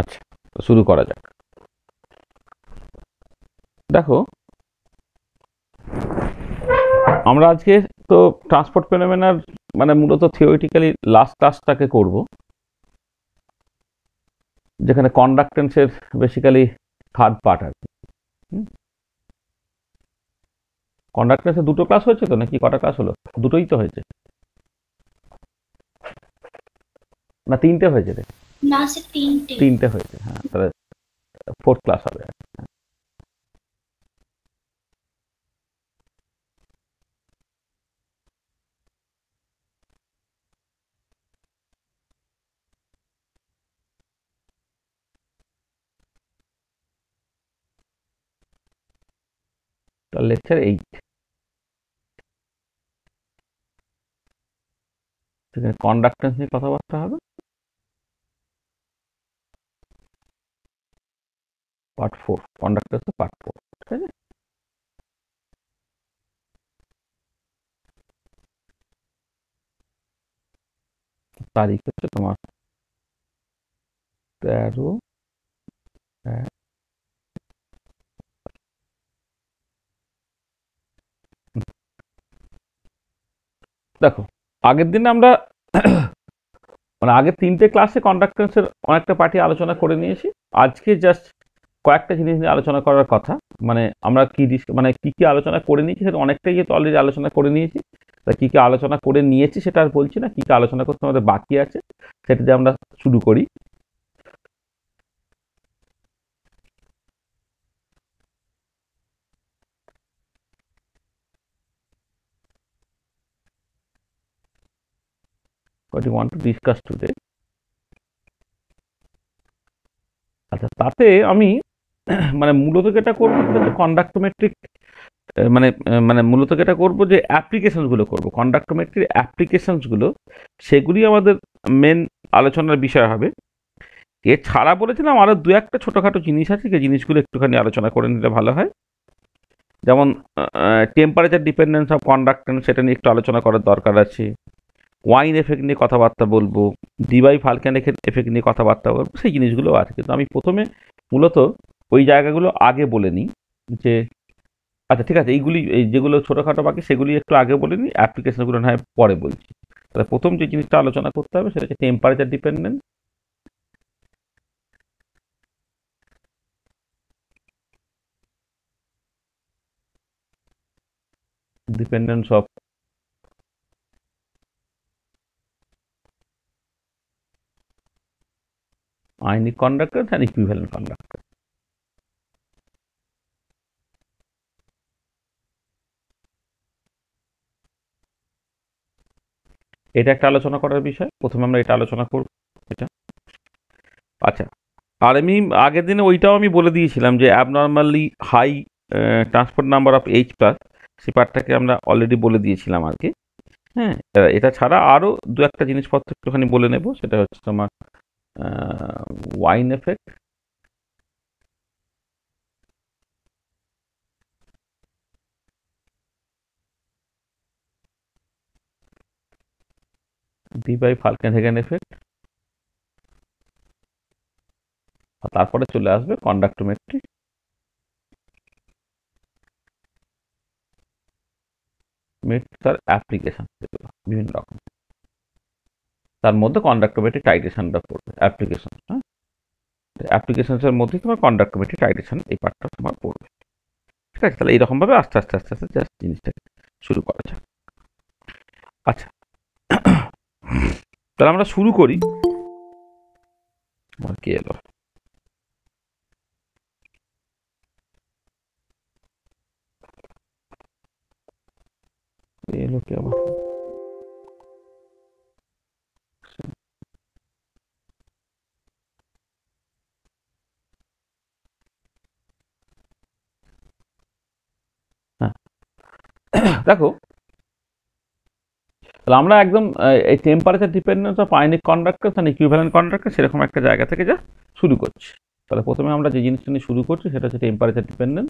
আচ্ছা শুরু করা যাক। দেখো, আমরা আজকে তো ট্রান্সপোর্ট ফেনোমেনার মানে মূলত থিওরিটিক্যালি লাস্ট ক্লাসটাকে করব, যেখানে কন্ডাক্টেন্সের বেসিক্যালি থার্ড পার্ট আর কি। কন্ডাক্টেন্সের দুটো ক্লাস হয়েছে তো, নাকি কটা ক্লাস হলো? দুটোই তো হয়েছে। না, তিনটে হয়েছে রে না তিনটে তিনটে হয়েছে হ্যাঁ তাহলে ফোর্থ ক্লাস হবে। লেকচার এইট সেখানে কন্ডাক্টেন্স নিয়ে কথাবার্তা হবে। Part four conductance part four ঠিক আছে? তারিখ হচ্ছে তোমার তেরো দেখো, আগের দিনে আমরা মানে আগের তিনটে ক্লাসে কন্ডাক্টেন্সের অনেকটা পার্টি আলোচনা করে নিয়েছি। আজকে জাস্ট কয়েকটা জিনিস নিয়ে আলোচনা করার কথা। মানে আমরা কি মানে কি কি আলোচনা করে নিয়েছি সেটা অনেকটাই যেহেতু অলরেডি আলোচনা করে নিয়েছি। তা কি কি আলোচনা করে নিয়েছি সেটা আর বলছি না, কি কি আলোচনা করতে আমাদের বাকি আছে সেটা দিয়ে আমরা শুরু করি। আচ্ছা তাতে আমি মানে মূলত যেটা করব সেটা হচ্ছে কন্ডাক্টোমেট্রিক মানে মানে মূলত যেটা করব যে অ্যাপ্লিকেশনসগুলো করব। কন্ডাক্টোমেট্রির অ্যাপ্লিকেশনসগুলো সেগুলি আমাদের মেন আলোচনার বিষয় হবে। এছাড়া বলেছিলাম আরও দু একটা ছোটোখাটো জিনিস আছে, যে জিনিসগুলো একটুখানি আলোচনা করে নিলে ভালো হয়। যেমন টেম্পারেচার ডিপেন্ডেন্স অফ কন্ডাক্টেন্স সেটা নিয়ে একটু আলোচনা করার দরকার আছে। ওয়াইন এফেক্ট নিয়ে কথাবার্তা বলব ডিবাই ফালকেন এফেক্ট নিয়ে কথাবার্তা বলব, সেই জিনিসগুলো আছে। কিন্তু আমি প্রথমে মূলত ওই জায়গাগুলো আগে বলে নিই যে আচ্ছা ঠিক আছে, এইগুলি, এই যেগুলো ছোটোখাটো বাকি সেগুলি একটু আগে বলে নিই অ্যাপ্লিকেশনগুলো না পরে বলছি তাহলে প্রথম যে জিনিসটা আলোচনা করতে হবে সেটা হচ্ছে temperature dependent dependence of ionic conductors and equivalent conductors. এটা একটা আলোচনা করার বিষয়। প্রথমে আমরা এটা আলোচনা করব। এটা। আচ্ছা। আর আমি আগের দিনে ওইটাও আমি বলে দিয়েছিলাম যে abnormally high transport number of H plus সেই পার্টটাকে আমরা অলরেডি বলে দিয়েছিলাম আর কি। হ্যাঁ এটা ছাড়া আরও দু একটা জিনিসপত্র একটুখানি বলে নেব। সেটা হচ্ছে তোমার Wien effect Debye Falkenhagen effect তারপরে চলে আসবে কন্ডাক্টোমেট্রি তার অ্যাপ্লিকেশন বিভিন্ন রকম। তার মধ্যে কন্ডাক্টোমেট্রি টাইটেশনটা পড়বে অ্যাপ্লিকেশন হ্যাঁ? অ্যাপ্লিকেশনসের মধ্যে তোমার কন্ডাক্টোমেট্রি টাইটেশন এই পার্টটা তোমার পড়বে। ঠিক আছে? তাহলে এইরকমভাবে আস্তে আস্তে আস্তে আস্তে জাস্ট জিনিসটাকে শুরু করা যাক। আচ্ছা। তাহলে আমরা শুরু করি। আমার কি এলো? এলো কি আবার? হ্যাঁ। দেখো তাহলে আমরা একদম এই temperature dependence of ionic conductor মানে ইকুইভ্যালেন্ট কন্ডাক্টার সেরকম একটা জায়গা থেকে যা শুরু করছি। তাহলে প্রথমে আমরা যে জিনিসটা নিয়ে শুরু করছি সেটা হচ্ছে temperature dependent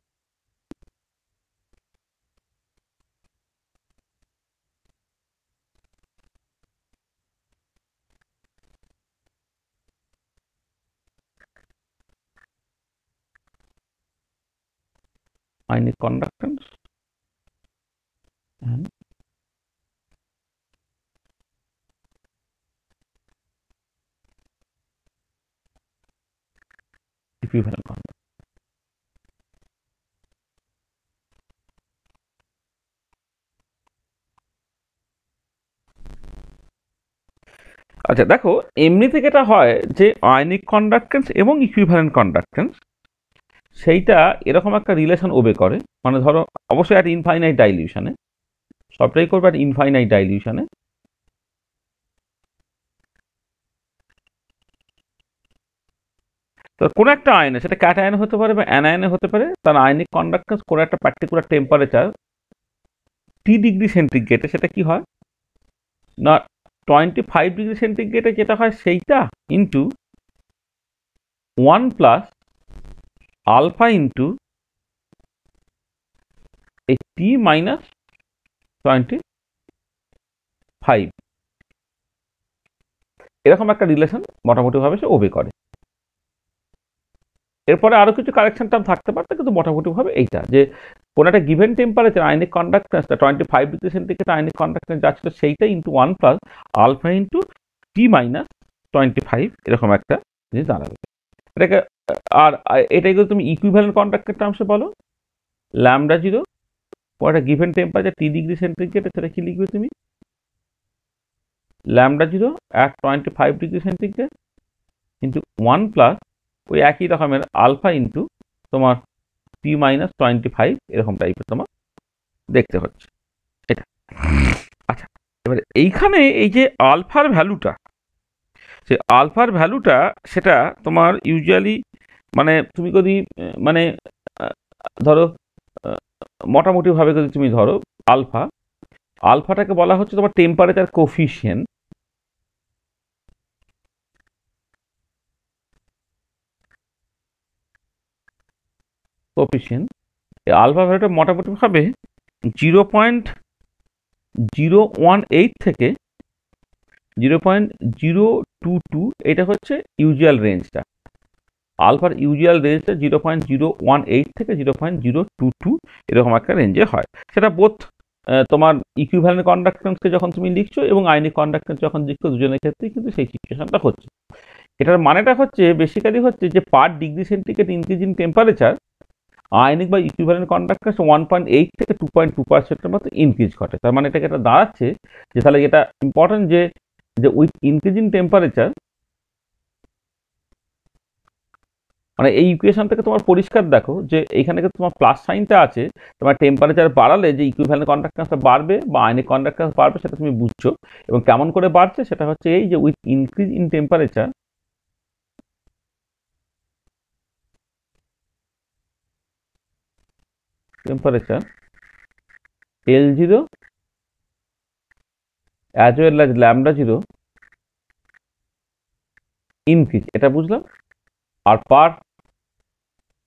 ionic conductance equivalent conductance. আচ্ছা দেখো, এমনি থেকে এটা হয় যে আয়নিক কন্ডাক্টেন্স এবং ইকুইভ্যালেন্ট কন্ডাক্টেন্স সেইটা এরকম একটা রিলেশন ওবে করে মানে ধরো, অবশ্যই একটা ইনফাইনাইট ডাইলিউশনে সবটাই করবে একটা ইনফাইনাইট ডাইলিউশনে তো কোনো একটা আয়নে, সেটা ক্যাটায়ন হতে পারে বা অ্যানায়নে হতে পারে, তার আয়নিক কন্ডাক্টেন্স কোনো একটা পার্টিকুলার টেম্পারেচার টি ডিগ্রি সেন্টিগ্রেডে সেটা কি হয়? না টোয়েন্টি ফাইভ ডিগ্রি সেন্টিগ্রেডে যেটা হয়, সেইটা into one plus alpha into এই টি মাইনাস টোয়েন্টি ফাইভ এরকম একটা রিলেশন মোটামুটিভাবে সে ওবে করে। এরপরে আরও কিছু কারেকশন টার্ম থাকতে পারতো, কিন্তু মোটামুটিভাবে এইটা, যে কোনো একটা given temperature ionic কন্ডাক্টেন্সটা twenty five degree centigrade ionic conductance যা ছিল সেইটা into one plus alpha into T minus twenty five এরকম একটা জিনিস দাঁড়াবে। এটাকে, আর এটাই যদি তুমি ইকুইভ্যালেন্ট কন্ডাক্টের টার্মসে বলো ল্যামডা জিরো একটা given temperature T degree centigrade সেটা কি লিখবে তুমি? Lambda zero at twenty five degree centigrade into one plus ওই একই রকমের আলফা ইন্টু তোমার পি মাইনাস টোয়েন্টি ফাইভ এরকম টাইপের তোমার দেখতে হচ্ছে। এটা। আচ্ছা এবারে এইখানে এই যে আলফার ভ্যালুটা সে আলফার ভ্যালুটা সেটা তোমার ইউজুয়ালি মানে তুমি যদি মানে ধরো মোটামুটিভাবে যদি তুমি ধরো আলফা, আলফাটাকে বলা হচ্ছে তোমার টেম্পারেচার কোফিশিয়েন্ট কোফিশিয়েন্ট এই আলফা ভ্যালুটা মোটামুটিভাবে zero point zero one eight থেকে zero point zero two two এটা হচ্ছে ইউজুয়াল রেঞ্জটা আলফার ইউজুয়াল রেঞ্জটা zero point zero one eight থেকে zero point zero two two এরকম একটা রেঞ্জে হয়। সেটা বোথ তোমার ইকুইভ্যালেন্ট কন্ডাক্টেন্সকে যখন তুমি লিখছো এবং আইনি কন্ডাক্টেন্স যখন লিখছো দুজনের ক্ষেত্রেই কিন্তু সেই সিচুয়েশনটা হচ্ছে। এটার মানেটা হচ্ছে বেসিক্যালি হচ্ছে যে per degree centigrade increase in temperature ionic বা equivalent conductance one point eight থেকে টু পয়েন্ট টু পার্সেন্টের মতো ইনক্রিজ ঘটে। তার মানে এটাকে এটা দাঁড়াচ্ছে যে তাহলে এটা ইম্পর্টেন্ট যে যে উইথ ইনক্রিজ ইন টেম্পারেচার মানে এই ইকুয়েশন থেকে তোমার পরিষ্কার দেখো যে এইখানে তোমার প্লাস সাইনটা আছে, তোমার টেম্পারেচার বাড়ালে যে ইকুইভ্যালেন্ট কন্ডাক্টেন্সটা বাড়বে বা আইনিক কন্ডাক্টেন্স বাড়বে সেটা তুমি বুঝছ। এবং কেমন করে বাড়ছে সেটা হচ্ছে এই যে with increase in temperature temperature L0 as well as lambda 0 increase এটা বুঝলাম আর per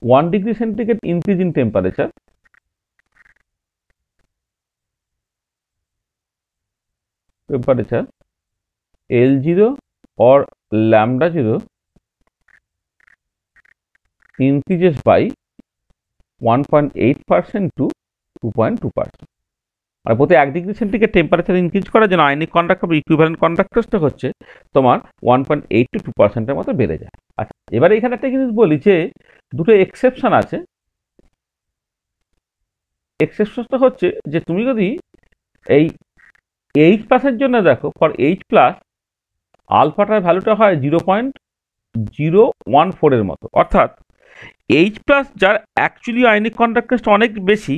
one degree centigrade increase in temperature temperature L0 or lambda 0 increases by 1.8% to 2.2% আর প্রতি এক ডিগ্রি সেন্টিগ্রেড টেম্পারেচার ইনক্রিজ করার জন্য আইনিক কন্ডাক্টর বা equivalent কন্ডাক্টরসটা হচ্ছে তোমার one point eight to two পার্সেন্টের মতো বেড়ে যায়। আচ্ছা এবারে এখানে একটা জিনিস বলি যে দুটো এক্সেপশন আছে। এক্সেপশনটা হচ্ছে যে তুমি যদি এই এইচ প্লাসের জন্য দেখো ফর এইচ প্লাস আলফাটার ভ্যালুটা হয় জিরো পয়েন্ট জিরো ওয়ান ফোরের মতো। অর্থাৎ এইচ প্লাস যার অ্যাকচুয়ালি আইনিক কন্ডাক্টেন্সটা অনেক বেশি,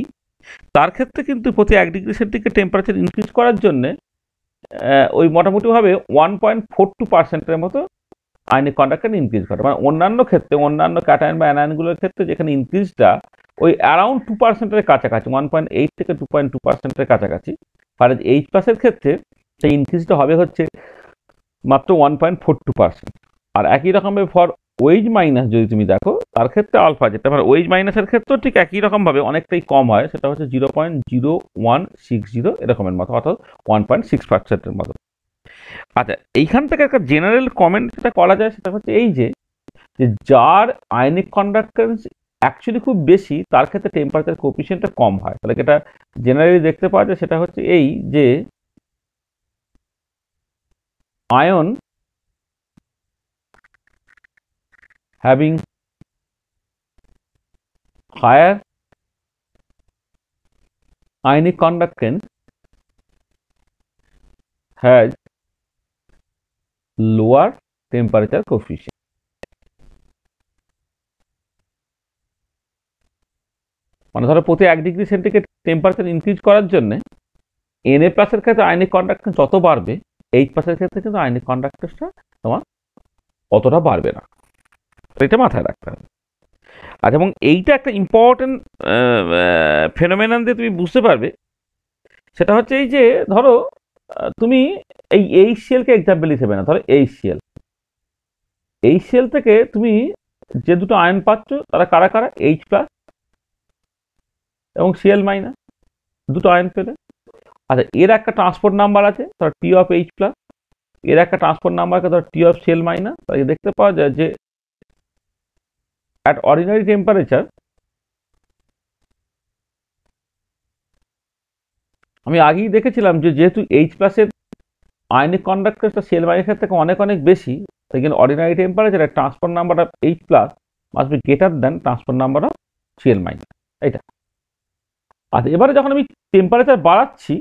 তার ক্ষেত্রে কিন্তু প্রতি এক ডিগ্রি সেন্টিগ্রেড টেম্পারেচার ইনক্রিজ করার জন্যে ওই মোটামুটিভাবে ওয়ান পয়েন্ট ফোর টু পার্সেন্টের মতো আইনিক কন্ডাক্টেন্স ইনক্রিজ করে। মানে অন্যান্য ক্ষেত্রে, অন্যান্য ক্যাটায়ন বা অ্যানায়নগুলোর ক্ষেত্রে যেখানে ইনক্রিজটা ওই অ্যারাউন্ড টু পার্সেন্টের কাছাকাছি ওয়ান পয়েন্ট এইট থেকে টু পয়েন্ট টু পার্সেন্টের কাছাকাছি। আর এইচ প্লাসের ক্ষেত্রে সেই ইনক্রিজটা হবে হচ্ছে মাত্র one point four two percent আর একই রকমভাবে ফর ওয়েজ মাইনাস যদি তুমি দেখো, তার ক্ষেত্রে আলফা যেটা মানে ওয়েজ মাইনাসের ক্ষেত্রেও ঠিক একই রকমভাবে অনেকটাই কম হয়, সেটা হচ্ছে zero point zero one six zero এরকমের মতো, অর্থাৎ ওয়ান পয়েন্ট সিক্স পার্সেন্টের মতো। আচ্ছা এইখান থেকে একটা জেনারেল কমেন্ট যেটা করা যায়, সেটা হচ্ছে এই যে যার আয়নিক কন্ডাক্টেন্স অ্যাকচুয়ালি খুব বেশি, তার ক্ষেত্রে টেম্পারেচার কোপিশিয়েন্টটা কম হয়। তাহলে এটা জেনারেলি দেখতে পাওয়া যায়? সেটা হচ্ছে এই যে, ion having higher ionic conductance has lower temperature coefficient. মানে ধরো প্রতি এক ডিগ্রি সেন্টিগ্রেড টেম্পারেচার ইনক্রিজ করার জন্য এন এ প্লাসের ক্ষেত্রে আয়নিক কন্ডাক্টেন্স যত বাড়বে এইচ প্লাসের ক্ষেত্রে কিন্তু আয়নিক কন্ডাক্টেন্সটা তোমার অতটা বাড়বে না এটা মাথায় রাখতে হবে। আচ্ছা এবং এইটা একটা ইম্পর্টেন্ট ফেনোমেনান দিয়ে তুমি বুঝতে পারবে। সেটা হচ্ছে এই যে, ধরো তুমি এই এইচ সিএলকে এক্সাম্পল হিসেবে না ধরো এইচ সিএল এইচ সিএল থেকে তুমি যে দুটো আয়ন পাচ্ছ, তারা কারা কারা? এইচ প্লাস এবং সিএল মাইনাস দুটো আয়ন পেলে। আচ্ছা এর একটা ট্রান্সপোর্ট নাম্বার আছে, ধর টি অফ এইচ প্লাস এর একটা ট্রান্সপোর্ট নাম্বার আছে, ধর টি অফ সিএল মাইনাস তাই দেখতে পাওয়া যায় যে at ordinary temperature, আমি আগেই দেখেছিলাম যে যেহেতু এইচ প্লাসের আয়নিক কন্ডাক্টরটা সেল মাইনাসের থেকে অনেক অনেক বেশি কিন্তু অর্ডিনারি টেম্পারেচারে transfer number of H plus must be greater than transfer number of CL minus এটা আচ্ছা এবারে যখন আমি টেম্পারেচার বাড়াচ্ছি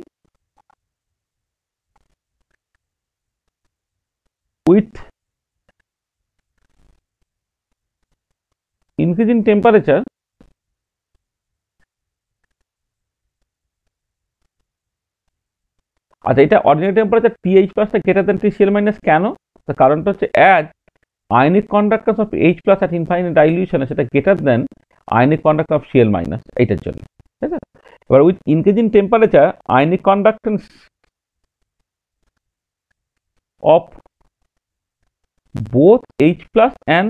উইথ increase in temperature আচ্ছা এটা অর্ডিনারি টেম্পারেচার টিএইচ প্লাসটা গ্রেটার দেন টিসিএল মাইনাস কেন? তার কারণটা হচ্ছে as ionic conductor of H plus at infinite ডাইলিউশনে সেটা greater than ionic conductor of CL minus এইটার জন্য, ঠিক আছে? এবার with increase in temperature ionic conductance of both H plus and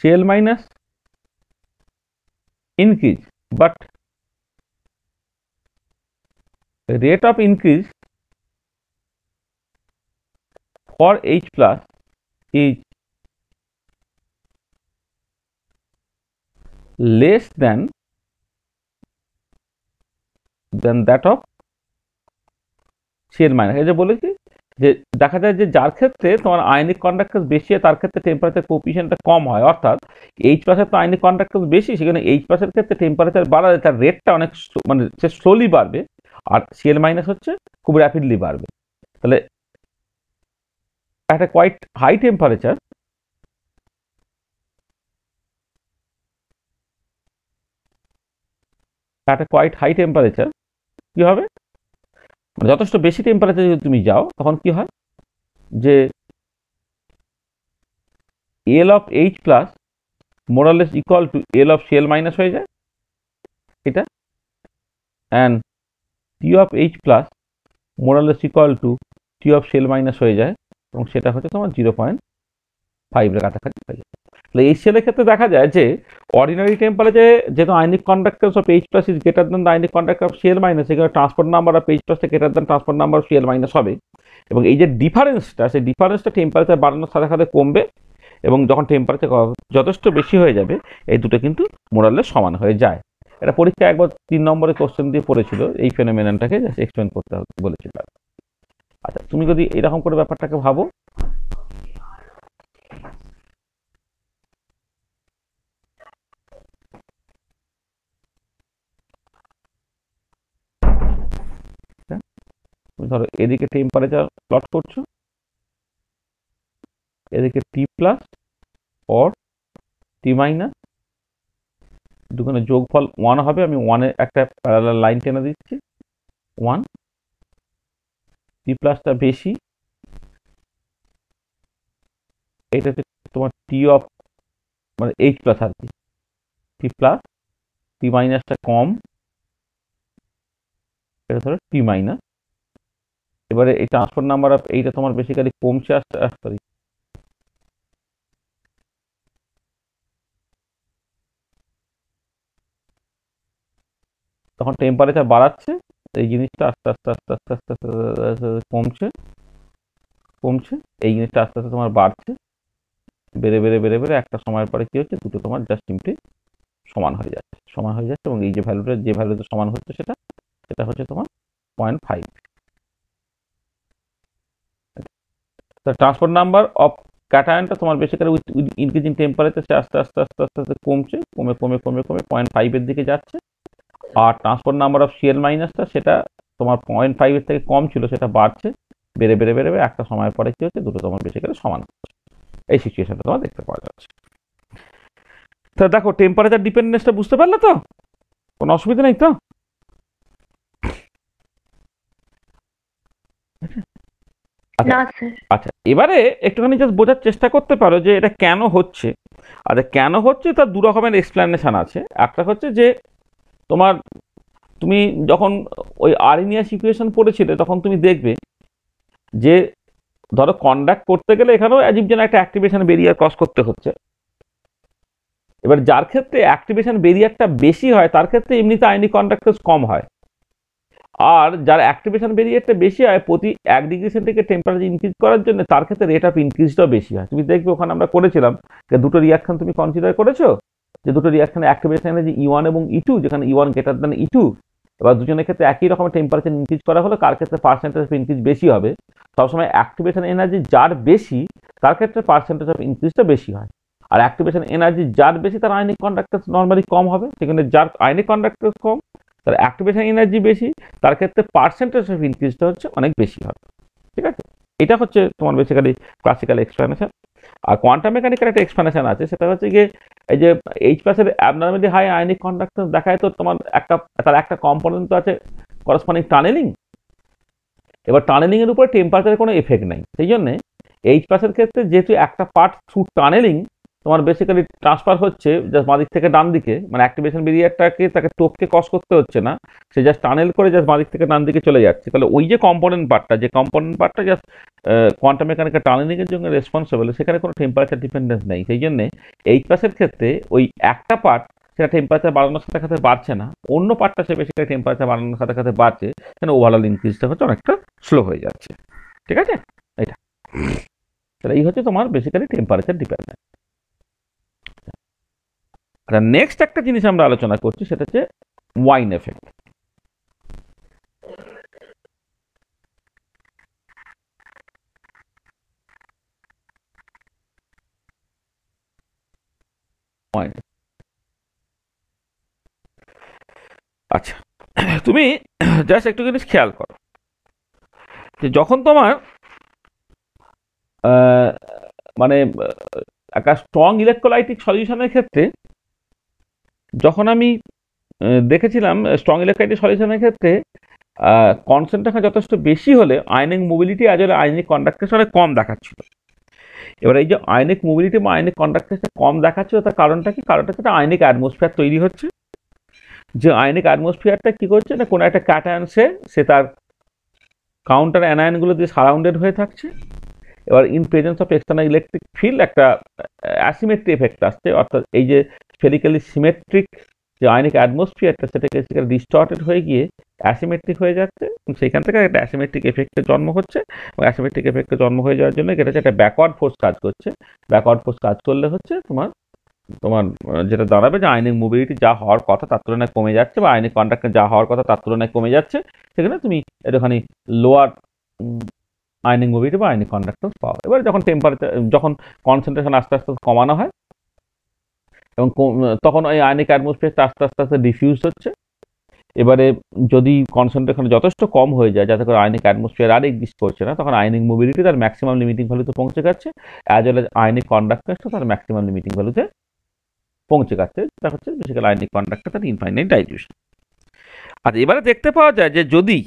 Cl minus increase but rate of increase for H plus is less than than that of Cl minus এই যে বলেছি যে দেখা যায় যে যার ক্ষেত্রে তোমার আয়নিক কন্ডাক্টর বেশি হয়, তার ক্ষেত্রে টেম্পারেচার কোপিশনটা কম হয়। অর্থাৎ এইচ প্লাসের তো আয়নিক কন্ডাক্টর বেশি, সেখানে এইচ প্লাসের ক্ষেত্রে টেম্পারেচার বাড়ালে তার রেটটা অনেক মানে সে স্লোলি বাড়বে আর সিএল মাইনাস হচ্ছে খুব র্যাপিডলি বাড়বে। তাহলে একটা কোয়াইট হাই টেম্পারেচার একটা কোয়াইট হাই টেম্পারেচার কি হবে? যথেষ্ট বেশি টেম্পারেচার যদি তুমি যাও, তখন কি হয়? যে L of H plus more or less equal to L of CL minus হয়ে যায়। এটা। And T of H plus more or less equal to T of cell minus হয়ে যায়। এবং সেটা হচ্ছে তোমার জিরো পয়েন্ট ফাইভের কাছাকাছি হয়ে যায়। তাহলে এই সেলের ক্ষেত্রে দেখা যায় যে অর্ডিনারি টেম্পারেচারে যেহেতু ionic conductor of H plus is greater than the ionic conductor of CL minus এখানে transport number of H plus greater than transport number of CL minus হবে। এবং এই যে ডিফারেন্সটা সেই ডিফারেন্সটা টেম্পারেচার বাড়ানোর সাথে সাথে কমবে এবং যখন টেম্পারেচার যথেষ্ট বেশি হয়ে যাবে, এই দুটো কিন্তু মোরালে সমান হয়ে যায়। এটা পরীক্ষা একবার তিন নম্বরে কোশ্চেন দিয়ে পড়েছিল, এই ফেনোমেননটাকে জাস্ট এক্সপ্লেন করতে বলেছিল। আচ্ছা তুমি যদি এরকম করে ব্যাপারটাকে ভাবো ধরো, এদিকে টেম্পারেচার প্লট করছ, এদিকে T plus or T minus দুখানে যোগফল ওয়ান হবে, আমি ওয়ানে একটা প্যারালাল লাইন টেনে দিচ্ছি ওয়ান টি প্লাসটা বেশি এটা হচ্ছে তোমার টি অফ মানে এইচ প্লাস আর কি টি প্লাস টি মাইনাসটা কম, এটা ধরো টি মাইনাস এবারে এই ট্রান্সফার নাম্বার অফ এইটা তোমার বেসিক্যালি কমছে আসতে সরি তখন টেম্পারেচার বাড়াচ্ছে, এই জিনিসটা আস্তে আস্তে আস্তে আস্তে আস্তে আস্তে কমছে। কমছে, এই জিনিসটা আস্তে আস্তে তোমার বাড়ছে। বেড়ে বেড়ে বেড়ে বেড়ে একটা সময়ের পরে কী হচ্ছে, দুটো তোমার জাস্ট সিমটি সমান হয়ে যাচ্ছে। সমান হয়ে যাচ্ছে এবং এই যে ভ্যালুটা যে ভ্যালুতে সমান হচ্ছে সেটা সেটা হচ্ছে তোমার point five transport number of ক্যাটায়নটা তোমার বেসিক্যালি উইথ ইনক্রিজিং টেম্পারেচার সে আস্তে আস্তে আস্তে আস্তে আস্তে কমছে, কমে কমে কমে কমে পয়েন্ট ফাইভের দিকে যাচ্ছে। আর ট্রান্সপোর্ট নাম্বার অফ সিএল মাইনাসটা সেটা তোমার পয়েন্ট ফাইভের থেকে কম ছিল, সেটা বাড়ছে। বেড়ে বেড়ে বেড়ে একটা সময় পরে কি হচ্ছে, দুটো তোমার বেশি করে সমান এই সিচুয়েশনটা তোমার দেখতে পাওয়া যাচ্ছে। তা দেখো টেম্পারেচার ডিপেন্ডেন্সটা বুঝতে পারলে তো? কোনো অসুবিধা নেই তো? আচ্ছা এবারে একটুখানি জাস্ট বোঝার চেষ্টা করতে পারো যে এটা কেন হচ্ছে। আচ্ছা কেন হচ্ছে তার দু রকমের এক্সপ্লেনেশন আছে। একটা হচ্ছে যে তোমার তুমি যখন ওই আরিনিয়াস ইকুয়েশন পড়েছিলে তখন তুমি দেখবে যে ধরো কন্ডাক্ট করতে গেলে এখানেও অ্যাজিব যেন একটা অ্যাক্টিভেশন বেরিয়ার ক্রস করতে হচ্ছে। এবার যার ক্ষেত্রে অ্যাক্টিভেশন বেরিয়ারটা বেশি হয় তার ক্ষেত্রে এমনিতে আইনি কন্ডাক্টার্স কম হয়। আর যার অ্যাক্টিভেশন বেরিয়ারটা বেশি হয়, প্রতি এক ডিগ্রি সেন্টিগ্রেড টেম্পারেচার ইনক্রিজ করার জন্য তার ক্ষেত্রে রেট অফ ইনক্রিজটাও বেশি হয়। তুমি দেখবে ওখানে আমরা করেছিলাম যে দুটো রিয়াকশন তুমি কনসিডার করেছ? যে দুটো রিয়াকশনে অ্যাক্টিভেশন এনার্জি ই ওয়ান এবং ই টু যেখানে E one greater than E two এবার দুজনের ক্ষেত্রে একই রকমের টেম্পারেচার ইনক্রিজ করা হলো কার ক্ষেত্রে পার্সেন্টেজ অফ ইনক্রিজ বেশি হবে? সবসময় অ্যাক্টিভেশন এনার্জি যার বেশি, তার ক্ষেত্রে পার্সেন্টেজ অফ ইনক্রিজটা বেশি হয়। আর অ্যাক্টিভেশন এনার্জি যার বেশি, তার আইনিক কন্ডাক্টার নর্মালি কম হবে, সেখানে যার আইনিক কন্ডাক্টার কম তার অ্যাক্টিভেশন এনার্জি বেশি, তার ক্ষেত্রে পার্সেন্টেজ অফ ইনক্রিজটা হচ্ছে অনেক বেশি হবে, ঠিক আছে? এটা হচ্ছে তোমার বেসিক্যালি ক্লাসিক্যাল এক্সপ্লেনেশন আর কোয়ান্টাম মেকানিক্যাল একটা এক্সপ্লেনেশন আছে, সেটা হচ্ছে গিয়ে এই যে এইচ প্লাসের অ্যাবনর্মালি হাই আয়নিক কন্ডাক্টর দেখায় তো তোমার একটা, তার একটা কম্পোনেন্ট তো আছে করসপন্ডিং টানেলিং এবার টানেলিং এর উপরে টেম্পারেচারের কোনো এফেক্ট নাই, সেই জন্য এইচ প্লাসের ক্ষেত্রে যেহেতু একটা পার্ট থ্রু টানেলিং তোমার বেসিক্যালি ট্রান্সফার হচ্ছে জাস্ট বাঁদিক থেকে ডান দিকে মানে অ্যাক্টিভেশন বেরিয়ারটাকে তাকে টোপকে কস করতে হচ্ছে না, সে জাস্ট টানেল করে জাস্ট বাঁদিক থেকে ডান দিকে চলে যাচ্ছে। তাহলে ওই যে কম্পোনেন্ট পার্টটা যে কম্পোনেন্ট পার্টটা জাস্ট কোয়ান্টাম মেকানিক্যাল টানেলিংয়ের জন্য রেসপন্সিবল সেখানে কোনো টেম্পারেচার ডিপেন্ডেন্স নেই। সেই জন্য এইচ প্লাসের ক্ষেত্রে ওই একটা পার্ট সেটা টেম্পারেচার বাড়ানোর সাথে সাথে বাড়ছে না, অন্য পার্টটা সে বেসিক্যালি টেম্পারেচার বাড়ানোর সাথে সাথে বাড়ছে সেখানে ওভারঅল ইনক্রিজটা হচ্ছে অনেকটা স্লো হয়ে যাচ্ছে। ঠিক আছে? এটা তাহলে এই হচ্ছে তোমার বেসিক্যালি টেম্পারেচার ডিপেন্ডেন্ট আচ্ছা নেক্সট একটা জিনিস আমরা আলোচনা করছি, সেটা হচ্ছে ওয়াইন এফেক্ট আচ্ছা তুমি জাস্ট একটু জিনিস খেয়াল করো, যে যখন তোমার মানে একটা স্ট্রং ইলেকট্রোলাইটিক সলিউশনের ক্ষেত্রে যখন আমি দেখেছিলাম স্ট্রং ইলেকট্রাইটিক সলিউশনের ক্ষেত্রে কনসেন্ট্রেশন যথেষ্ট বেশি হলে আয়নিক মোবিলিটি আজ আয়নিক কন্ডাক্টেশন কম দেখাচ্ছিল। এবার এই যে আয়নিক মোবিলিটি বা আয়নিক কন্ডাক্টেশন কম দেখাচ্ছিল, তার কারণটা কি? কারণটা একটা আয়নিক অ্যাটমসফিয়ার তৈরি হচ্ছে। যে আয়নিক অ্যাটমসফিয়ারটা কী করছে? না, কোনো একটা ক্যাটায়নসে সে তার কাউন্টার অ্যানায়নগুলো দিয়ে সারাউন্ডেড হয়ে থাকছে। এবার in presence of external electric field একটা অ্যাসিমেট্রি এফেক্ট আসছে। অর্থাৎ এই যে স্ফেরিক্যালি সিমেট্রিক যে আয়নিক অ্যাটমসফিয়ারটা সেটাকে সেখানে ডিস্টর্টেড হয়ে গিয়ে অ্যাসিমেট্রিক হয়ে যাচ্ছে। সেখান থেকে একটা অ্যাসিমেট্রিক এফেক্টের জন্ম হচ্ছে। এবং অ্যাসিমেট্রিক এফেক্টের জন্ম হয়ে যাওয়ার জন্য এটা হচ্ছে একটা ব্যাকওয়ার্ড ফোর্স কাজ করছে। ব্যাকওয়ার্ড ফোর্স কাজ করলে হচ্ছে তোমার তোমার যেটা দাঁড়াবে যে আইনিক মোবিলিটি যা হওয়ার কথা তার তুলনায় কমে যাচ্ছে বা আইনিক কন্ট্রাক্টে যা হওয়ার কথা তার তুলনায় কমে যাচ্ছে। সেখানে তুমি একটুখানি লোয়ার আইনিক মোবিলিটি বা আইনিক কন্ডাক্টর পাও এবার যখন টেম্পারেচার যখন কনসেন্ট্রেশন আস্তে আস্তে কমানো হয়, এবং তখন ওই আয়নিক অ্যাটমসফিয়ারটা আস্তে আস্তে আস্তে ডিফিউজ হচ্ছে। এবারে যদি কনসেন্ট্রেশন যথেষ্ট কম হয়ে যায়, যাতে করে আয়নিক অ্যাটমসফিয়ার আর এক্সিস্ট করছে না, তখন আয়নিক মোবিলিটি তার ম্যাক্সিমাম লিমিটিং ভ্যালুতে পৌঁছে যাচ্ছে। অ্যাজ ওয়েল এজ আয়নিক কন্ডাক্টেন্সটা তার ম্যাক্সিমাম লিমিটিং ভ্যালুতে পৌঁছে যাচ্ছে। যেটা হচ্ছে বেসিক্যালি আয়নিক কন্ডাক্টর তার ইনফাইনাইট ডাইলিউশন আর এবারে দেখতে পাওয়া যায় যে যদি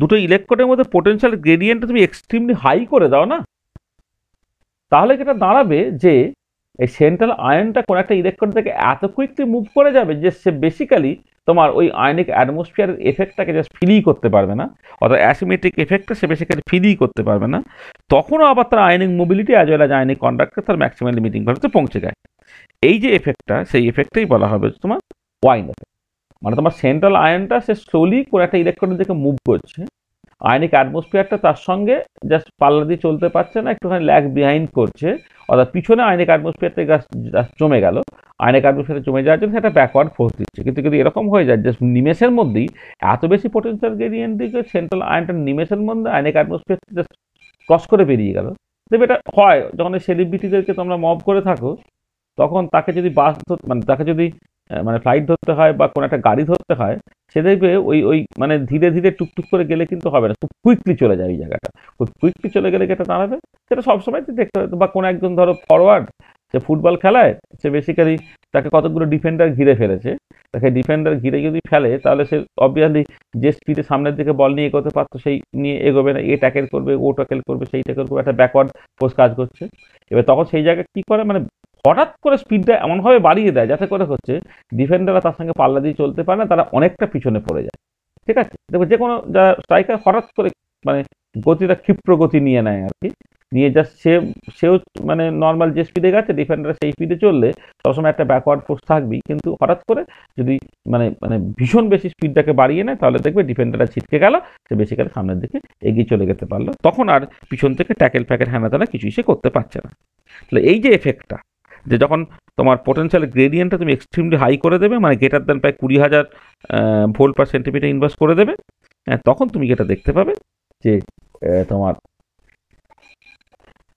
দুটো ইলেকট্রনের মধ্যে পোটেনশিয়াল গ্রেডিয়েন্টটা তুমি এক্সট্রিমলি হাই করে দাও না? তাহলে যেটা দাঁড়াবে যে এই সেন্ট্রাল আয়নটা কোনো একটা ইলেকট্রন থেকে এত কুইকলি মুভ করে যাবে যে সে বেসিক্যালি তোমার ওই আয়নিক অ্যাটমসফিয়ারের এফেক্টটাকে জাস্ট ফিলই করতে পারবে না, অর্থাৎ অ্যাসিমেট্রিক এফেক্টটা সে বেসিক্যালি ফিলই করতে পারবে না। তখনও আবার তার ionic mobility as well as ionic conductor তার ম্যাক্সিমাম লিমিটিং ভ্যালুতে পৌঁছে যায়। এই যে এফেক্টটা সেই এফেক্টটাই বলা হবে তোমার ওয়াইন এফেক্ট মানে তোমার সেন্ট্রাল আয়নটা সে স্লোলি কোনো একটা ইলেকট্রনের দিকে মুভ করছে। আয়নিক অ্যাটমসফিয়ারটা তার সঙ্গে জাস্ট পাল্লা দিয়ে চলতে পারছে না, একটুখানি ল্যাগ বিহাইন্ড করছে। অর্থাৎ পিছনে আয়নিক অ্যাটমসফিয়ার থেকে জমে গেল। আয়নিক অ্যাটমসফিয়ারে জমে যাওয়ার জন্য সেটা ব্যাকওয়ার্ড ফোর্স দিচ্ছে। কিন্তু যদি এরকম হয়ে যায় জাস্ট নিমেষের মধ্যেই এত বেশি পোটেন্সিয়াল গ্রেডিয়েন্ট দিকে সেন্ট্রাল আয়নটা নিমেষের মধ্যে আয়নিক অ্যাটমসফিয়ার জাস্ট ক্রস করে বেরিয়ে গেল। দেখবে এটা হয়, যখন সেলিব্রিটিদেরকে তোমরা মব করে থাকো, তখন তাকে যদি বাস মানে তাকে যদি মানে ফ্লাইট ধরতে হয় বা কোনো একটা গাড়ি ধরতে হয়, সে দেখবে ওই ওই মানে ধীরে ধীরে টুকটুক করে গেলে কিন্তু হবে না, খুব কুইকলি চলে যায় ওই জায়গাটা। খুব কুইকলি চলে গেলে যেটা দাঁড়াবে? সেটা সবসময় দেখতে পাবে বা কোনো একজন ধরো ফরওয়ার্ড যে ফুটবল খেলায়, সে বেসিক্যালি তাকে কতগুলো ডিফেন্ডার ঘিরে ফেলেছে। তাকে ডিফেন্ডার ঘিরে যদি ফেলে, তাহলে সে অবভিয়াসলি যে স্পিডে সামনের দিকে বল নিয়ে এগোতে পারতো, সেই নিয়ে এগোবে না। এ ট্যাকেল করবে, ও ট্যাকেল করবে, সেই ট্যাকেল করবে। একটা ব্যাকওয়ার্ড পোস্ট কাজ করছে। এবার তখন সেই জায়গায় কী করে? মানে হঠাৎ করে স্পিডটা এমনভাবে বাড়িয়ে দেয় যাতে করে হচ্ছে ডিফেন্ডাররা তার সঙ্গে পাল্লা দিয়ে চলতে পারে না, তারা অনেকটা পিছনে পড়ে যায়। ঠিক আছে? দেখো যে কোনো যারা স্ট্রাইকার হঠাৎ করে মানে গতিটা ক্ষিপ্র গতি নিয়ে নেয় আর কি, নিয়ে জাস্ট সে, সেও মানে নর্মাল যে স্পিডে গেছে ডিফেন্ডার সেই স্পিডে চললে সবসময় একটা ব্যাকওয়ার্ড ফোর্স থাকবেই। কিন্তু হঠাৎ করে যদি মানে মানে ভীষণ বেশি স্পিডটাকে বাড়িয়ে নেয়, তাহলে দেখবে ডিফেন্ডারটা ছিটকে গেল, সে বেসিক্যালি সামনের দিকে এগিয়ে চলে যেতে পারল। তখন আর পিছন থেকে ট্যাকেল ফ্যাকেল হ্যানা তারা কিছুই সে করতে পারছে না। তাহলে এই যে এফেক্টটা যে যখন তোমার পোটেনশিয়াল গ্রেডিয়েন্টটা তুমি এক্সট্রিমলি হাই করে দেবে মানে গ্রেটার দেন প্রায় কুড়ি হাজার ভোল্ট পার সেন্টিমিটার ইনভার্স করে দেবে হ্যাঁ, তখন তুমি যেটা দেখতে পাবে যে তোমার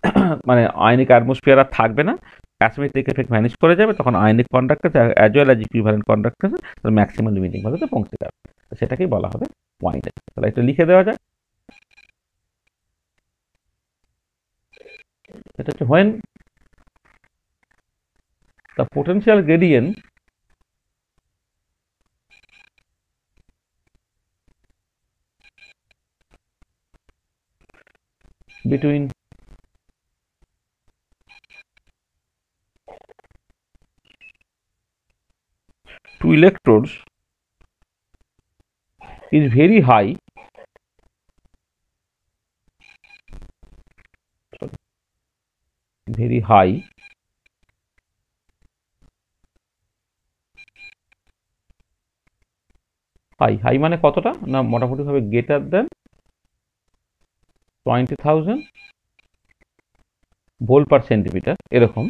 মানে আয়নিক অ্যাটমসফিয়ার আর থাকবে না অ্যাসমেট্রিক এফেক্ট ম্যানেজ করে যাবে তখন ionic conductor as well as equivalent conductor maximum limiting ভ্যালুতে পৌঁছে যাবে। সেটাকেই বলা হবে ওয়াইন তাহলে একটু লিখে দেওয়া যায় এটা হচ্ছে when the potential gradient between two electrodes is very high. Sorry, very high high high মানে কতটা? না মোটামুটি ভাবে গ্রেটার দেন টোয়েন্টি থাউজেন্ড ভোল পার সেন্টিমিটার এরকম।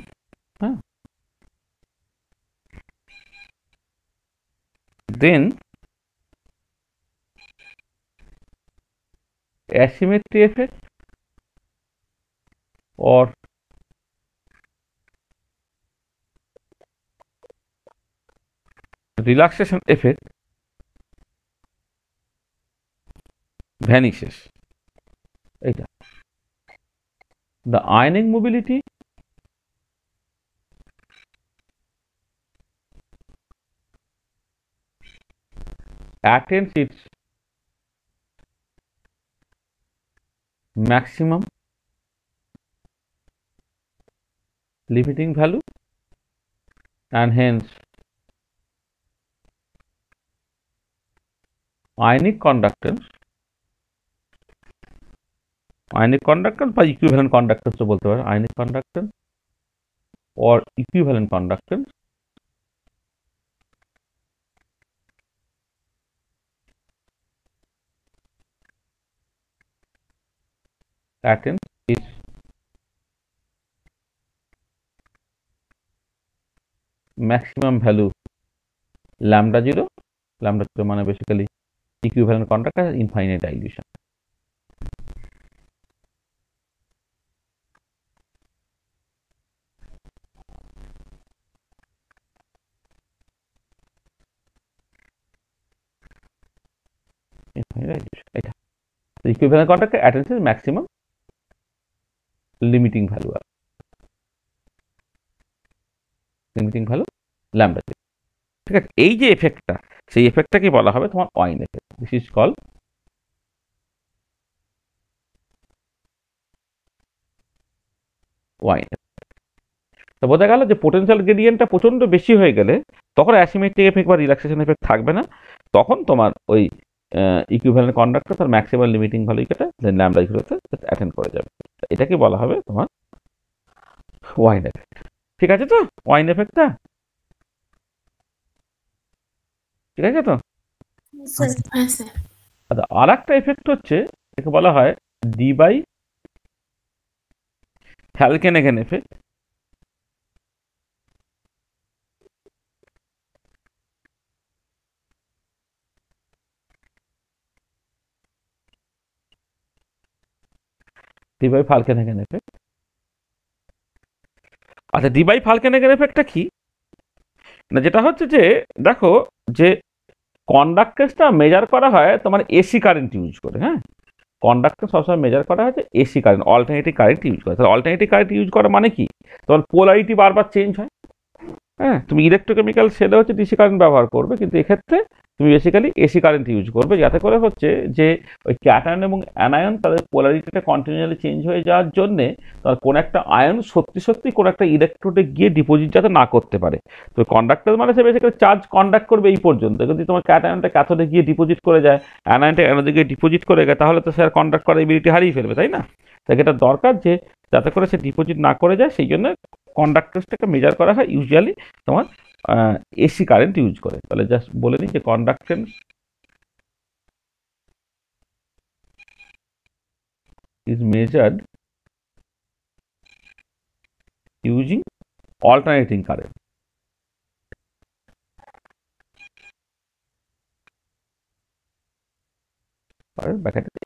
হ্যাঁ। দেন asymmetry effect or relaxation effect vanishes এটা the ionic mobility attains its maximum limiting value and hence ionic conductance ionic conductance বা equivalent conductance বলতে পারো ionic conductance or equivalent conductance attains its maximum value lambda 0 lambda 0 মানে basically equivalent conductor dilution infinite dilution equivalent conductor attains its maximum limiting value আর limiting value lambda ঠিক আছে, এই যে এফেক্টটা সেই এফেক্টটাকে বলা হবে? তোমার Wien effect this is call Wien তো বোঝা গেল যে পোটেনশিয়াল গ্রেডিয়েন্টটা প্রচণ্ড বেশি হয়ে গেলে, তখন অ্যাসিমেট্রিক এফেক্ট বা রিল্যাক্সেশন এফেক্ট থাকবে না। তখন তোমার ওই ইকুইভ্যালেন্ট কন্ডাক্টর তার ম্যাক্সিমাম লিমিটিং ভ্যালু কেটে দেন ল্যাম্ডা ইকুয়ালতে অ্যাটেন্ড করে যাবে। এটাকে বলা হবে তোমার ওয়াইন এফেক্ট ঠিক আছে তো? ওয়াইন এফেক্টটা ঠিক আছে তো? আচ্ছা আর একটা এফেক্ট হচ্ছে একে বলা হয় Debye Falkenhagen effect Debye Falkenhagen effect আচ্ছা ডি বাই ফালকেনেগেন এফেক্টটা কি? না, যেটা হচ্ছে যে, দেখো, যে কন্ডাক্টেন্সটা মেজার করা হয় তোমার এসি কারেন্ট ইউজ করে হ্যাঁ? কন্ডাক্টেন্স সবসময় মেজার করা হচ্ছে AC current alternative current use করে। তাহলে অল্টারনেটিভ কারেন্ট ইউজ করা মানে কি? তোমার পোলারিটি বারবার চেঞ্জ হয় হ্যাঁ? তুমি ইলেকট্রোকেমিক্যাল সেলে হচ্ছে ডিসি কারেন্ট ব্যবহার করবে, কিন্তু এক্ষেত্রে তুমি বেসিক্যালি এসি কারেন্ট ইউজ করবে, যাতে করে হচ্ছে যে ওই ক্যাটায়ন এবং অ্যানায়ন তাদের পোলারিটিটা কন্টিনিউয়ালি চেঞ্জ হয়ে যাওয়ার জন্যে তার কোনো একটা আয়ন সত্যি সত্যি কোনো একটা ইলেকট্রোডে গিয়ে ডিপোজিট যাতে না করতে পারে। তো কন্ডাক্টর মানে সে বেসিক্যালি চার্জ কন্ডাক্ট করবে এই পর্যন্ত। যদি তোমার ক্যাটায়নটা ক্যাথোডে গিয়ে ডিপোজিট করে যায়, অ্যানায়নটা অ্যানোডে গিয়ে ডিপোজিট করে যায় তাহলে তো স্যার কন্ডাক্ট করার এবিলিটি হারিয়ে ফেলবে, তাই না? তাই এটা দরকার যে যাতে করে সে ডিপোজিট না করে যায়, সেই জন্য কন্ডাক্টেন্সটাকে মেজার করা হয়। ইউজুয়ালি তোমার এসি কারেন্ট ইউজ করে। তাহলে জাস্ট বলে নিই যে conductance is measured using alternating current.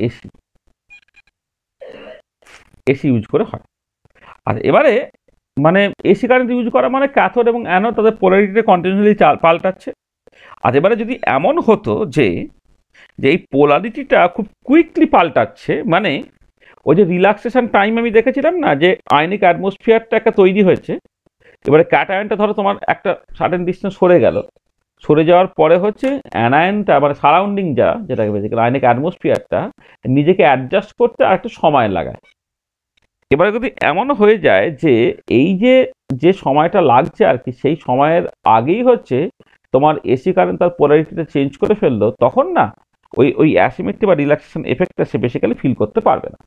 AC AC use করে হয়। আর এবারে মানে এসি কারেন্ট ইউজ করা মানে ক্যাথোড এবং অ্যানোড তাদের পোলারিটিটা কন্টিনিউয়ালি পাল্টাচ্ছে। আর এবারে যদি এমন হতো যে যে এই পোলারিটিটা খুব কুইকলি পাল্টাচ্ছে মানে ওই যে রিল্যাক্সেশন টাইম আমি দেখেছিলাম না, যে আয়নিক অ্যাটমসফিয়ারটা একটা তৈরি হয়েছে, এবারে ক্যাটায়নটা ধরো তোমার একটা সার্টেন ডিস্টেন্স সরে গেল। সরে যাওয়ার পরে হচ্ছে অ্যানায়নটা মানে সারাউন্ডিং যা, যেটাকে বেসিক্যালি আয়নিক অ্যাটমসফিয়ারটা নিজেকে অ্যাডজাস্ট করতে আর একটু সময় লাগায়। এবারে যদি এমন হয়ে যায় যে এই যে যে সময়টা লাগছে আর কি, সেই সময়ের আগেই হচ্ছে তোমার এসি কারেন্ট তার পোলারিটিটা চেঞ্জ করে ফেলল, তখন না ওই ওই অ্যাসিমেট্রি বা রিল্যাক্সেশন এফেক্টটা সে বেসিক্যালি ফিল করতে পারবে না।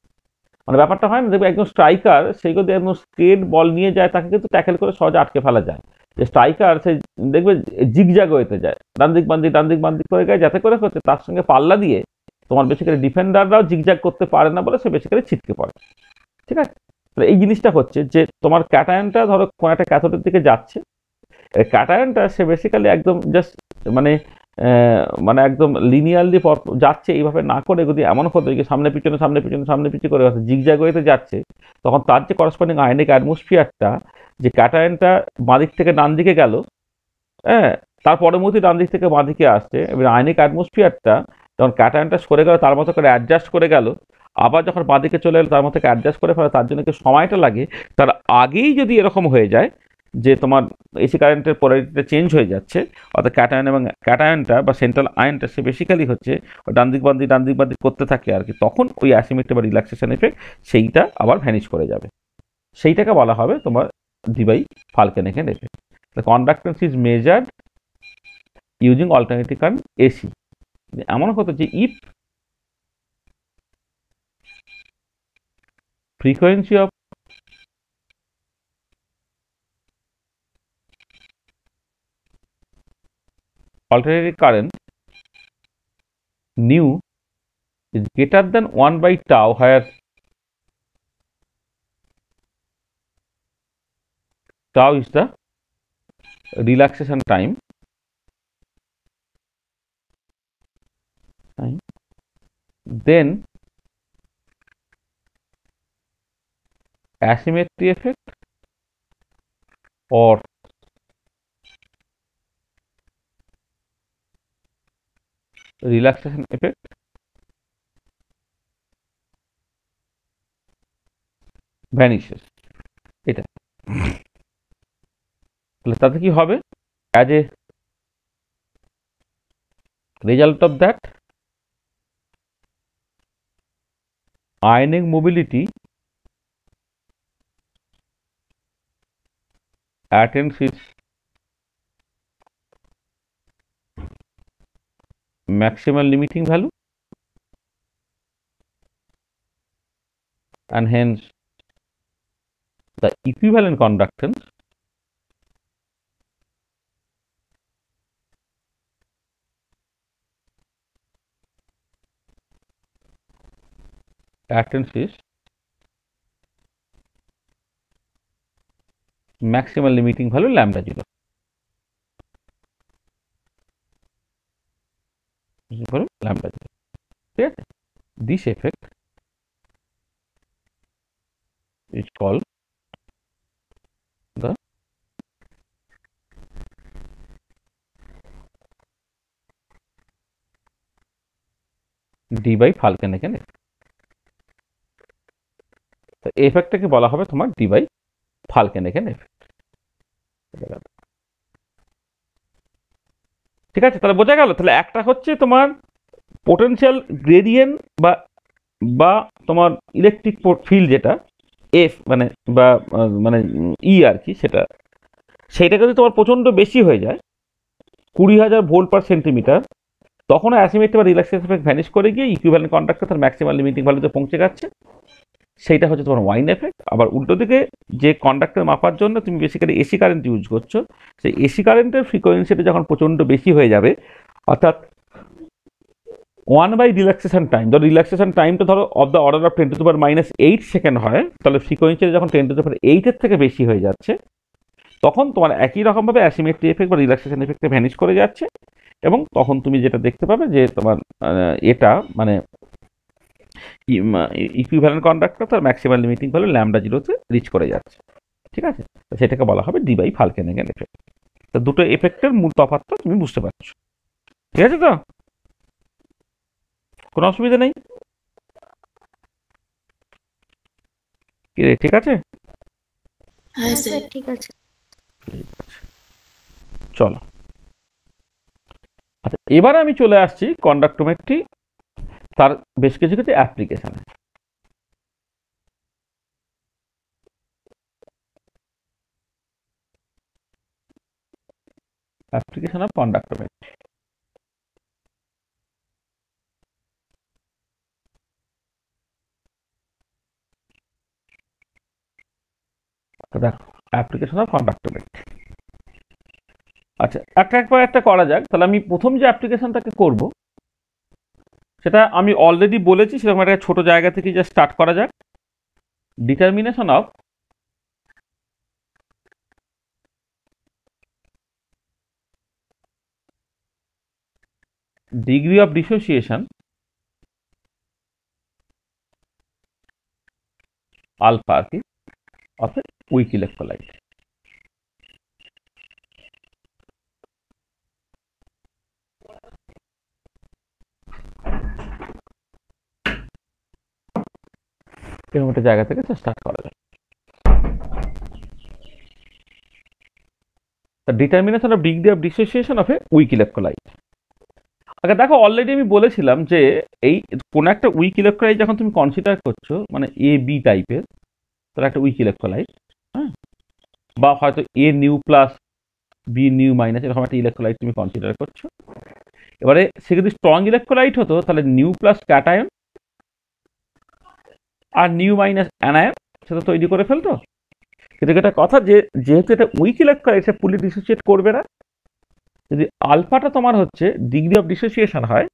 মানে ব্যাপারটা হয় না, দেখবে একজন স্ট্রাইকার সেই যদি একদম স্ট্রেট বল নিয়ে যায়, তাকে কিন্তু ট্যাকেল করে সহজে আটকে ফেলা যায়। যে স্ট্রাইকার সে দেখবে জিগজাগ হইতে যায় ডান দিক বান দিক ডান দিক বান করে যায় যাতে করে হচ্ছে তার সঙ্গে পাল্লা দিয়ে তোমার বেসিক্যালি ডিফেন্ডাররাও জিগজাগ করতে পারে না বলে সে বেসিক্যালি ছিটকে পড়ে। ঠিক আছে? তাহলে এই জিনিসটা হচ্ছে যে তোমার ক্যাটায়নটা ধরো কোনো একটা ক্যাথোডের দিকে যাচ্ছে। ক্যাটায়নটা সে বেসিক্যালি একদম জাস্ট মানে মানে একদম লিনিয়ারলি যাচ্ছে, এইভাবে না করে যদি এমন হতো যে সামনে পিছনে সামনে পিছনে সামনে পিছনে করে গেছে জিগজ্যাগ ওয়েতে যাচ্ছে, তখন তার যে করসপন্ডিং আয়নিক অ্যাটমসফিয়ারটা যে ক্যাটায়নটা বাঁদিক থেকে ডান দিকে গেল হ্যাঁ তার পরবর্তী ডান দিক থেকে বাঁদিকে আসছে এবার আয়নিক অ্যাটমসফিয়ারটা যখন ক্যাটায়নটা সরে গেল, তার মতো করে অ্যাডজাস্ট করে গেল আবার যখন বাঁদিকে চলে এলো, তার মধ্যে অ্যাডজাস্ট করে ফেলে, তার জন্য একটু সময়টা লাগে? তার আগেই যদি এরকম হয়ে যায় যে তোমার এসি কারেন্টের পোলারিটিটা চেঞ্জ হয়ে যাচ্ছে, অর্থাৎ ক্যাটায়ন এবং ক্যাটায়নটা বা সেন্ট্রাল আয়নটা সে বেসিক্যালি হচ্ছে ডান দিক বান্দি ডান দিক বান্দি করতে থাকে আর কি, তখন ওই অ্যাসিমেট্রি বা রিল্যাক্সেশন এফেক্ট সেইটা আবার ভ্যানিশ করে যাবে। সেইটাকে বলা হবে তোমার Debye Falkenhagen effect the conductance is measured using alternative current AC এমন হতো যে if frequency of alternating current nu is greater than 1 by tau where tau is the relaxation time time then asymmetry effect or relaxation effect vanishes এটা তাহলে তাতে কি হবে as a result of that ionic mobility attains its maximal limiting value? And hence the equivalent conductance reactance is maximal limiting value lambda 0 value lambda 0 ঠিক this effect is called the Debye Falkenhagen তো এই এফেক্টটাকে বলা হবে তোমার D by ফালকেনেকেন effect ঠিক আছে, তাহলে বোঝা গেল, তাহলে একটা হচ্ছে তোমার পোটেনশিয়াল গ্রেডিয়েন্ট বা বা তোমার ইলেকট্রিক ফিল্ড যেটা এফ মানে বা মানে ই আর কি সেটা সেইটা যদি তোমার প্রচণ্ড বেশি হয়ে যায়, কুড়ি হাজার ভোল্ট পার সেন্টিমিটার তখন অ্যাসিমেট্রি বা রিল্যাক্সেশন ভ্যানিশ করে গিয়ে ইকুইভ্যালেন্ট কন্ট্রাক্টর তার ম্যাক্সিমাম লিমিটিং ভ্যালুতে পৌঁছে যাচ্ছে। সেইটা হচ্ছে তোমার ওয়াইন এফেক্ট আবার উল্টো দিকে যে কন্ডাক্টর মাপার জন্য তুমি বেসিক্যালি এসি কারেন্ট ইউজ করছ, সেই এসি কারেন্টের ফ্রিকোয়েন্সিটা যখন প্রচণ্ড বেশি হয়ে যাবে, অর্থাৎ ওয়ান বাই রিল্যাক্সেশন টাইম ধরো রিল্যাক্সেশন টাইমটা ধরো of the order of ten to per minus eight second হয়, তাহলে ফ্রিকোয়েন্সিটা যখন টেন টু পাওয়ার এইটের থেকে বেশি হয়ে যাচ্ছে, তখন তোমার একই রকমভাবে অ্যাসিমেট্রি এফেক্ট বা রিল্যাক্সেশন এফেক্টে ভ্যানিশ করে যাচ্ছে এবং তখন তুমি যেটা দেখতে পাবে যে তোমার এটা মানে ইকুইভ্যালেন্ট কন্ডাক্টর তার ম্যাক্সিমাম লিমিটিং ভ্যালু ল্যামডা জিরোতে রিচ করে যাচ্ছে। ঠিক আছে? তো সেটাকে বলা হবে ডি বাই এফেক্ট তো দুটো এফেক্টের মূল তফাৎটা তুমি বুঝতে পারছ। ঠিক আছে তো? কোনো অসুবিধা নেই? কি রে, ঠিক আছে? হ্যাঁ স্যার। ঠিক আছে। চলো। আচ্ছা এবার আমি চলে আসছি কন্ডাক্টোমেট্রি তার বেশ কিছু কিছু অ্যাপ্লিকেশানে অ্যাপ্লিকেশন অফ কন্ডাক্টোমেট্রি দেখো অ্যাপ্লিকেশন অফ কন্ডাক্টোমেট্রি আচ্ছা একটা একবার একটা করা যাক। তাহলে আমি প্রথম যে অ্যাপ্লিকেশনটাকে করব সেটা আমি অলরেডি বলেছি, সেরকম একটা ছোট জায়গা থেকে যা স্টার্ট করা যাক। Determination of degree of dissociation alpha আর কি অফ উইক ইলেকট্রোলাইট একটা জায়গা থেকে স্টার্ট করা যায়। Determination of degree of dissociation of a weak electrolyte আগে দেখো অলরেডি আমি বলেছিলাম যে এই কোনো একটা উইক ইলেকট্রোলাইট যখন তুমি কনসিডার করছ মানে এ বি টাইপের তার একটা উইক ইলেকট্রোলাইট হ্যাঁ? বা হয়তো A nu plus B nu minus এরকম একটা ইলেকট্রোলাইট তুমি কনসিডার করছ। এবারে সে যদি স্ট্রং ইলেকট্রোলাইট হতো, তাহলে নিউ প্লাস ক্যাটায়ন আর নিউ মাইনাস অ্যানায়ন সেটা তৈরি করে ফেলতো। কিন্তু একটা কথা যে, যেহেতু এটা উইক ইলেকট্রোলাইট সে পুলি ডিসোসিয়েট করবে না। যদি আলফাটা তোমার হচ্ছে ডিগ্রি অফ ডিসোসিয়েশন হয়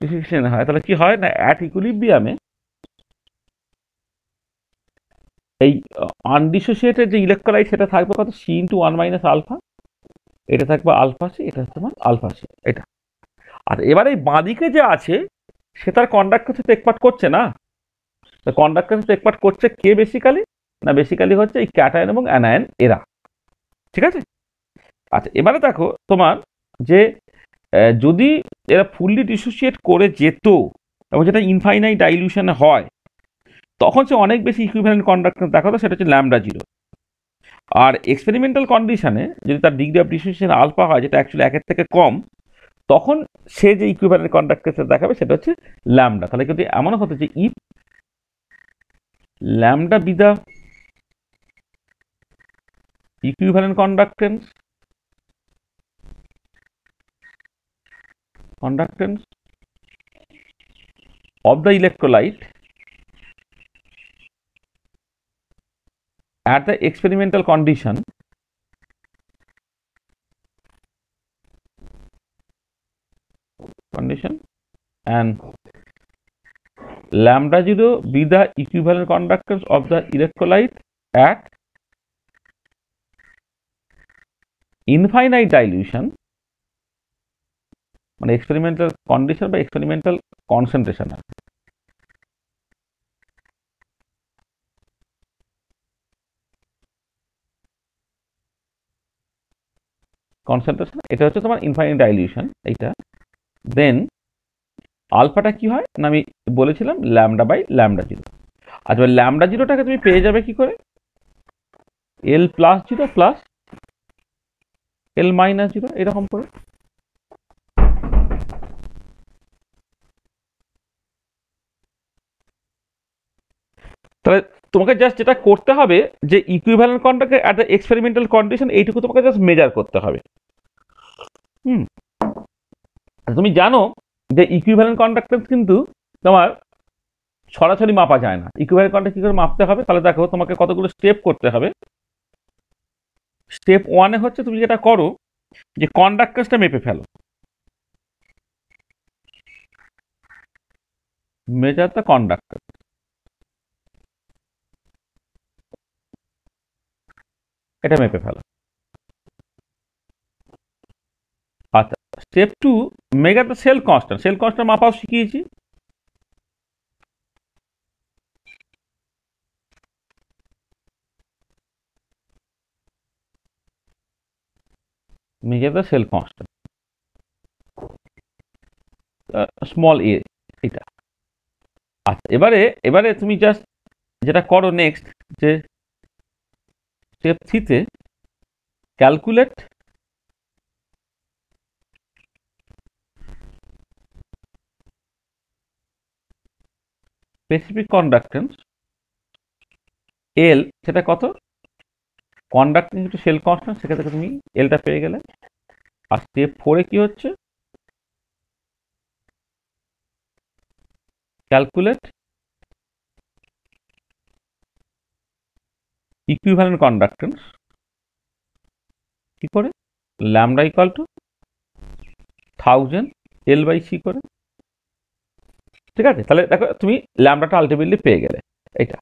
ডিসোসিয়েশন হয়, তাহলে কি হয় না অ্যাট ইকুইলিব্রিয়ামে এই আনডিসোসিয়েটেড যে ইলেকট্রোলাইট সেটা থাকবে কত? C into one minus alpha এটা থাকবে আলফা সি এটা তোমার আলফা সি এটা। আর এবার এই বাঁদিকে যে আছে, সে তার কন্ডাক্টর সাথে একপার্ট করছে না? কন্ডাক্টর সাথে একপার্ট করছে কে বেসিক্যালি না বেসিক্যালি হচ্ছে এই ক্যাটায়ন এবং অ্যানায়ন এরা। ঠিক আছে? আচ্ছা এবারে দেখো তোমার যে যদি এরা ফুললি ডিসোসিয়েট করে যেত এবং যেটা ইনফাইনাইট ডাইলিউশনে হয়, তখন সে অনেক বেশি ইকুইভ্যালেন্ট কন্ডাক্টর দেখাতো সেটা হচ্ছে ল্যামডা জিরো আর এক্সপেরিমেন্টাল কন্ডিশনে যদি তার ডিগ্রি অফ ডিসোসিয়েশন আলফা হয়, যেটা অ্যাকচুয়ালি একের থেকে কম তখন সে যে ইকুইভ্যালেন্ট কন্ডাক্টর দেখাবে সেটা হচ্ছে ল্যামডা তাহলে কিন্তু এমনও হতে যে if lambda v the equivalent conductance conductance of the electrolyte at the experimental condition condition and lambda 0 be the equivalent conductance of the electrolyte at infinite dilution মানে এক্সপেরিমেন্টাল কন্ডিশন বা এক্সপেরিমেন্টাল কনসেন্ট্রেশন কনসেন্ট্রেশন এটা হচ্ছে তোমার infinite dilution এইটা দেন আলফাটা কি হয়? না, আমি বলেছিলাম ল্যামডা বাই ল্যামডা জিরো। আচ্ছা ল্যামডা জিরোটাকে তুমি পেয়ে যাবে কি করে? L plus zero plus L minus zero, এরকম করে। তাহলে তোমাকে জাস্ট যেটা করতে হবে, যে equivalent conductance at the experimental condition এইটুকু তোমাকে জাস্ট মেজার করতে হবে। হুম? তুমি জানো যে ইকুইভ্যালেন্ট কন্ডাক্টেন্স কিন্তু তোমার সরাসরি মাপা যায় না। ইকুইভ্যালেন্ট কন্ডাক্ট কী করে মাপতে হবে? তাহলে দেখো তোমাকে কতগুলো স্টেপ করতে হবে। স্টেপ ওয়ানে হচ্ছে তুমি যেটা করো, যে কন্ডাক্টেন্সটা মেপে ফেলো। মেজার দ্য কন্ডাক্টর এটা মেপে ফেলো আচ্ছা step two mega the cell constant cell constant মাপাও শিখিয়েছি measure the cell constant small a এটা। আচ্ছা এবারে এবারে তুমি জাস্ট যেটা করো নেক্সট যে স্টেপ থ্রিতে ক্যালকুলেট স্পেসিফিক কন্ডাক্টেন্স এল সেটা কত? কন্ডাক্টেন্স একটু সেল কনস্ট্যান্ট থেকে তুমি এলটা পেয়ে গেলে। আর স্টেপ ফোরে কি হচ্ছে? ক্যালকুলেট ইকুইভ্যালেন্ট কন্ডাক্টেন্স কি করে? Lambda equal to thousand L by C করে। ঠিক আছে? তাহলে দেখো, তুমি ল্যামডাটা আলটিমেটলি পেয়ে গেলে। এটা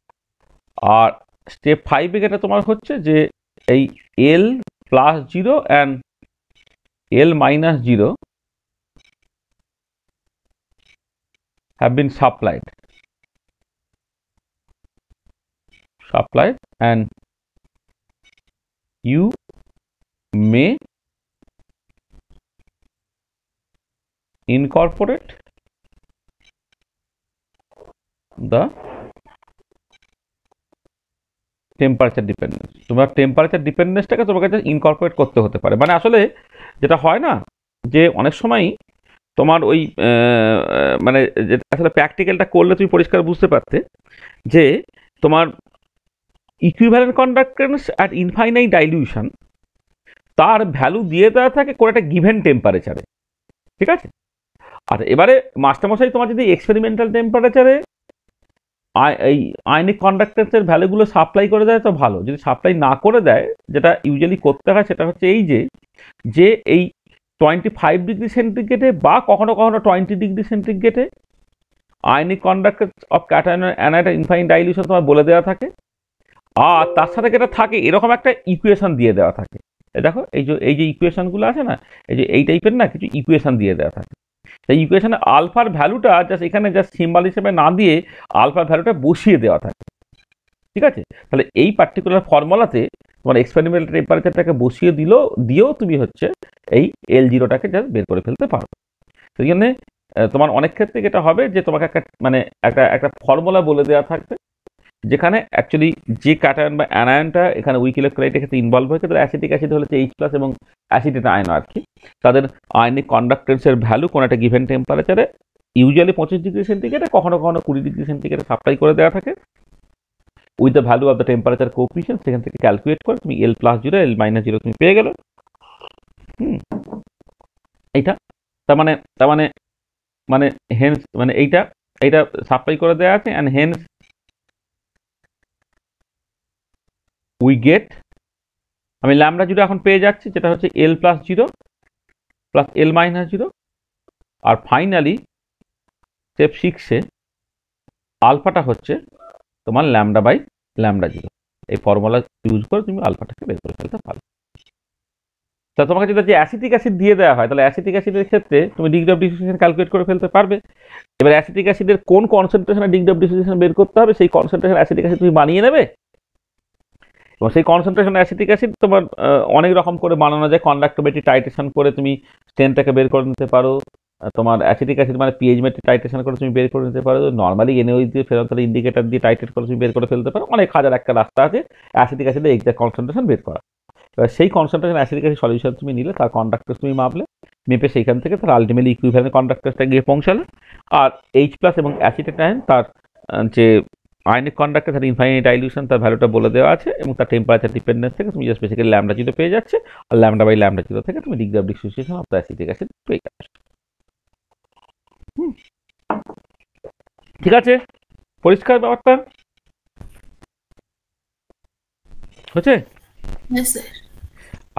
আর স্টেপ ফাইভে যেটা তোমার হচ্ছে যে, এই L plus zero and L minus zero have been supplied supplied and you may incorporate the temperature dependence তোমার টেম্পারেচার ডিপেন্ডেন্সটাকে তোমাকে ইনকর্পোরেট করতে হতে পারে। মানে আসলে যেটা হয় না, যে অনেক সময় তোমার ওই মানে আসলে প্র্যাকটিক্যালটা করলে তুমি পরিষ্কার বুঝতে পারতে যে তোমার equivalent conductance at infinite dilution তার ভ্যালু দিয়ে দেওয়া থাকে কোনো একটা গিভেন টেম্পারেচারে ঠিক আছে? আর এবারে মাস্টারমশাই তোমার যদি এক্সপেরিমেন্টাল টেম্পারেচারে এই আইনিক কন্ডাক্টেন্সের ভ্যালুগুলো সাপ্লাই করে দেয় তো ভালো। যদি সাপ্লাই না করে দেয়, যেটা ইউজুয়ালি করতে হয়, সেটা হচ্ছে এই যে যে এই টোয়েন্টি ফাইভ ডিগ্রি সেন্টিগ্রেডে বা কখনো কখনো টোয়েন্টি ডিগ্রি সেন্টিগ্রেডে ionic conductor of cation অ্যানাইটা infinite dilution তোমার বলে দেওয়া থাকে। আর তার সাথে যেটা থাকে, এরকম একটা ইকুয়েশন দিয়ে দেওয়া থাকে। দেখো, এই যে এই যে ইকুয়েশনগুলো আছে না, এই যে এই টাইপের না, কিছু ইকুয়েশন দিয়ে দেওয়া থাকে। সেই ইকুয়েশানে আলফার ভ্যালুটা জাস্ট এখানে জাস্ট সিম্বাল হিসেবে না দিয়ে আলফার ভ্যালুটা বসিয়ে দেওয়া থাকে। ঠিক আছে? তাহলে এই পার্টিকুলার ফর্মুলাতে তোমার এক্সপেরিমেন্টাল টেম্পারেচারটাকে বসিয়ে দিল, দিয়েও তুমি হচ্ছে এই এল জিরোটাকে জাস্ট বের করে ফেলতে পারো। সেই জন্যে তোমার অনেক ক্ষেত্রে যেটা হবে যে তোমাকে একটা মানে একটা একটা ফর্মুলা বলে দেওয়া থাকবে। যেখানে অ্যাকচুয়ালি যে ক্যাটায়ন বা অ্যানায়নটা এখানে উইক ইলেকট্রোলাইটের ক্ষেত্রে ইনভলভ হয়েছে, তাদের অ্যাসিডিক অ্যাসিড হলে এইচ প্লাস এবং অ্যাসিডেট আয়ন আর কি। তাদের আয়নিক কন্ডাক্টেন্সের ভ্যালু কোনো একটা গিভেন টেম্পারেচারে ইউজুয়ালি পঁচিশ ডিগ্রি সেন্টিগ্রেডে কখনো কখনো কুড়ি ডিগ্রি সেন্টিগ্রেডে সাপ্লাই করে দেওয়া থাকে। With the value of the temperature coefficient সেখান থেকে ক্যালকুলেট করে তুমি L plus zero L minus zero তুমি পেয়ে গেলো। হুম। এইটা। তার মানে তার মানে মানে হেন্স মানে এইটা এইটা সাপ্লাই করে দেওয়া আছে অ্যান্ড হেন্স উই গেট আমি ল্যামডা জিরো এখন পেয়ে যাচ্ছি, যেটা হচ্ছে L plus zero plus L minus zero আর ফাইনালি স্টেপ সিক্সে আলফাটা হচ্ছে তোমার ল্যামডা বাই ল্যামডা জিরো এই ফর্মুলা ইউজ করে তুমি আলফাটাকে বের করে ফেলতে পারো। তা তোমাকে যদি যে অ্যাসিটিক অ্যাসিড দিয়ে দেওয়া হয়, তাহলে অ্যাসিটিক অ্যাসিডের ক্ষেত্রে তুমি ডিগ্রি অফ ডিসোসিয়েশন ক্যালকুলেট করে ফেলতে পারবে। এবার অ্যাসিটিক অ্যাসিডের কোন কনসেন্ট্রেশনে ডিগ্রি অফ ডিসোসিয়েশন বের করতে হবে, সেই কনসেন্ট্রেশন অ্যাসিটিক অ্যাসিড তুমি বানিয়ে নেবে? এবং সেই কনসেন্ট্রেশন অ্যাসিটিক অ্যাসিড তোমার অনেক রকম করে বানানো যায় কন্ডাক্টিভিটি টাইট্রেশন করে তুমি স্ট্রেনটাকে বের করে নিতে পারো। তোমার অ্যাসিটিক অ্যাসিড মানে পিএইচ মেট্রিক টাইট্রেশন করে তুমি বের করে নিতে পারো। নর্মালি এনওই দিয়ে ফেরত তাহলে ইন্ডিকেটার দিয়ে টাইট্রেট করে তুমি বের করে ফেলতে পারো। অনেক হাজার একটা রাস্তা আছে অ্যাসিটিক অ্যাসিডের এক্সাক্ট কনসেন্ট্রেশন বের করা এবার সেই কনসেন্ট্রেশন অ্যাসিডিক অ্যাসিড সলিউশন তুমি নিলে, তার কন্ডাক্টার তুমি মাপলে, মেপে সেইখান থেকে তার আলটিমেটলি ইকুইভ্যালেন্ট কন্ডাক্টারটা গিয়ে পৌঁছালে। আর এইচ প্লাস এবং অ্যাসিটেটাইন তার যে আয়নিক কন্ডাক্টার তার ইনফাইনাইট ডাইলিউশন তার ভ্যালুটা বলে দেওয়া আছে এবং তার টেম্পারেচার ডিপেন্ডেন্স থেকে তুমি জাস্ট বেসিক্যালি ল্যামডা জিরো পেয়ে যাচ্ছে আর ল্যামডা বাই ল্যামডা জিরো থেকে তুমি degree of dissociation of the acetic acid পেয়ে যাচ্ছ। ঠিক আছে? পরিষ্কার ব্যাপারটা? হচ্ছে?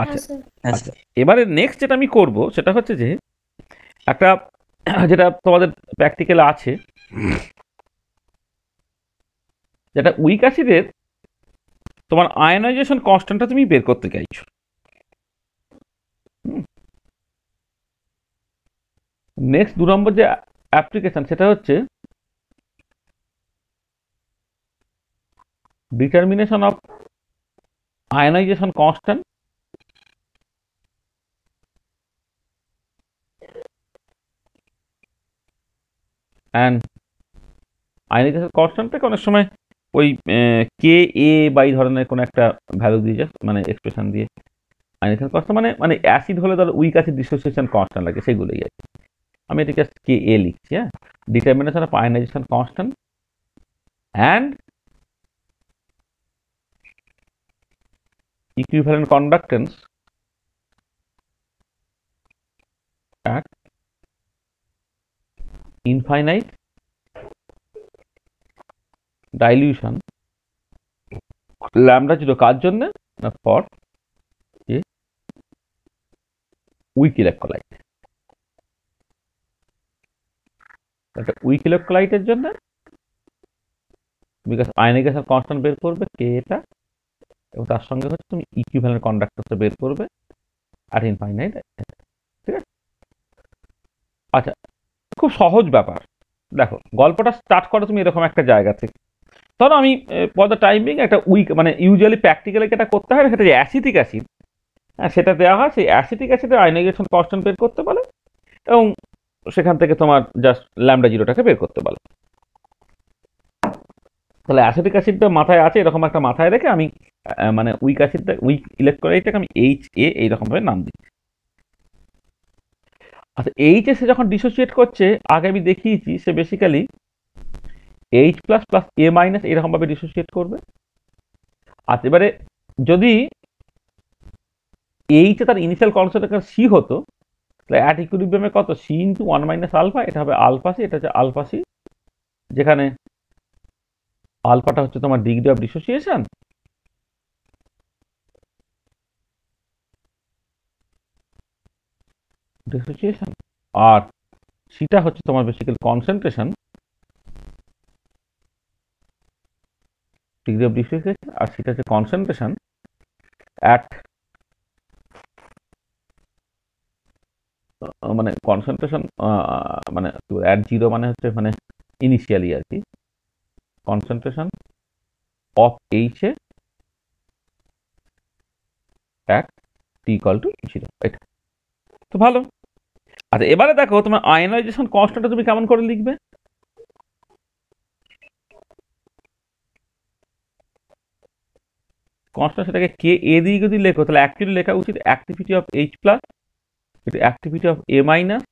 আচ্ছা আচ্ছা এবারে নেক্সট যেটা আমি করব সেটা হচ্ছে যে একটা যেটা তোমাদের প্র্যাকটিক্যাল আছে যেটা উইক অ্যাসিডের তোমার আয়নাইজেশন কনস্ট্যান্টটা তুমি বের করতে চাইছো। নেক্সট দু নম্বর যে অ্যাপ্লিকেশন সেটা হচ্ছে determination of ionization constant and ionization কনস্ট্যান্টটাকে অনেক সময় ওই কে এ বাই ধরনের কোনো একটা ভ্যালু দিয়ে just মানে এক্সপ্রেশন দিয়ে আয়নিক কনস্ট্যান্ট মানে মানে অ্যাসিড হলে ধর উইক অ্যাসিড ডিসোসিয়েশন কনস্ট্যান্ট লাগে, সেগুলোই আর। আমি এটা জাস্ট কে এ লিখছি হ্যাঁ determination of ionization constant and equivalent conductance at infinite dilution, lambda ছিল কার জন্য? না ফর উইক ইলেকট্রোলাইট একটা উইক ইলেকট্রোলাইটের জন্য বিকজ আয়নিকেশন কনস্ট্যান্ট বের করবে কে এটা, এবং তার সঙ্গে হচ্ছে তুমি ইকুইভ্যালেন্ট কন্ডাক্টরটা বের করবে আর ইনফাইনাইট ঠিক আছে? আচ্ছা খুব সহজ ব্যাপার। দেখো, গল্পটা স্টার্ট করো তুমি এরকম একটা জায়গা থেকে। ধরো আমি ফর দ্য টাইমিং একটা উইক মানে ইউজুয়ালি প্র্যাকটিক্যালি যেটা করতে হয়, সেটা যে অ্যাসিটিক অ্যাসিড হ্যাঁ সেটা দেওয়া হয়, সেই অ্যাসিটিক অ্যাসিডের আয়নাইজেশন কনস্ট্যান্ট বের করতে পারে এবং সেখান থেকে তোমার জাস্ট ল্যামডা জিরোটাকে বের করতে পারে তাহলে অ্যাসিটিক অ্যাসিডটা মাথায় আছে, এরকম একটা মাথায় রেখে আমি মানে উইক অ্যাসিডটা উইক ইলেকট্রোলাইটটাকে আমি এইচ এ এইরকমভাবে নাম দিই। আচ্ছা এইচ এসে যখন ডিসোসিয়েট করছে, আগে আমি দেখিয়েছি, সে basically H plus plus A minus এরকমভাবে ডিসোসিয়েট করবে। আচ্ছা এবারে যদি এইচ তার ইনিশিয়াল কনসেন্ট্রেশন সি হতো, তাহলে অ্যাট ইকুইলিব্রিয়ামে কত? C into one minus alpha এটা হবে আলফা সি এটা হচ্ছে আলফা সি যেখানে আলফাটা হচ্ছে তোমার ডিগ্রি অফ ডিসোসিয়েশন ডিসোসিয়েশন আর সিটা হচ্ছে তোমার basically concentration degree of dissociation আর সেটা হচ্ছে কনসেন্ট্রেশন অ্যাট মানে কনসেন্ট্রেশন মানে অ্যাট জিরো মানে হচ্ছে মানে ইনিশিয়ালি আর কি। Concentration of H A to zero এটা তো ভালো। আচ্ছা এবারে দেখো, তোমার আয়নাইজেশন কনস্ট্যান্টটা তুমি কেমন করে লিখবে? কনস্ট্যান্ট সেটাকে কে এ দিয়ে যদি লেখো, তাহলে অ্যাকচুয়ালি লেখা উচিত অ্যাক্টিভিটি অফ এইচ প্লাস এটা activity of A minus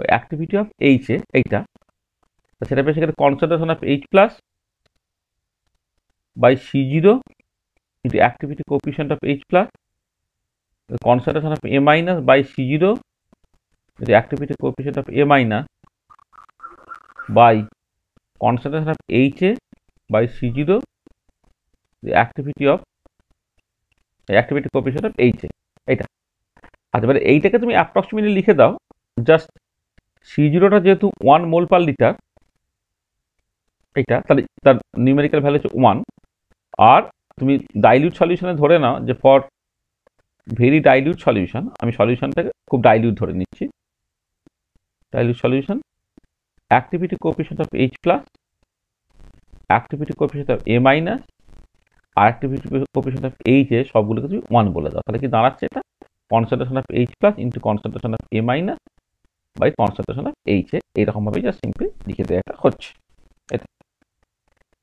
activity of H A, এইটা। সেটা basically concentration of H plus by C zero into activity coefficient of H plus concentration of A minus by C0 the activity coefficient of A minus by concentration of HA by C0 the activity of activity coefficient of এটা আচ্ছা এবারে এইটাকে তুমি approximately লিখে দাও। Just see জিরোটা যেহেতু one mole per litre এটা তাহলে তার নিউমেরিক্যাল ভ্যালু হচ্ছে ওয়ান আর তুমি ডাইলিউট সলিউশনে ধরে নাও যে ফর ভেরি ডাইলিউট সলিউশন আমি সলিউশনটাকে খুব ডাইলিউট ধরে নিচ্ছি। Dilute solution activity coefficient of H plus activity coefficient of A minus R activity coefficient of H A সবগুলোকে তুমি ওয়ান বলে দাও। তাহলে কি দাঁড়াচ্ছে এটা? Concentration of H plus into concentration of A minus by concentration of H A এরকমভাবেই just simply লিখে দেওয়াটা হচ্ছে। এটা।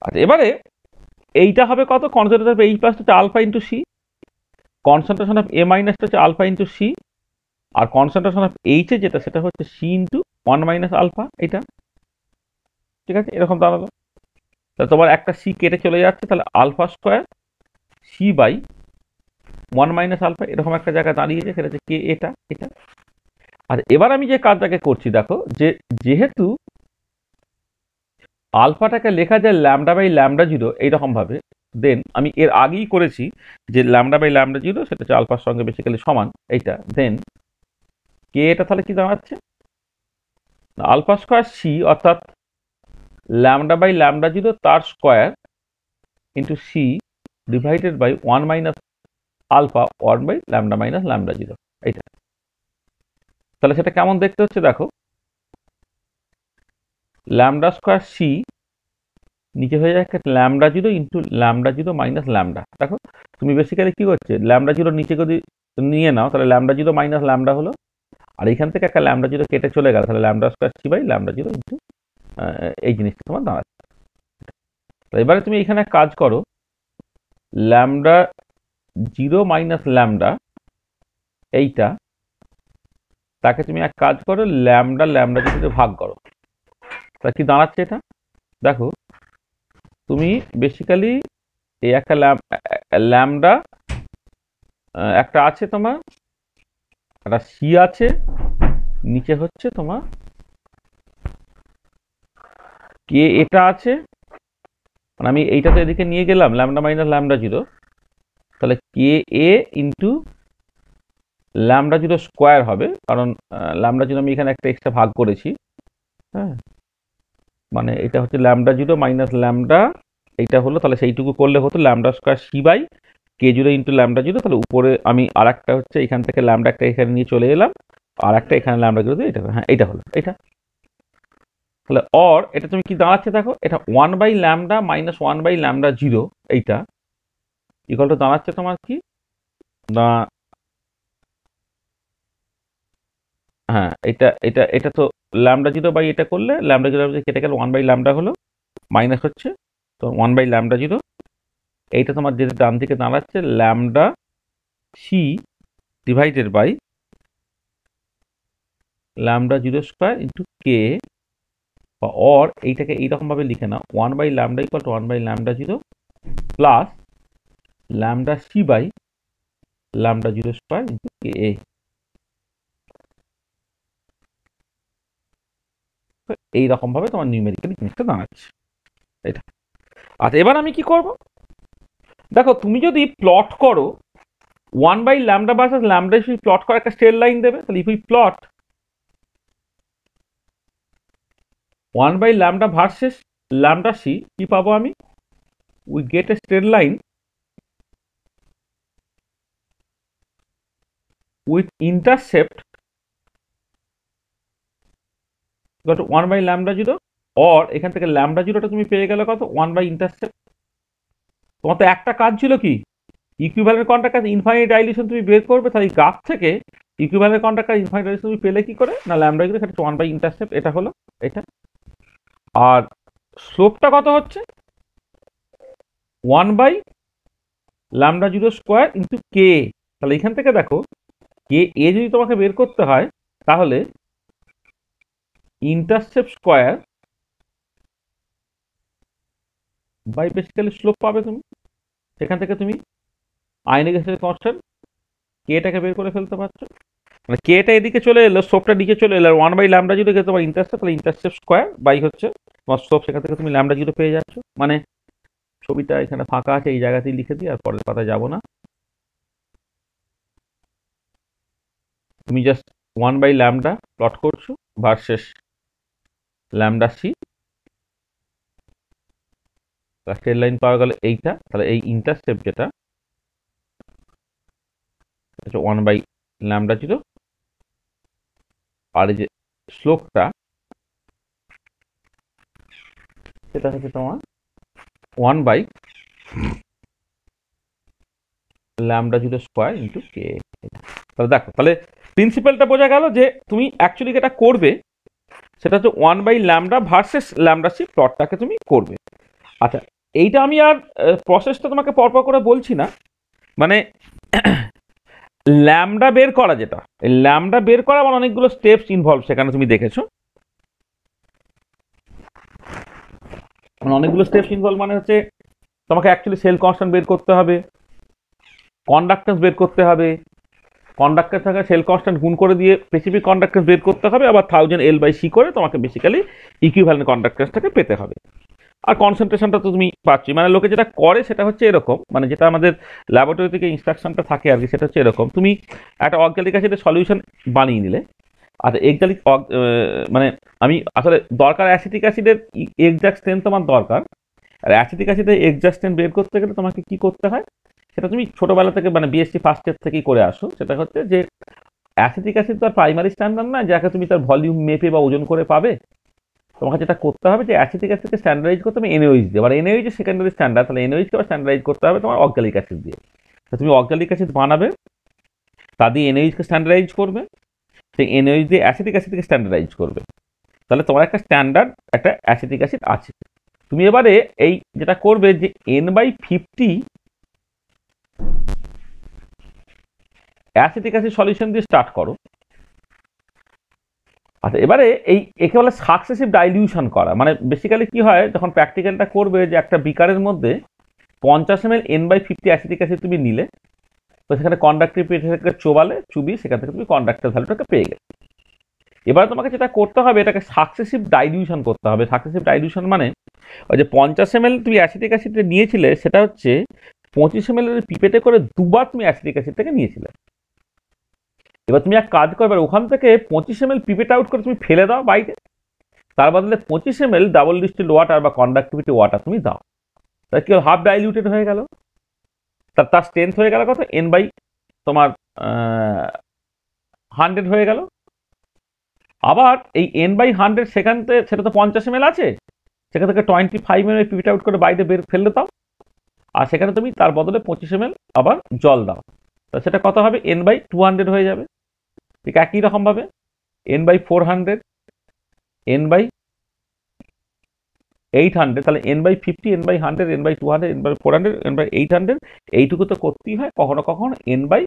আচ্ছা এবারে এইটা হবে কত? কনসেন্ট্রেশন অফ এইচ প্লাস হচ্ছে alpha into C concentration of A মাইনাসটা হচ্ছে আলফা ইন্টু সি আর কনসেন্ট্রেশন অফ এইচ এ যেটা, সেটা হচ্ছে C into one minus alpha এটা। ঠিক আছে? এরকম দাঁড়াল। তাহলে তোমার একটা সি কেটে চলে যাচ্ছে, তাহলে alpha square C by one minus alpha এরকম একটা জায়গায় দাঁড়িয়েছে, সেটা হচ্ছে কে এটা এটা। আর এবার আমি যে কাজটাকে করছি, দেখো, যে, যেহেতু আলফাটাকে লেখা যায় ল্যামডা বাই ল্যামডা জিরো এইরকমভাবে দেন আমি এর আগেই করেছি যে ল্যামডা বাই ল্যামডা জিরো সেটা হচ্ছে আলফার সঙ্গে বেসিক্যালি সমান, এইটা দেন কে এটা তাহলে কি দাঁড়াচ্ছে? আলফা স্কোয়ার সি অর্থাৎ ল্যামডা বাই ল্যামডা জিরো তার square into C divided by one minus alpha one by lambda minus lambda zero এইটা। তাহলে সেটা কেমন দেখতে হচ্ছে দেখো? ল্যামডা স্কোয়ার সি নিচে হয়ে যাচ্ছে lambda zero into lambda zero minus lambda দেখো, তুমি বেসিক্যালি কি করছে? ল্যামডা জিরো নিচে যদি নিয়ে নাও, তাহলে ল্যামডা জিরো মাইনাস ল্যামডা হলো, আর এখান থেকে একটা ল্যামডা জিরো কেটে চলে গেল, তাহলে lambda square C by lambda zero into এই জিনিসটা তোমার দাঁড়াচ্ছে এবারে তুমি এখানে কাজ করো, ল্যামডা জিরো মাইনাস ল্যামডা এইটা, তাকে তুমি এক কাজ করো, ল্যামডা ল্যামডা জিরোতে ভাগ করো। তা কি দাঁড়াচ্ছে এটা? দেখো, তুমি বেসিক্যালি এই একটা ল্যামডা একটা আছে তোমার, একটা সি আছে, নিচে হচ্ছে তোমার কে এটা আছে? মানে আমি এইটাতে এদিকে নিয়ে গেলাম, ল্যামডা মাইনাস ল্যামডা জিরো। তাহলে K a into lambda zero square হবে, কারণ ল্যামডা জিরো আমি এখানে একটা এক্সট্রা ভাগ করেছি। হ্যাঁ। মানে এটা হচ্ছে ল্যামডা জিরো মাইনাস ল্যামডা, এইটা হলো, তাহলে সেইটুকু করলে হতো lambda square C by K zero into lambda zero. তাহলে উপরে আমি আর একটা হচ্ছে, এখান থেকে ল্যামডা একটা এখানে নিয়ে চলে এলাম আর একটা এখানে ল্যামডা জিরো এটা হ্যাঁ এইটা হলো এটা তাহলে অর এটা তুমি কি দাঁড়াচ্ছে দেখো, এটা one by lambda minus one by lambda zero এইটা ইকলটা দাঁড়াচ্ছে তোমার কি? না হ্যাঁ এটা এটা এটা তো ল্যামডা জিরো বাই এটা করলে ল্যামডা জিরো কেটে গেলে ওয়ান বাই ল্যামডা হলো মাইনাস হচ্ছে, তো ওয়ান বাই ল্যামডা জিরো এইটা তোমার যেটা ডান দিকে দাঁড়াচ্ছে lambda C divided by lambda zero square into K বা অর এইটাকে এইরকমভাবে লিখে নাও। One by lambda equal to one by lambda zero plus lambda C by lambda zero square into K a এইরকমভাবে তোমার নিউমেরিক্যালি জিনিসটা দাঁড়াচ্ছে। এটা আচ্ছা এবার আমি কি করব? দেখো, তুমি যদি প্লট করো one by lambda versus lambda যদি প্লট করে একটা স্ট্রেট লাইন দেবে, তাহলে if we plot one by lambda versus lambda C কি পাবো আমি? We get a straight line with intercept one by lambda zero or এখান থেকে ল্যামডা জিরোটা তুমি পেয়ে গেলে কত? ওয়ান বাই ইন্টারসেপ্ট তোমার তো একটা কাজ ছিল কি? ইকুইভ্যালেন্ট কন্ট্রাক্ট কাজ ইনফাইনাইট ডাইলিউশন তুমি বের করবে, তাহলে গ্রাফ থেকে ইকুইভ্যালেন্ট কন্ট্রাক্ট কাজ ইনফাইনাইট ডাইলিউশন তুমি পেলে কি করে? না ল্যামডা জিরো সেটা ওয়ান বাই ইন্টারসেপ্ট এটা হলো, এটা আর স্লোপটা কত হচ্ছে? One by lambda zero square into K তাহলে এখান থেকে দেখো কে এ যদি তোমাকে বের করতে হয়, তাহলে intercept square by basically slope পাবে তুমি। সেখান থেকে তুমি আইনে গেছে কনস্ট্যান্ট কেটাকে বের করে ফেলতে পারছ। মানে কেটা এদিকে চলে এলো সোপটা দিকে চলে এলো ওয়ান বাই ল্যামডা গেছে তোমার ইন্টারসেপ্ট তাহলে ইন্টারসেপ্ট স্কোয়ার বাই হচ্ছে স্লোপ সেখান থেকে তুমি ল্যামডা জিরো পেয়ে যাচ্ছ। মানে ছবিটা এখানে ফাঁকা আছে, এই জায়গাতেই লিখে দিই, আর পরের পাতায় যাব না। তুমি just one by lambda plot করছ versus lambda C straight line পাওয়া গেল এইটা, তাহলে এই ইন্টারসেপ্ট যেটা ওয়ান বাই ল্যামডা জিরো। আর যে স্লোপটা সেটা হচ্ছে তোমার one by lambda zero square into K তাহলে দেখো, তাহলে প্রিন্সিপালটা বোঝা গেল যে তুমি অ্যাকচুয়ালি যেটা করবে, সেটা হচ্ছে one by lambda versus lambda C প্লটটাকে তুমি করবে। আচ্ছা এইটা আমি আর প্রসেসটা তোমাকে পরপর করে বলছি না। মানে ল্যামডা বের করা যেটা ল্যামডা বের করা আমার অনেকগুলো স্টেপস ইনভলভ সেখানে তুমি দেখেছ। অনেকগুলো স্টেপস ইনভলভ মানে হচ্ছে তোমাকে অ্যাকচুয়ালি সেল কনস্ট্যান্ট বের করতে হবে কন্ডাক্টেন্স বের করতে হবে কন্ডাক্টর থাকা সেল কনস্ট্যান্ট গুণ করে দিয়ে স্পেসিফিক কন্ডাক্টেন্স বের করতে হবে, আবার থাউজেন্ড এল বাই সি করে তোমাকে বেসিক্যালি ইকুইভ্যালেন্ট কন্ডাক্টেন্সটাকে পেতে হবে। আর কনসেন্ট্রেশনটা তো তুমি পাচ্ছি। মানে লোকে যেটা করে সেটা হচ্ছে এরকম মানে যেটা আমাদের ল্যাবরেটরি থেকে ইনস্ট্রাকশনটা থাকে আর কি, সেটা হচ্ছে এরকম। তুমি একটা অর্গ্যালিক অ্যাসিডের সলিউশন বানিয়ে নিলে আর এক্সালিক মানে আমি আসলে দরকার অ্যাসিটিক অ্যাসিডের এক্সাক্ট স্ট্রেন্থ তোমার দরকার। আর অ্যাসিটিক অ্যাসিডের এক্সাক্ট স্ট্রেন্থ বের করতে গেলে তোমাকে কি করতে হয়, সেটা তুমি ছোটোবেলা থেকে মানে বিএসসি ফার্স্ট ইয়ার থেকেই করে আসো। সেটা হচ্ছে যে অ্যাসিটিক অ্যাসিড তো আর প্রাইমারি স্ট্যান্ডার্ড না যাকে তুমি তার ভলিউম মেপে বা ওজন করে পাবে। তোমাকে যেটা করতে হবে যে অ্যাসিটিক অ্যাসিডকে স্ট্যান্ডার্ডাইজ করতে হবে এনওইচ দিয়ে। এবার এনওইচ সেকেন্ডারি স্ট্যান্ডার্ড তাহলে এনওইচকে আবার স্ট্যান্ডার্ডাইজ করতে হবে তোমার অর্গালিক অ্যাসিড দিয়ে। তুমি অর্গালিক অ্যাসিড বানাবে, তা দিয়ে এনওইচকে স্ট্যান্ডার্ডাইজ করবে। সেই এনওইচ দিয়ে অ্যাসিটিক অ্যাসিডকে স্ট্যান্ডার্ডাইজ করবে। তাহলে তোমার একটা স্ট্যান্ডার্ড একটা অ্যাসিটিক অ্যাসিড আছে। তুমি এবারে এই যেটা করবে যে N by fifty acetic acid solution দিয়ে স্টার্ট করো। আচ্ছা এবারে এই একে বলে সাকসেসিভ ডাইলিউশন করা। মানে বেসিক্যালি কি হয়, যখন প্র্যাকটিক্যালটা করবে যে একটা বিকারের মধ্যে পঞ্চাশ M L N by fifty acetic acid তুমি নিলে তো সেখানে কন্ডাক্টিভ থেকে চোবালে, চুবি, সেখান থেকে তুমি কন্ডাক্টার ভ্যালুটাকে পেয়ে গেলে। এবার তোমাকে যেটা করতে হবে, এটাকে সাকসেসিভ ডাইলিউশন করতে হবে। সাকসেসিভ ডাইলিউশন মানে ওই যে পঞ্চাশ এম তুমি অ্যাসিটিক অ্যাসিডে নিয়েছিলে, সেটা হচ্ছে পঁচিশ এম এর পিপেটে করে দুবার তুমি অ্যাসিটিক অ্যাসিড থেকে নিয়েছিলে। এবার তুমি এক কাজ করবে ওখান থেকে পঁচিশ এম এল পিপেট আউট করে তুমি ফেলে দাও বাইরে। তার বদলে পঁচিশ M L double distil water বা কন্ডাক্টিভিটি ওয়াটার তুমি দাও। তাহলে কি হাফ ডাইলিউটেড হয়ে গেল। তার তার স্ট্রেংথ হয়ে গেল কত? এন বাই তোমার হান্ড্রেড হয়ে গেল। আবার এই এন বাই হান্ড্রেড সেখান থেকে, সেটা তো পঞ্চাশ এম আছে। সেখান থেকে twenty five M L pipette out করে বাইরে বের ফেললে দাও। আর সেখানে তুমি তার বদলে পঁচিশ এম আবার জল দাও। তা সেটা কত হবে? এন বাই টু হান্ড্রেড হয়ে যাবে। ঠিক একই রকমভাবে N by four hundred N by eight hundred তাহলে N by fifty N by hundred N by two hundred N by four hundred N by eight hundred এইটুকু তো করতেই হয় কখনো কখনো এন বাই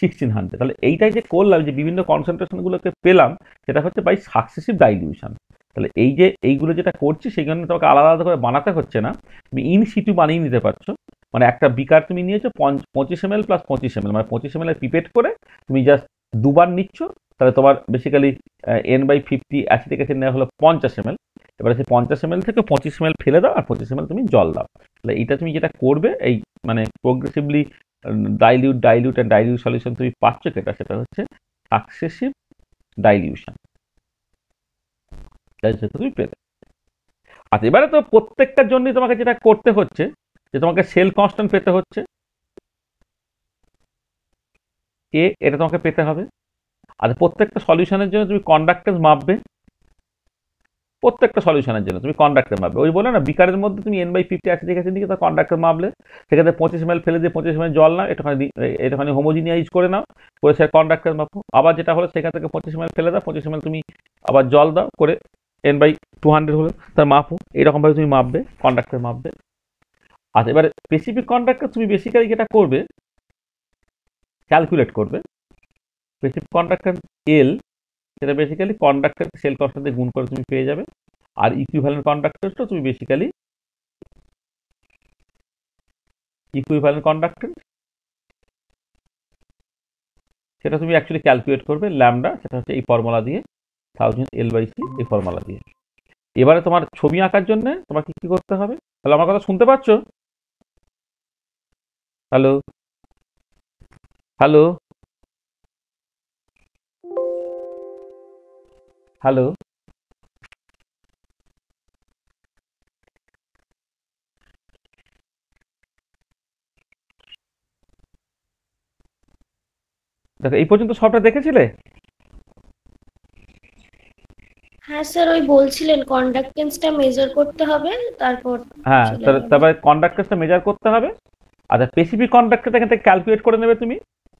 সিক্সটিন হান্ড্রেড তাহলে এইটাই যে করলাম, যে বিভিন্ন কনসেন্ট্রেশনগুলোকে পেলাম, সেটা হচ্ছে বাই সাকসেসিভ ডাইলিউশন তাহলে এই যে এইগুলো যেটা করছি, সেই জন্য তোমাকে আলাদা আলাদা করে বানাতে হচ্ছে না। তুমি ইন সিটু বানিয়ে নিতে পারছ। মানে একটা বিকার তুমি নিয়েছো পঁচিশ এম এল প্লাস পঁচিশ এম এল মানে পঁচিশ এম এল পিপেট করে তুমি জাস্ট দুবার নিচ্ছ, তাহলে তোমার basically N by fifty acetic acid নেওয়া হলো পঞ্চাশ এম এল এবারে সেই পঞ্চাশ এম থেকে পঁচিশ এম ফেলে দাও আর পঁচিশ এম তুমি জল দাও। তাহলে এটা তুমি যেটা করবে, এই মানে progressively dilute dilute and dilute solution তুমি পাচ্ছ যেটা, সেটা হচ্ছে সাকসেসিভ ডাইলিউশন তুমি পেলে। আচ্ছা এবারে তো প্রত্যেকটার জন্যই তোমাকে যেটা করতে হচ্ছে, যে তোমাকে সেল কনস্ট্যান্ট পেতে হচ্ছে। এ এটা তোমাকে পেতে হবে। আর প্রত্যেকটা সলিউশনের জন্য তুমি কন্ডাক্টেন্স মাপবে। প্রত্যেকটা সলিউশনের জন্য। তুমি কন্ডাক্টর মাপবে। ওই বলে না, বিকারের মধ্যে তুমি N by fifty acidic acid দিকে তার কন্ডাক্টর মাপলে সেখানে পঁচিশ এম ফেলে দিয়ে পঁচিশ এম জল নাও এটাখানে এটাখানে হোমোজিনিয়াইজ করে নাও, করে সে কন্ডাক্টর মাপো। আবার যেটা হলো সেখান থেকে পঁচিশ এম ফেলে দাও, পঁচিশ এম তুমি আবার জল দাও করে এন বাই টু হান্ড্রেড হলো তার মাপো। এইরকমভাবে তুমি মাপবে কন্ডাক্টর মাপবে। আচ্ছা এবারে স্পেসিফিক কন্ডাক্টর তুমি বেসিক্যালি যেটা করবে ক্যালকুলেট করবে। স্পেসিফিক কন্ডাক্টর এল সেটা বেসিক্যালি কন্ডাক্টর সেল কস্টার দিয়ে গুণ করে তুমি পেয়ে যাবে। আর ইকুইভ্যালেন্ট কন্ডাক্টরটা তুমি বেসিক্যালি ইকুইভ্যালেন্ট কন্ডাক্টর সেটা তুমি অ্যাকচুয়ালি ক্যালকুলেট করবে ল্যামডা সেটা হচ্ছে এই ফর্মুলা দিয়ে থাউজেন্ড এল বাই সি এই ফর্মুলা দিয়ে। এবারে তোমার ছবি আঁকার জন্য তোমাকে কি করতে হবে? তাহলে আমার কথা শুনতে পাচ্ছ? হ্যালো হ্যালো হ্যালো দেখো এই পর্যন্ত সবটা দেখেছিলে? হ্যাঁ স্যার ওই বলছিলেন কন্ডাক্টেন্সটা মেজার করতে হবে তারপর হ্যাঁ। তারপরে কন্ডাক্টেন্সটা মেজার করতে হবে। আচ্ছা স্পেসিফিক কন্ডাক্টেন্স এখান থেকে ক্যালকুলেট করে নেবে তুমি।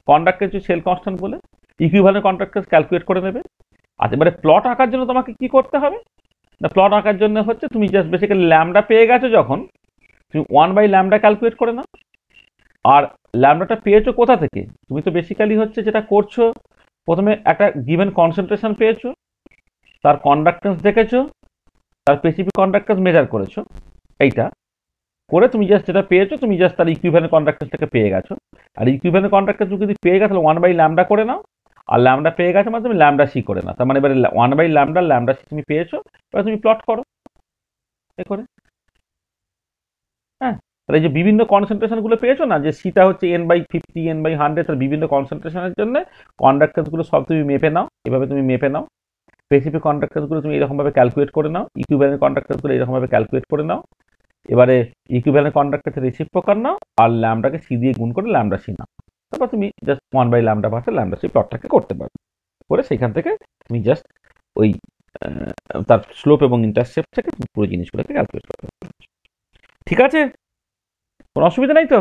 কন্ডাক্টেন্স সেল কনস্ট্যান্ট বলে। ইকুইভ্যালেন্ট কন্ডাক্টেন্স ক্যালকুলেট করে নেবে। আচ্ছা এবারে প্লট আঁকার জন্য তোমাকে কি করতে হবে? না প্লট আঁকার জন্য হচ্ছে তুমি জাস্ট বেসিক্যালি ল্যামডা পেয়ে গেছো যখন, তুমি ওয়ান বাই ল্যামডা ক্যালকুলেট করে নাও। আর ল্যামডাটা পেয়েছ কোথা থেকে? তুমি তো বেসিক্যালি হচ্ছে যেটা করছ, প্রথমে একটা গিভেন কনসেন্ট্রেশন পেয়েছ, তার কন্ডাক্টেন্স দেখেছ, তার স্পেসিফিক কন্ডাক্টেন্স মেজার করেছ, এইটা। করে তুমি জাস্ট যেটা পেয়েছ, তুমি জাস্ট তার ইকুইভ্যালেন্ট কন্ডাক্টেন্সটাকে পেয়ে গেছো। আর ইকুইভ্যালেন্ট কন্ডাক্টেন্স যদি পেয়ে গেছো ওয়ান বাই ল্যামডা করে নাও। আর ল্যামডা পেয়ে গেছে মানে তুমি ল্যামডা সি করে নাও। তার মানে এবারে one by lambda lambda C তুমি পেয়েছ, এবার তুমি প্লট করো। এ করে। হ্যাঁ তাহলে এই যে বিভিন্ন কনসেন্ট্রেশনগুলো পেয়েছ না, যে সিটা হচ্ছে N by fifty N by hundred তার বিভিন্ন কনসেন্ট্রেশনের জন্য কন্ডাক্টেন্সগুলো সব তুমি মেপে নাও, এভাবে তুমি মেপে নাও। স্পেসিফিক কন্ডাক্টেন্সগুলো তুমি এরকমভাবে ক্যালকুলেট করে নাও ইকুইভ্যালেন্ট কন্ডাক্টেন্সগুলো এরকমভাবে ক্যালকুলেট করে নাও। এবারে ইকুইভ্যালেন্ট কন্ডাক্টেন্সের রেসিপ্রোকার নাও, আর ল্যামডাকে সি দিয়ে গুণ করে ল্যামডা সি নাও। তারপর তুমি জাস্ট ওয়ান বাই ল্যামডা পাশে ল্যামডা সি প্লটটাকে করতে পারবে করে সেখান থেকে তুমি জাস্ট ওই আহ, তার স্লোপ এবং ইন্টারসেপ্ট থেকে তুমি পুরো জিনিসগুলোকে ক্যালকুলেট করতে পারবে ঠিক আছে? কোনো অসুবিধা নাই তো?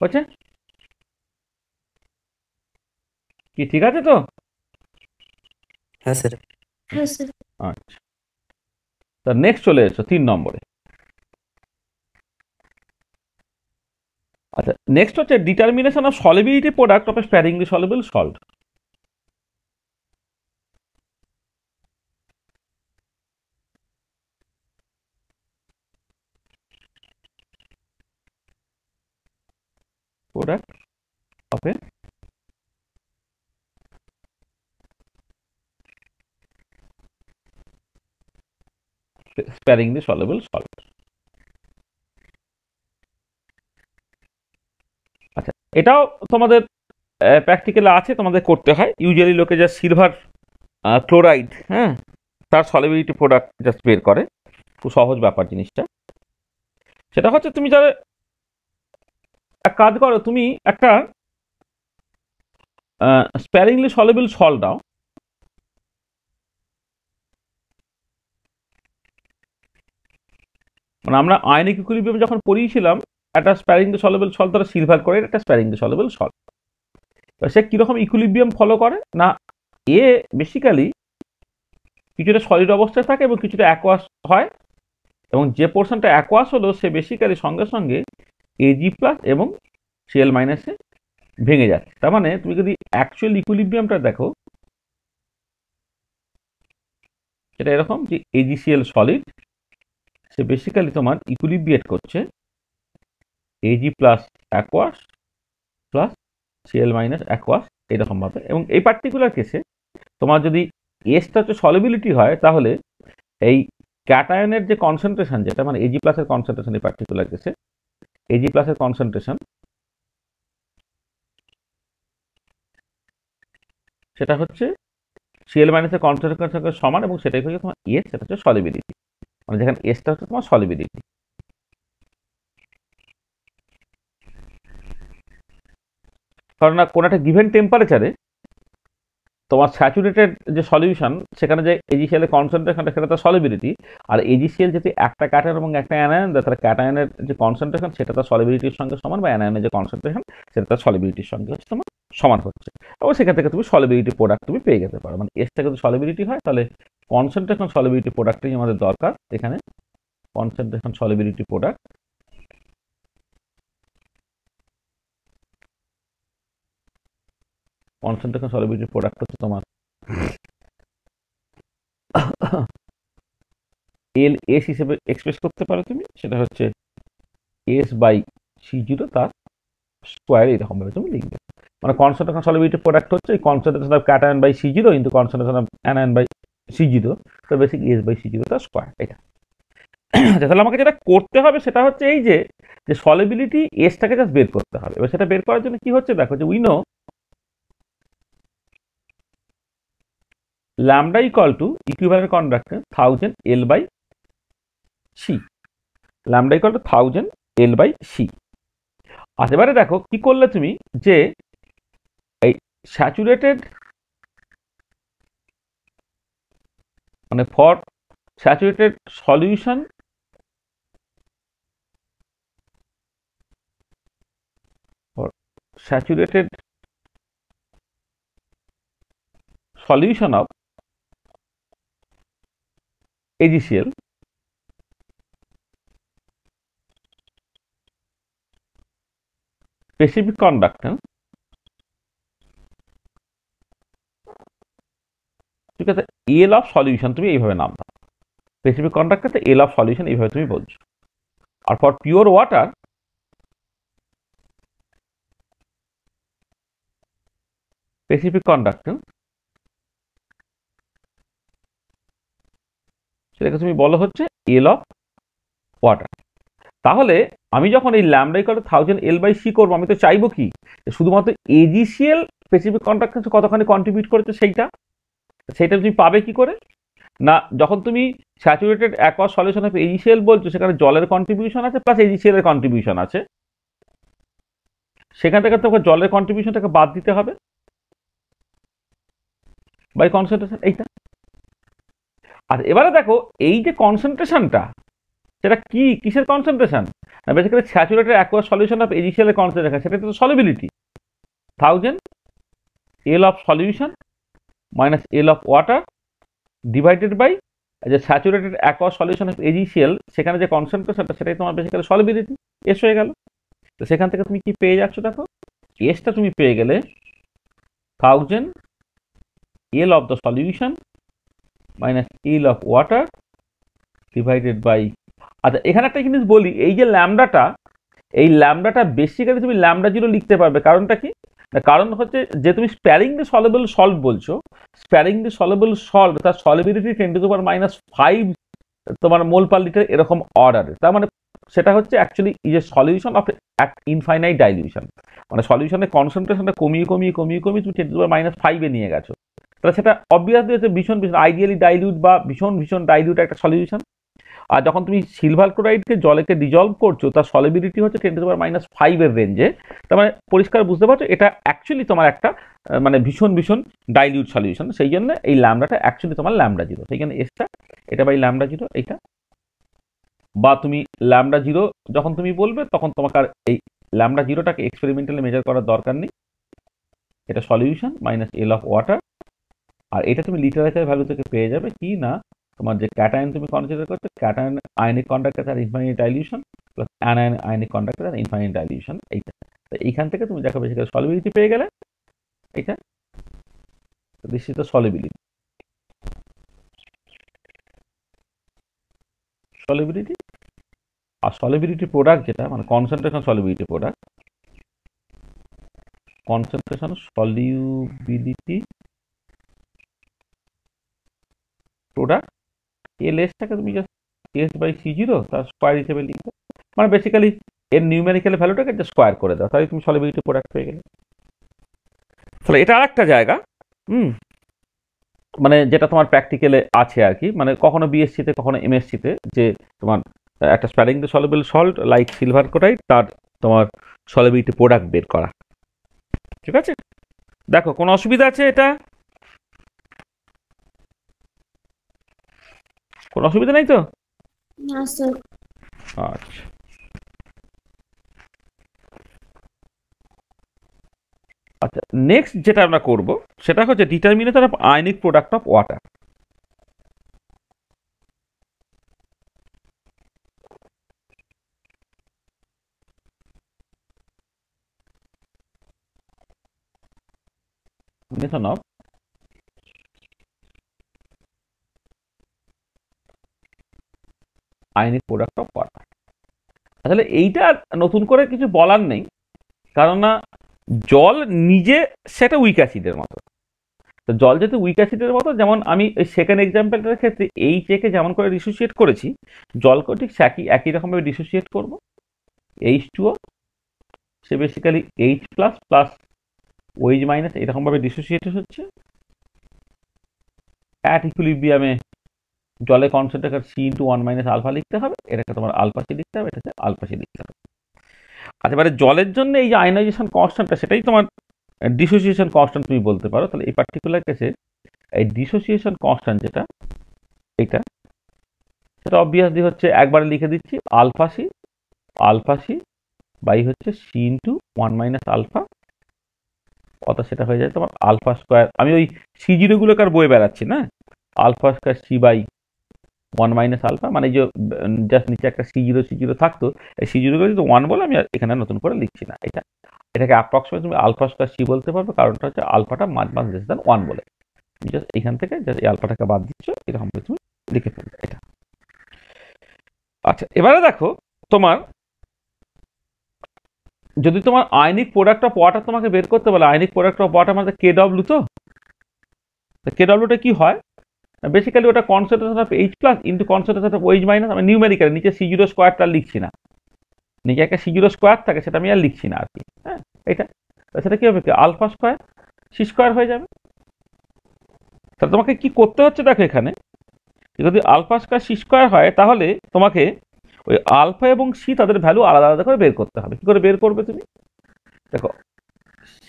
হচ্ছে কি ঠিক আছে তো? হ্যাঁ স্যার। হ্যাঁ স্যার। আচ্ছা। তা নেক্সট চলে এসো তিন নম্বরে। আচ্ছা নেক্সট হচ্ছে determination of solubility product of a sparingly soluble salt product of a sparingly soluble solvent আচ্ছা এটাও তোমাদের প্র্যাকটিক্যালে আছে, তোমাদের করতে হয়। ইউজুয়ালি লোকে যা সিলভার ক্লোরাইড হ্যাঁ? তার সলিবিলিটি প্রোডাক্ট জাস্ট বের করে। খুব সহজ ব্যাপার জিনিসটা। সেটা হচ্ছে তুমি যারা, এক কাজ করো, তুমি একটা স্প্যারিংলি সলেবল সল দাও। মানে আমরা আয়নিক যখন পড়িয়েছিলাম একটা স্প্যারিংলি সলেবল সল তারা সিলভার করে, একটা স্প্যারিংলি সলেবল সল সে কীরকম ইকুইলিব্রিয়াম ফলো করে? না, এ বেসিক্যালি কিছুটা সলিড অবস্থায় থাকে এবং কিছুটা অ্যাকোয়াস হয় এবং যে পোর্শনটা অ্যাকোয়াস হলো, সে বেসিক্যালি সঙ্গে সঙ্গে এজি প্লাস এবং সিএল মাইনাসে ভেঙে যাচ্ছে তার মানে তুমি যদি অ্যাকচুয়াল ইকুইলিব্রিয়ামটা দেখো, সেটা এরকম যে এজিসিএল সলিড সে বেসিক্যালি তোমার ইকুইলিব্রিয়েট করছে। Ag plus aqueous plus Cl minus aqueous এরকমভাবে এবং এই পার্টিকুলার কেসে তোমার যদি এসটা হচ্ছে সলিবিলিটি হয়, তাহলে এই ক্যাটায়নের যে কনসেন্ট্রেশন যেটা মানে এজি প্লাসের কনসেন্ট্রেশন এই পার্টিকুলার কেসে এজি প্লাসের কনসেন্ট্রেশন সেটা হচ্ছে সিএল মাইনাসের কনসেন্ট্রেশন সমান এবং সেটাই হচ্ছে তোমার এস সেটা হচ্ছে সলিবিলিটি মানে যেখানে এসটা হচ্ছে তোমার সলিবিলিটি কারণ না, কোনো একটা গিভেন টেম্পারেচারে তোমার স্যাচুরেটেড যে সলিউশন সেখানে যে এজিসিএলের কনসেন্ট্রেশনটা সেটা তার সলিবিলিটি আর এজিসিএল যদি একটা ক্যাটায়ন এবং একটা অ্যানায়ন দেয় তাহলে ক্যাটায়নের যে কনসেন্ট্রেশন সেটা তার সলিবিলিটির সঙ্গে সমান, বা অ্যানায়নের যে কনসেন্ট্রেশন সেটা তার সলিবিলিটির সঙ্গে হচ্ছে তোমার সমান হচ্ছে। এবং সেখান থেকে তুমি সলিবিলিটি প্রোডাক্ট তুমি পেয়ে যেতে পারো। মানে এসটা যদি সলিবিলিটি হয়, তাহলে কনসেন্ট্রেশন সলিবিলিটি প্রোডাক্টই আমাদের দরকার। এখানে concentration solubility product concentration solubility product হচ্ছে তোমার এল এস হিসেবে এক্সপ্রেস করতে পারো তুমি সেটা হচ্ছে এস বাই সি জিরো তার স্কোয়ার এরকমভাবে তুমি লিখবে। মানে কনসেন্ট্রেশন সলিবিলিটি প্রোডাক্ট হচ্ছে এই concentration of cation by C zero into concentration of anion by C zero তো basic S by C zero তার স্কোয়ার এটা। আচ্ছা, তাহলে আমাকে যেটা করতে হবে সেটা হচ্ছে এই যে যে সলিবিলিটি এসটাকে জাস্ট বের করতে হবে। এবার সেটা বের করার জন্য কি হচ্ছে দেখো যে we know lambda equal to equivalent conductor thousand L by C lambda equal to thousand L by C আর দেখো, কি করলে তুমি? যে এই স্যাচুরেটেড মানে for saturated solution saturated solution of AgCl specific conductance ঠিক আছে এল অফ সলিউশন তুমি এইভাবে নাম দাও। স্পেসিফিক কন্ডাক্টরতে এল অফ সলিউশন এইভাবে তুমি বলছো। আর for pure water specific conductor সেটাকে তুমি বলো হচ্ছে এল অফ ওয়াটার তাহলে আমি যখন এই lambda equal thousand L by C করব, আমি তো চাইব কি? শুধুমাত্র এজিসিএল স্পেসিফিক কন্ডাক্টর কতখানি কন্ট্রিবিউট করেছে সেইটা? সেইটা তুমি পাবে কি করে? না, যখন তুমি saturated aqua solution of AgCl বলছো, সেখানে জলের কন্ট্রিবিউশন আছে প্লাস এজিসিএল এর কন্ট্রিবিউশন আছে। সেখান থেকে তোমাকে জলের কন্ট্রিবিউশনটাকে বাদ দিতে হবে। বাই কনসেন্ট্রেশন এইটা। আর এবারে দেখো, এই যে কনসেন্ট্রেশনটা সেটা কি? কিসের কনসেন্ট্রেশন না basically saturated aqua solution of AgCl এর কনসেন্ট্রেশন সেটা তো solubility thousand L of solution minus L of water divided by যে saturated aqua solution of AgCl সেখানে যে কনসেন্ট্রেশনটা সেটাই তোমার বেসিক্যালি সলিবিলিটি এস হয়ে গেল। তো সেখান থেকে তুমি কি পেয়ে যাচ্ছ দেখো? এসটা তুমি পেয়ে গেলে thousand L of the solution minus L of water divided by আচ্ছা এখানে একটা জিনিস বলি, এই যে ল্যামডাটা, এই ল্যামডাটা বেসিক্যালি তুমি ল্যামডা জিরো লিখতে পারবে। কারণটা কি? কারণ হচ্ছে যে তুমি স্প্যারিং দি সলেবল সল্ট বলছো স্প্যারিং দি সলেবল সল্ট তার solubility ten to power minus five তোমার মোল পার লিটার এরকম অর্ডার তার মানে সেটা হচ্ছে actually is a solution of এক ইনফাইনাইট ডাইলিউশন মানে সলিউশনের কনসেন্ট্রেশনটা কমিয়ে কমিয়ে কমিয়ে কমিয়ে তুমি টেন টু মাইনাস ফাইভে নিয়ে গেছো। তাহলে সেটা অবভিয়াসলি হচ্ছে ভীষণ ভীষণ আইডিয়ালি ডাইলিউট বা ভীষণ ভীষণ ডাইলিউট একটা সলিউশন আর যখন তুমি সিলভার ক্লোরাইডকে জলেকে ডিজলভ করছ, তার সলিবিলিটি হচ্ছে টেন টু মাইনাস ফাইভের রেঞ্জে তার মানে পরিষ্কার বুঝতে পারছ, এটা অ্যাকচুয়ালি তোমার একটা মানে ভীষণ ভীষণ ডাইলিউট সলিউশন সেই জন্য এই ল্যামডাটা অ্যাকচুয়ালি তোমার ল্যামডা জিরো সেই জন্য এসটা এটা বাই ল্যামডা জিরো এইটা। বা তুমি ল্যামডা জিরো যখন তুমি বলবে, তখন তোমাকে আর এই ল্যামডা জিরোটাকে এক্সপেরিমেন্টালি মেজার করার দরকার নেই। এটা solution minus L of water আর এটা তুমি লিটারেচার ভ্যালু থেকে পেয়ে যাবে কি না, তোমার যে ক্যাটায়ন তুমি কনসিডার করছ ক্যাটায়ন আয়নিক কন্ডাক্টর আর infinite dilution plus anion ionic conductor আর ইনফাইনিট ডাইলিউশন এইটা। তো এইখান থেকে তুমি দেখো বেশি সলিবিলিটি পেয়ে গেলে, এইটা। This is the solubility solubility R solubility product যেটা মানে concentration solubility product concentration solubility product L এসটাকে তুমি just S by C zero তার স্কোয়ার হিসেবে লিখবে মানে বেসিক্যালি এর নিউমেরিক্যাল ভ্যালুটাকে জাস্ট স্কোয়ার করে দাও, তাহলে তুমি সলিবিলিটি প্রোডাক্ট পেয়ে গেলে। তাহলে এটা আরেকটা জায়গা, হুম? মানে যেটা তোমার প্র্যাকটিক্যালে আছে আর কি। মানে কখনো বিএসসিতে কখনো এমএসসিতে যে তোমার একটা sparing the soluble salt like silver কোটাইট তার তোমার সলিবিলিটি প্রোডাক্ট বের করা। ঠিক আছে? দেখো, কোনো অসুবিধা আছে এটা? কোনো অসুবিধা নাই তো? না স্যার আচ্ছা। আচ্ছা নেক্সট যেটা আমরা করব সেটা হচ্ছে determination of ionic product of water definition of ionic product of water আসলে এইটা নতুন করে কিছু বলার নেই কারণ না জল নিজে সেটা উইক অ্যাসিডের মতো। তো জল যেহেতু উইক অ্যাসিডের মতো, যেমন আমি ওই সেকেন্ড এক্সাম্পলটার ক্ষেত্রে এই চেকে যেমন করে ডিসোসিয়েট করেছি জলকেও ঠিক একই একই রকমভাবে ডিসোসিয়েট করব। এইচ টুও সে basically H plus plus OH minus এরকমভাবে ডিসোসিয়েট হচ্ছে। অ্যাট ইকুইলিব্রিয়ামে জলে concentration C into one minus alpha লিখতে হবে। এটাকে তোমার আলফা সি লিখতে হবে, এটাকে আলফা সি লিখতে হবে। আচ্ছা এবারে জলের জন্য এই যে আয়নাইজেশন কনস্ট্যান্টটা সেটাই তোমার ডিসোসিয়েশন কনস্ট্যান্ট তুমি বলতে পারো। তাহলে এই পার্টিকুলার কেসে এই ডিসোসিয়েশন কনস্ট্যান্ট যেটা, এইটা, সেটা অবভিয়াসলি হচ্ছে একবারে লিখে দিচ্ছি alpha C alpha C by হচ্ছে C into one minus alpha অত সেটা হয়ে যায় তোমার আলফা স্কোয়ার আমি ওই সি জিরোগুলোকে আর বয়ে বেড়াচ্ছি না। Alpha square C by one minus alpha মানে যে জাস্ট নিচে একটা সি জিরো সি জিরো থাকতো, এই সি জিরোগুলো যদি ওয়ান বলে, আমি এখানে নতুন করে লিখছি না। এটা, এটাকে অ্যাপ্রক্সিমেট তুমি আলফা স্কোয়ার সি বলতে পারবে, কারণটা হচ্ছে আলফাটা মাঝ মাঝ লেস দেন ওয়ান বলে। জাস্ট এখান থেকে জাস্ট এই আলফাটাকে বাদ দিচ্ছ, এরকম করে তুমি লিখে ফেলবে এটা। আচ্ছা এবারে দেখো, তোমার, যদি তোমার আয়নিক প্রোডাক্ট অফ ওয়াটার তোমাকে বের করতে বলে আয়নিক প্রোডাক্ট অফ ওয়াটার মানে কে ডব্লু তো? কে ডব্লুটা কি হয়? বেসিক্যালি ওটা concentration of H plus into concentration of OH minus আমি নিউমেরিক্যাল নিচে সি জিরো স্কোয়ারটা লিখছি না। নিচে একটা সি জিরো স্কোয়ার থাকে, সেটা আমি আর লিখছি না আর কি হ্যাঁ? এটা সেটা কী হবে কি? আলফা স্কোয়ার সি স্কোয়ার হয়ে যাবে। তাহলে তোমাকে কি করতে হচ্ছে দেখো এখানে? যদি আলফা স্কোয়ার সি স্কোয়ার হয়, তাহলে তোমাকে ওই আলফা এবং সি তাদের ভ্যালু আলাদা আলাদা করে বের করতে হবে। কী করে বের করবে তুমি? দেখো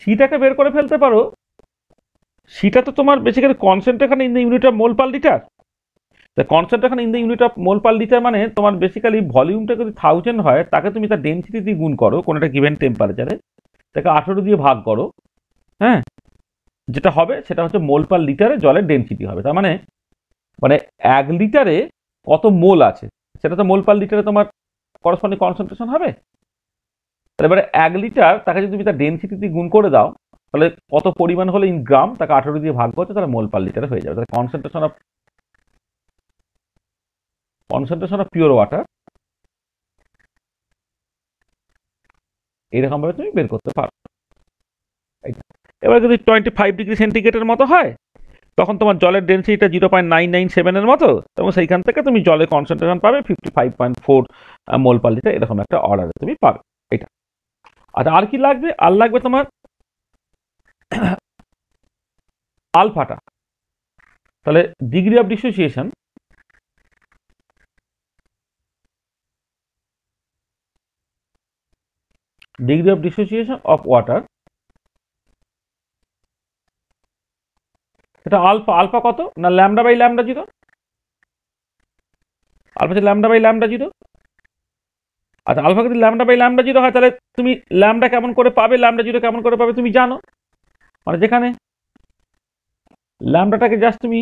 সিটাকে বের করে ফেলতে পারো সিটা তো তোমার basically concentration in the unit of mole per litre তা concentration in the unit of mole per litre মানে তোমার বেসিক্যালি ভলিউমটা যদি থাউজেন্ড হয়, তাকে তুমি তার ডেন্সিটি দিয়ে গুণ করো, কোনো একটা গিভেন টেম্পারেচারে তাকে আঠেরো দিয়ে ভাগ করো হ্যাঁ? যেটা হবে, সেটা হচ্ছে মোল পার লিটারে জলের ডেন্সিটি হবে। তার মানে মানে এক লিটারে কত মোল আছে? সেটা তো মোল পার লিটারে তোমার করসপন্ডিং কনসেন্ট্রেশন হবে। তাহলে এবারে এক লিটার তাকে যদি তুমি তার ডেন্সিটি দিয়ে গুণ করে দাও তাহলে কত পরিমাণ হলে ইন গ্রাম তাকে আঠেরো দিয়ে ভাগ করছে, তাহলে মোল পার লিটারে হয়ে যাবে। তাহলে concentration of concentration of pure water এইরকম ভাবে তুমি বের করতে পারো। এবার যদি টোয়েন্টি ফাইভ ডিগ্রি সেন্টিগ্রেডের মতো হয়, তখন তোমার জলের ডেন্সিটিটা জিরো পয়েন্ট নাইন নাইন সেভেনের মতো, এবং সেইখান থেকে তুমি জলের কনসেন্ট্রেশন পাবে fifty five point four mole per litre এরকম একটা অর্ডারে তুমি পাবে। এটা আচ্ছা আর কি লাগবে? আর লাগবে তোমার আলফাটা। তাহলে degree of dissociation degree of dissociation of water, এটা আলফা আলফা কত? না lambda by lambda zero? Alpha lambda by lambda zero? আচ্ছা আলফা যদি ল্যামডা বাই ল্যামডা জিরো হয়, তাহলে তুমি ল্যামডা কেমন করে পাবে, ল্যামডা জিরো কেমন করে পাবে তুমি জানো? মানে যেখানে ল্যামডাটাকে জাস্ট তুমি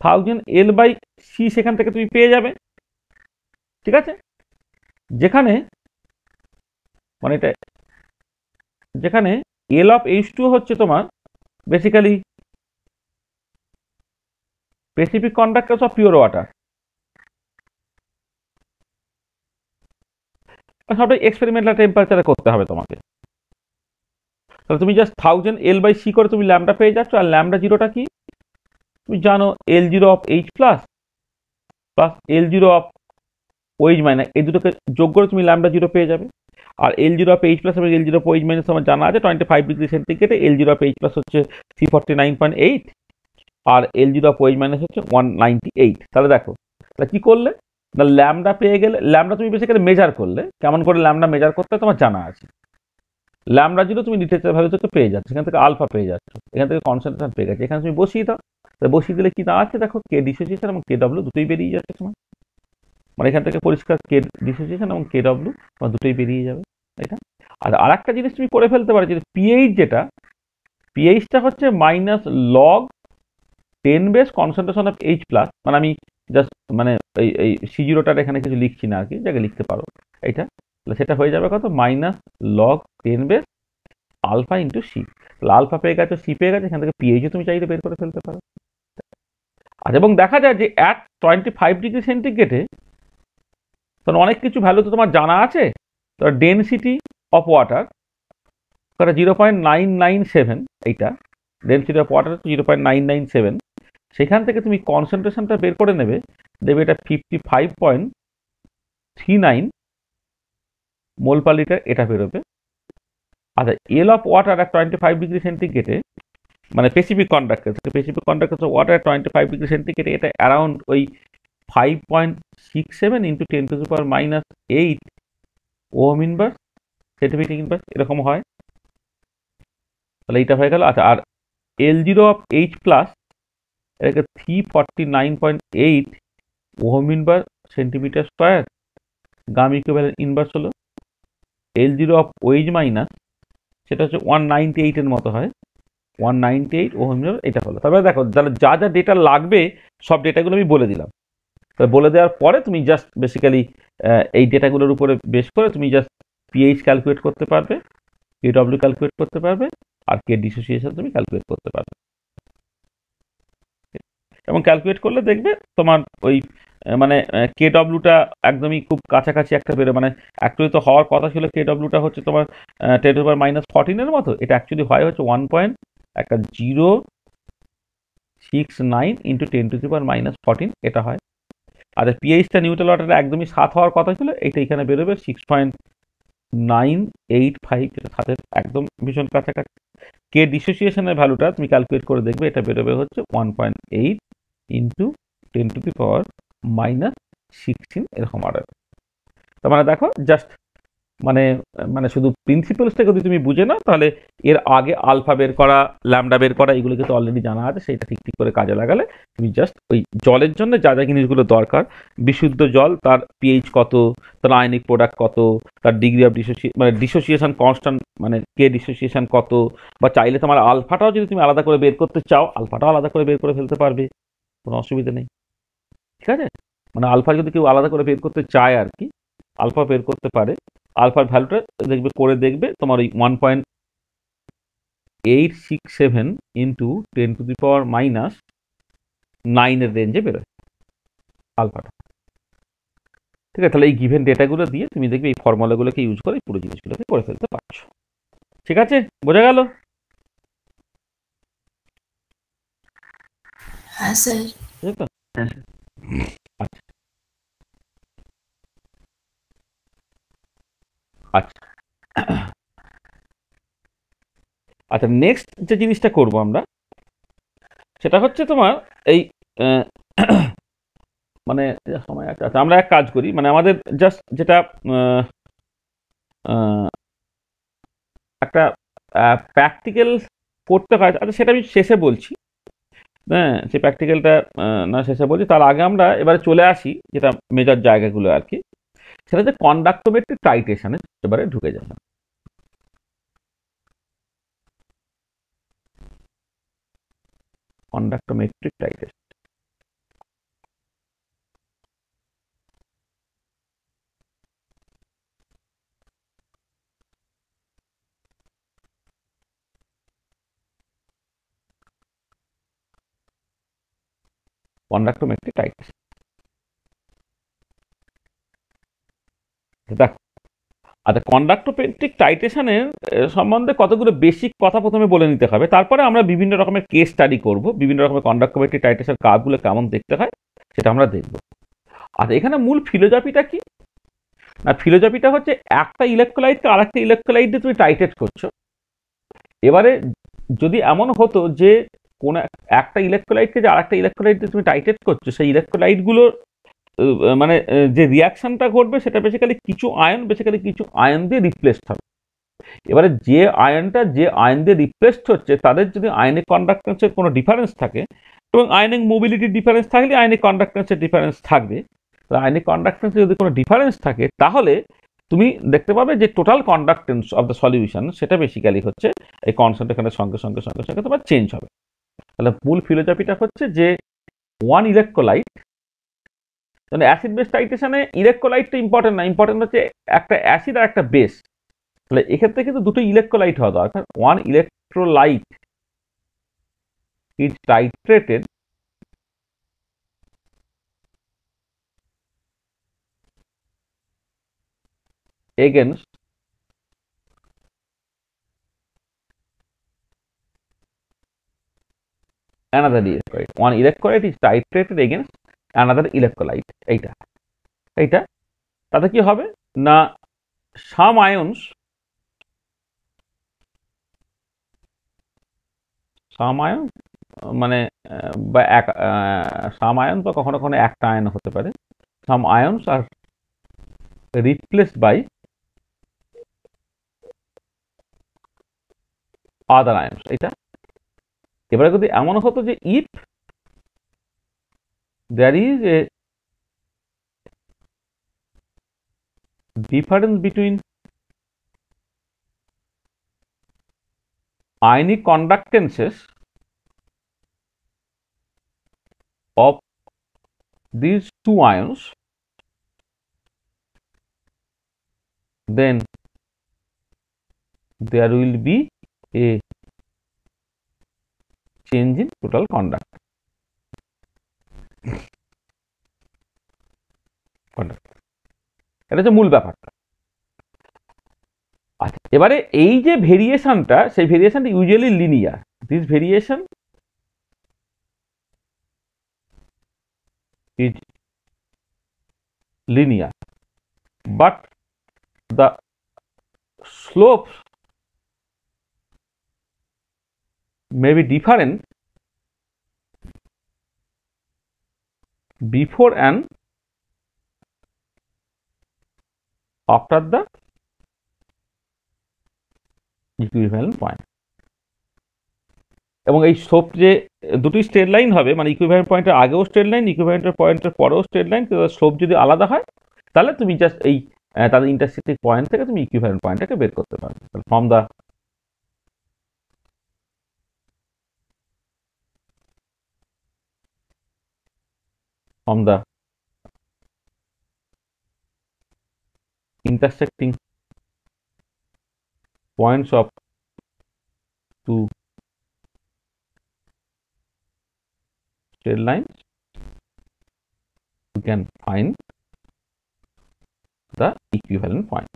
থাউজেন্ড এল বাই সি সেখান থেকে তুমি পেয়ে যাবে। ঠিক আছে? যেখানে মানে এটা যেখানে এল অফ এইচ টু হচ্ছে তোমার basically specific conductors of pure water সবটাই এক্সপেরিমেন্টাল টেম্পারেচারে করতে হবে তোমাকে। তাহলে তুমি just thousand L by C করে তুমি ল্যামডা পেয়ে যাচ্ছ, আর ল্যামডা জিরোটা কি? তুমি জানো L zero of H plus plus L zero of OH minus এই দুটোকে যোগ করে তুমি ল্যামডা জিরো পেয়ে যাবে। আর L zero of H plus এবং L zero of OH minus আমার জানা আছে twenty five degree সেন্টিগ্রেডে L zero of H plus হচ্ছে three forty nine point eight R L zero of OH minus হচ্ছে one ninety eight তাহলে দেখো, তাহলে কী করলে? না ল্যামডা পেয়ে গেলে ল্যামডা তুমি বেসিক্যালি মেজার করলে, কেমন করে ল্যামডা মেজার করতে তোমার জানা আছে। ল্যামডা জিরো তুমি লিটারেচার ভ্যালু থেকে পেয়ে যাচ্ছ, এখান থেকে আলফা পেয়ে যাচ্ছ, এখান থেকে কনসেন্ট্রেশন পেয়ে গেছে, এখানে তুমি বসিয়ে দাও তাহলে বসিয়ে দিলে কি দাঁড়াচ্ছে দেখো কে ডিসোসিয়েশন এবং কে ডব্লিউ দুটোই বেরিয়ে যাচ্ছে তোমার। মানে এখান থেকে পরিষ্কার কে ডিসোসিয়েশন এবং কে ডব্লিউ তোমার দুটোই বেরিয়ে যাবে, এটা। আর আর একটা জিনিস তুমি করে ফেলতে পারো, যে পিএইচ যেটা পিএইচটা হচ্ছে minus log ten base concentration of H plus মানে আমি জাস্ট মানে এই এই সি জিরোটার এখানে কিছু লিখছি না আর কি, যাকে লিখতে পারো, এইটা। তাহলে সেটা হয়ে যাবে কত? Minus log ten base alpha into C তাহলে আলফা পেয়ে গেছো সি পেয়ে গেছে, এখান থেকে পিএইচও তুমি চাইলে বের করে ফেলতে পারো। আচ্ছা এবং দেখা যায় যে অ্যাট টোয়েন্টি ফাইভ ডিগ্রি সেন্টিগ্রেডে তখন অনেক কিছু ভ্যালু তো তোমার জানা আছে। তো ডেনসিটি অফ ওয়াটার সেটা zero point nine nine seven এইটা। Density of water zero point nine nine seven সেখান থেকে তুমি কনসেন্ট্রেশনটা বের করে নেবে, দেবে এটা fifty five point three nine mole per litre, এটা বেরোবে। আচ্ছা L of water at twenty five degree সেন্টিগ্রেডে মানে specific conductor specific conductor water twenty five degree centigrade এটা অ্যারাউন্ড ওই five point six seven into ten to super minus eight ohm inverse centimetre inverse এরকম হয়। তাহলে এইটা হয়ে গেল। আচ্ছা আর L zero of H plus এটাকে three forty nine point eight ohm inverse centimetre square gram equivalent inverse হলো। L zero of OH minus সেটা হচ্ছে ওয়ান নাইনটি এইটের মতো হয়। ওয়ান নাইনটি এইট ওহম এটা হলো। তারপরে দেখো, তাহলে যা যা ডেটা লাগবে, সব ডেটাগুলো আমি বলে দিলাম। তাহলে বলে দেওয়ার পরে তুমি জাস্ট বেসিক্যালি এই ডেটাগুলোর উপরে বেশ করে তুমি জাস্ট পিএইচ ক্যালকুলেট করতে পারবে কেডব্লিউ ক্যালকুলেট করতে পারবে, আর কে ডিসোসিয়েশন তুমি ক্যালকুলেট করতে পারবে। এবং ক্যালকুলেট করলে দেখবে তোমার ওই মানে কে ডব্লিউটা একদমই খুব কাছাকাছি একটা বেরো মানে অ্যাকচুয়ালি তো হওয়ার কথা ছিল কে ডব্লিউটা হচ্ছে তোমার টেন ওভার মাইনাস ফর্টিনের মতো। এটা অ্যাকচুয়ালি হয় হচ্ছে ওয়ান পয়েন্ট একটা zero six nine into ten to power minus fourteen এটা হয়। আর পিএইচটা নিউট্রাল ওয়াটারে একদমই সাত হওয়ার কথা ছিল, এইটা এখানে বেরোবে six point nine eight five যেটা সাতের একদম ভীষণ কাছাকাছি। কে ডিসোসিয়েশনের ভ্যালুটা তুমি ক্যালকুলেট করে দেখবে, এটা বেরোবে হচ্ছে one point eight into ten to power minus sixteen এরকম অর্ডার তার মানে দেখো জাস্ট মানে মানে শুধু প্রিন্সিপালসটা যদি তুমি বুঝে নাও, তাহলে এর আগে আলফা বের করা ল্যামডা বের করা, এগুলো কিন্তু অলরেডি জানা আছে সেটা ঠিক ঠিক করে কাজে লাগালে তুমি জাস্ট ওই জলের জন্য যা যা জিনিসগুলো দরকার, বিশুদ্ধ জল, তার পিএইচ কত, তার আয়নিক প্রোডাক্ট কত, তার ডিগ্রি অফ ডিসোসিয়ে মানে ডিসোসিয়েশন কনস্ট্যান্ট মানে কে ডিসোসিয়েশন কত, বা চাইলে তোমার আলফাটাও যদি তুমি আলাদা করে বের করতে চাও আলফাটাও আলাদা করে বের করে ফেলতে পারবে, কোনো অসুবিধা নেই। ঠিক আছে? মানে আলফা যদি কেউ আলাদা করে বের করতে চায় আর কি আলফা বের করতে পারে। আলফার ভ্যালুটা দেখবে করে দেখবে তোমার ওই one point eight six seven into ten to the power minus নাইনের রেঞ্জে বেরোয় আলফাটা। ঠিক আছে? তাহলে এই গিভেন ডেটাগুলো দিয়ে তুমি দেখবে এই ফর্মুলাগুলোকে ইউজ করে পুরো জিনিসগুলোকে করে ফেলতে পারছ। ঠিক আছে? বোঝা গেল? হ্যাঁ স্যার। আচ্ছা। আচ্ছা নেক্সট যে জিনিসটা করব আমরা, সেটা হচ্ছে তোমার এই মানে সময় আচ্ছা আমরা এক কাজ করি মানে আমাদের জাস্ট যেটা একটা প্র্যাকটিক্যাল করতে হয় আচ্ছা সেটা আমি শেষে বলছি। হ্যাঁ সে প্র্যাকটিক্যালটা না শেষে বলছি। তার আগে আমরা এবারে চলে আসি যেটা মেজর জায়গাগুলো আর কি। সেটা হচ্ছে কন্ডাক্টোমেট্রিক টাইটেশনে এবারে ঢুকে যাবে কন্ডাক্টোমেট্রিক টাইটেশন কন্ডাক্টোমেট্রিক টাইটেশন দেখো আচ্ছা কন্ডাক্টোমেট্রিক টাইটেশনের সম্বন্ধে কতগুলো বেসিক কথা প্রথমে বলে নিতে হবে। তারপরে আমরা বিভিন্ন রকমের কেস স্টাডি করব, বিভিন্ন রকমের কন্ডাক্টোমেট্রিক টাইটেশন কার্ভগুলো কেমন দেখতে হয় সেটা আমরা দেখব। আচ্ছা এখানে মূল ফিলোজফিটা কি? না, ফিলোজফিটা হচ্ছে একটা ইলেকট্রোলাইটকে আরেকটা ইলেকট্রোলাইট দিয়ে তুমি টাইটেট করছ। এবারে যদি এমন হতো যে কোন একটা ইলেকট্রোলাইটকে যে আরেকটা ইলেকট্রোলাইট তুমি টাইটেট করছ, সেই ইলেকট্রোলাইটগুলোর মানে যে রিয়াকশনটা ঘটবে সেটা বেসিক্যালি কিছু আয়ন বেসিক্যালি কিছু আয়ন দিয়ে রিপ্লেসড হবে। এবারে যে আয়নটা যে আয়ন দিয়ে রিপ্লেসড হচ্ছে, তাদের যদি আয়নিক কন্ডাক্টেন্সের কোনো ডিফারেন্স থাকে, এবং আয়নিক মোবিলিটির ডিফারেন্স থাকলে আয়নিক কন্ডাক্টেন্সের ডিফারেন্স থাকবে আয়নিক কন্ডাক্টেন্সে যদি কোনো ডিফারেন্স থাকে, তাহলে তুমি দেখতে পাবে যে total conductance of the solution সেটা বেসিক্যালি হচ্ছে এই কনসেন্ট্রেশনের সঙ্গে সঙ্গে সঙ্গে সঙ্গে তোমার চেঞ্জ হবে। তাহলে মূল ফিলোজফিটা হচ্ছে যে ওয়ান ইলেকট্রোলাইট মানে অ্যাসিড বেস টাইটেশনে ইলেকট্রোলাইটটা ইম্পর্টেন্ট না ইম্পর্টেন্ট হচ্ছে একটা অ্যাসিড আর একটা বেস তাহলে এক্ষেত্রে কিন্তু দুটো ইলেকট্রোলাইট হওয়া দরকার। One electrolyte is titrated against another electrolyte. One electrolyte is titrated against another electrolyte. এইটা এইটা তাতে কি হবে না some ions সাম আয়ন মানে বা এক সাম আয়ন বা কখনো কখনো একটা আয়ন হতে পারে সাম আয়নস আর রিপ্লেসড বাই আদার আয়নস এটা এবারে যদি এমন হতো যে if there is a difference between ionic conductances of these two ions then there will be a change in total conduct. এটা হচ্ছে মূল ব্যাপারটা। আচ্ছা এবারে এই যে ভেরিয়েশনটা, সেই ভেরিয়েশনটা usually linear this variation is linear but the slopes may be different before and after the equivalent point. এবং এই সোপ যে দুটি স্ট্রেট লাইন হবে মানে ইকুইভ্যালেন্ট পয়েন্টের আগেও স্ট্রেট লাইন ইকুইভ্যালেন্টের পয়েন্টের পরেও স্ট্রেট লাইন স্লোপ যদি আলাদা হয়, তাহলে তুমি জাস্ট এই তাদের ইন্টারসেক্টিং পয়েন্ট থেকে তুমি ইকুইভ্যালেন্ট পয়েন্টটাকে বের করতে পারবে। From the from the intersecting points of two straight lines you can find the equivalent point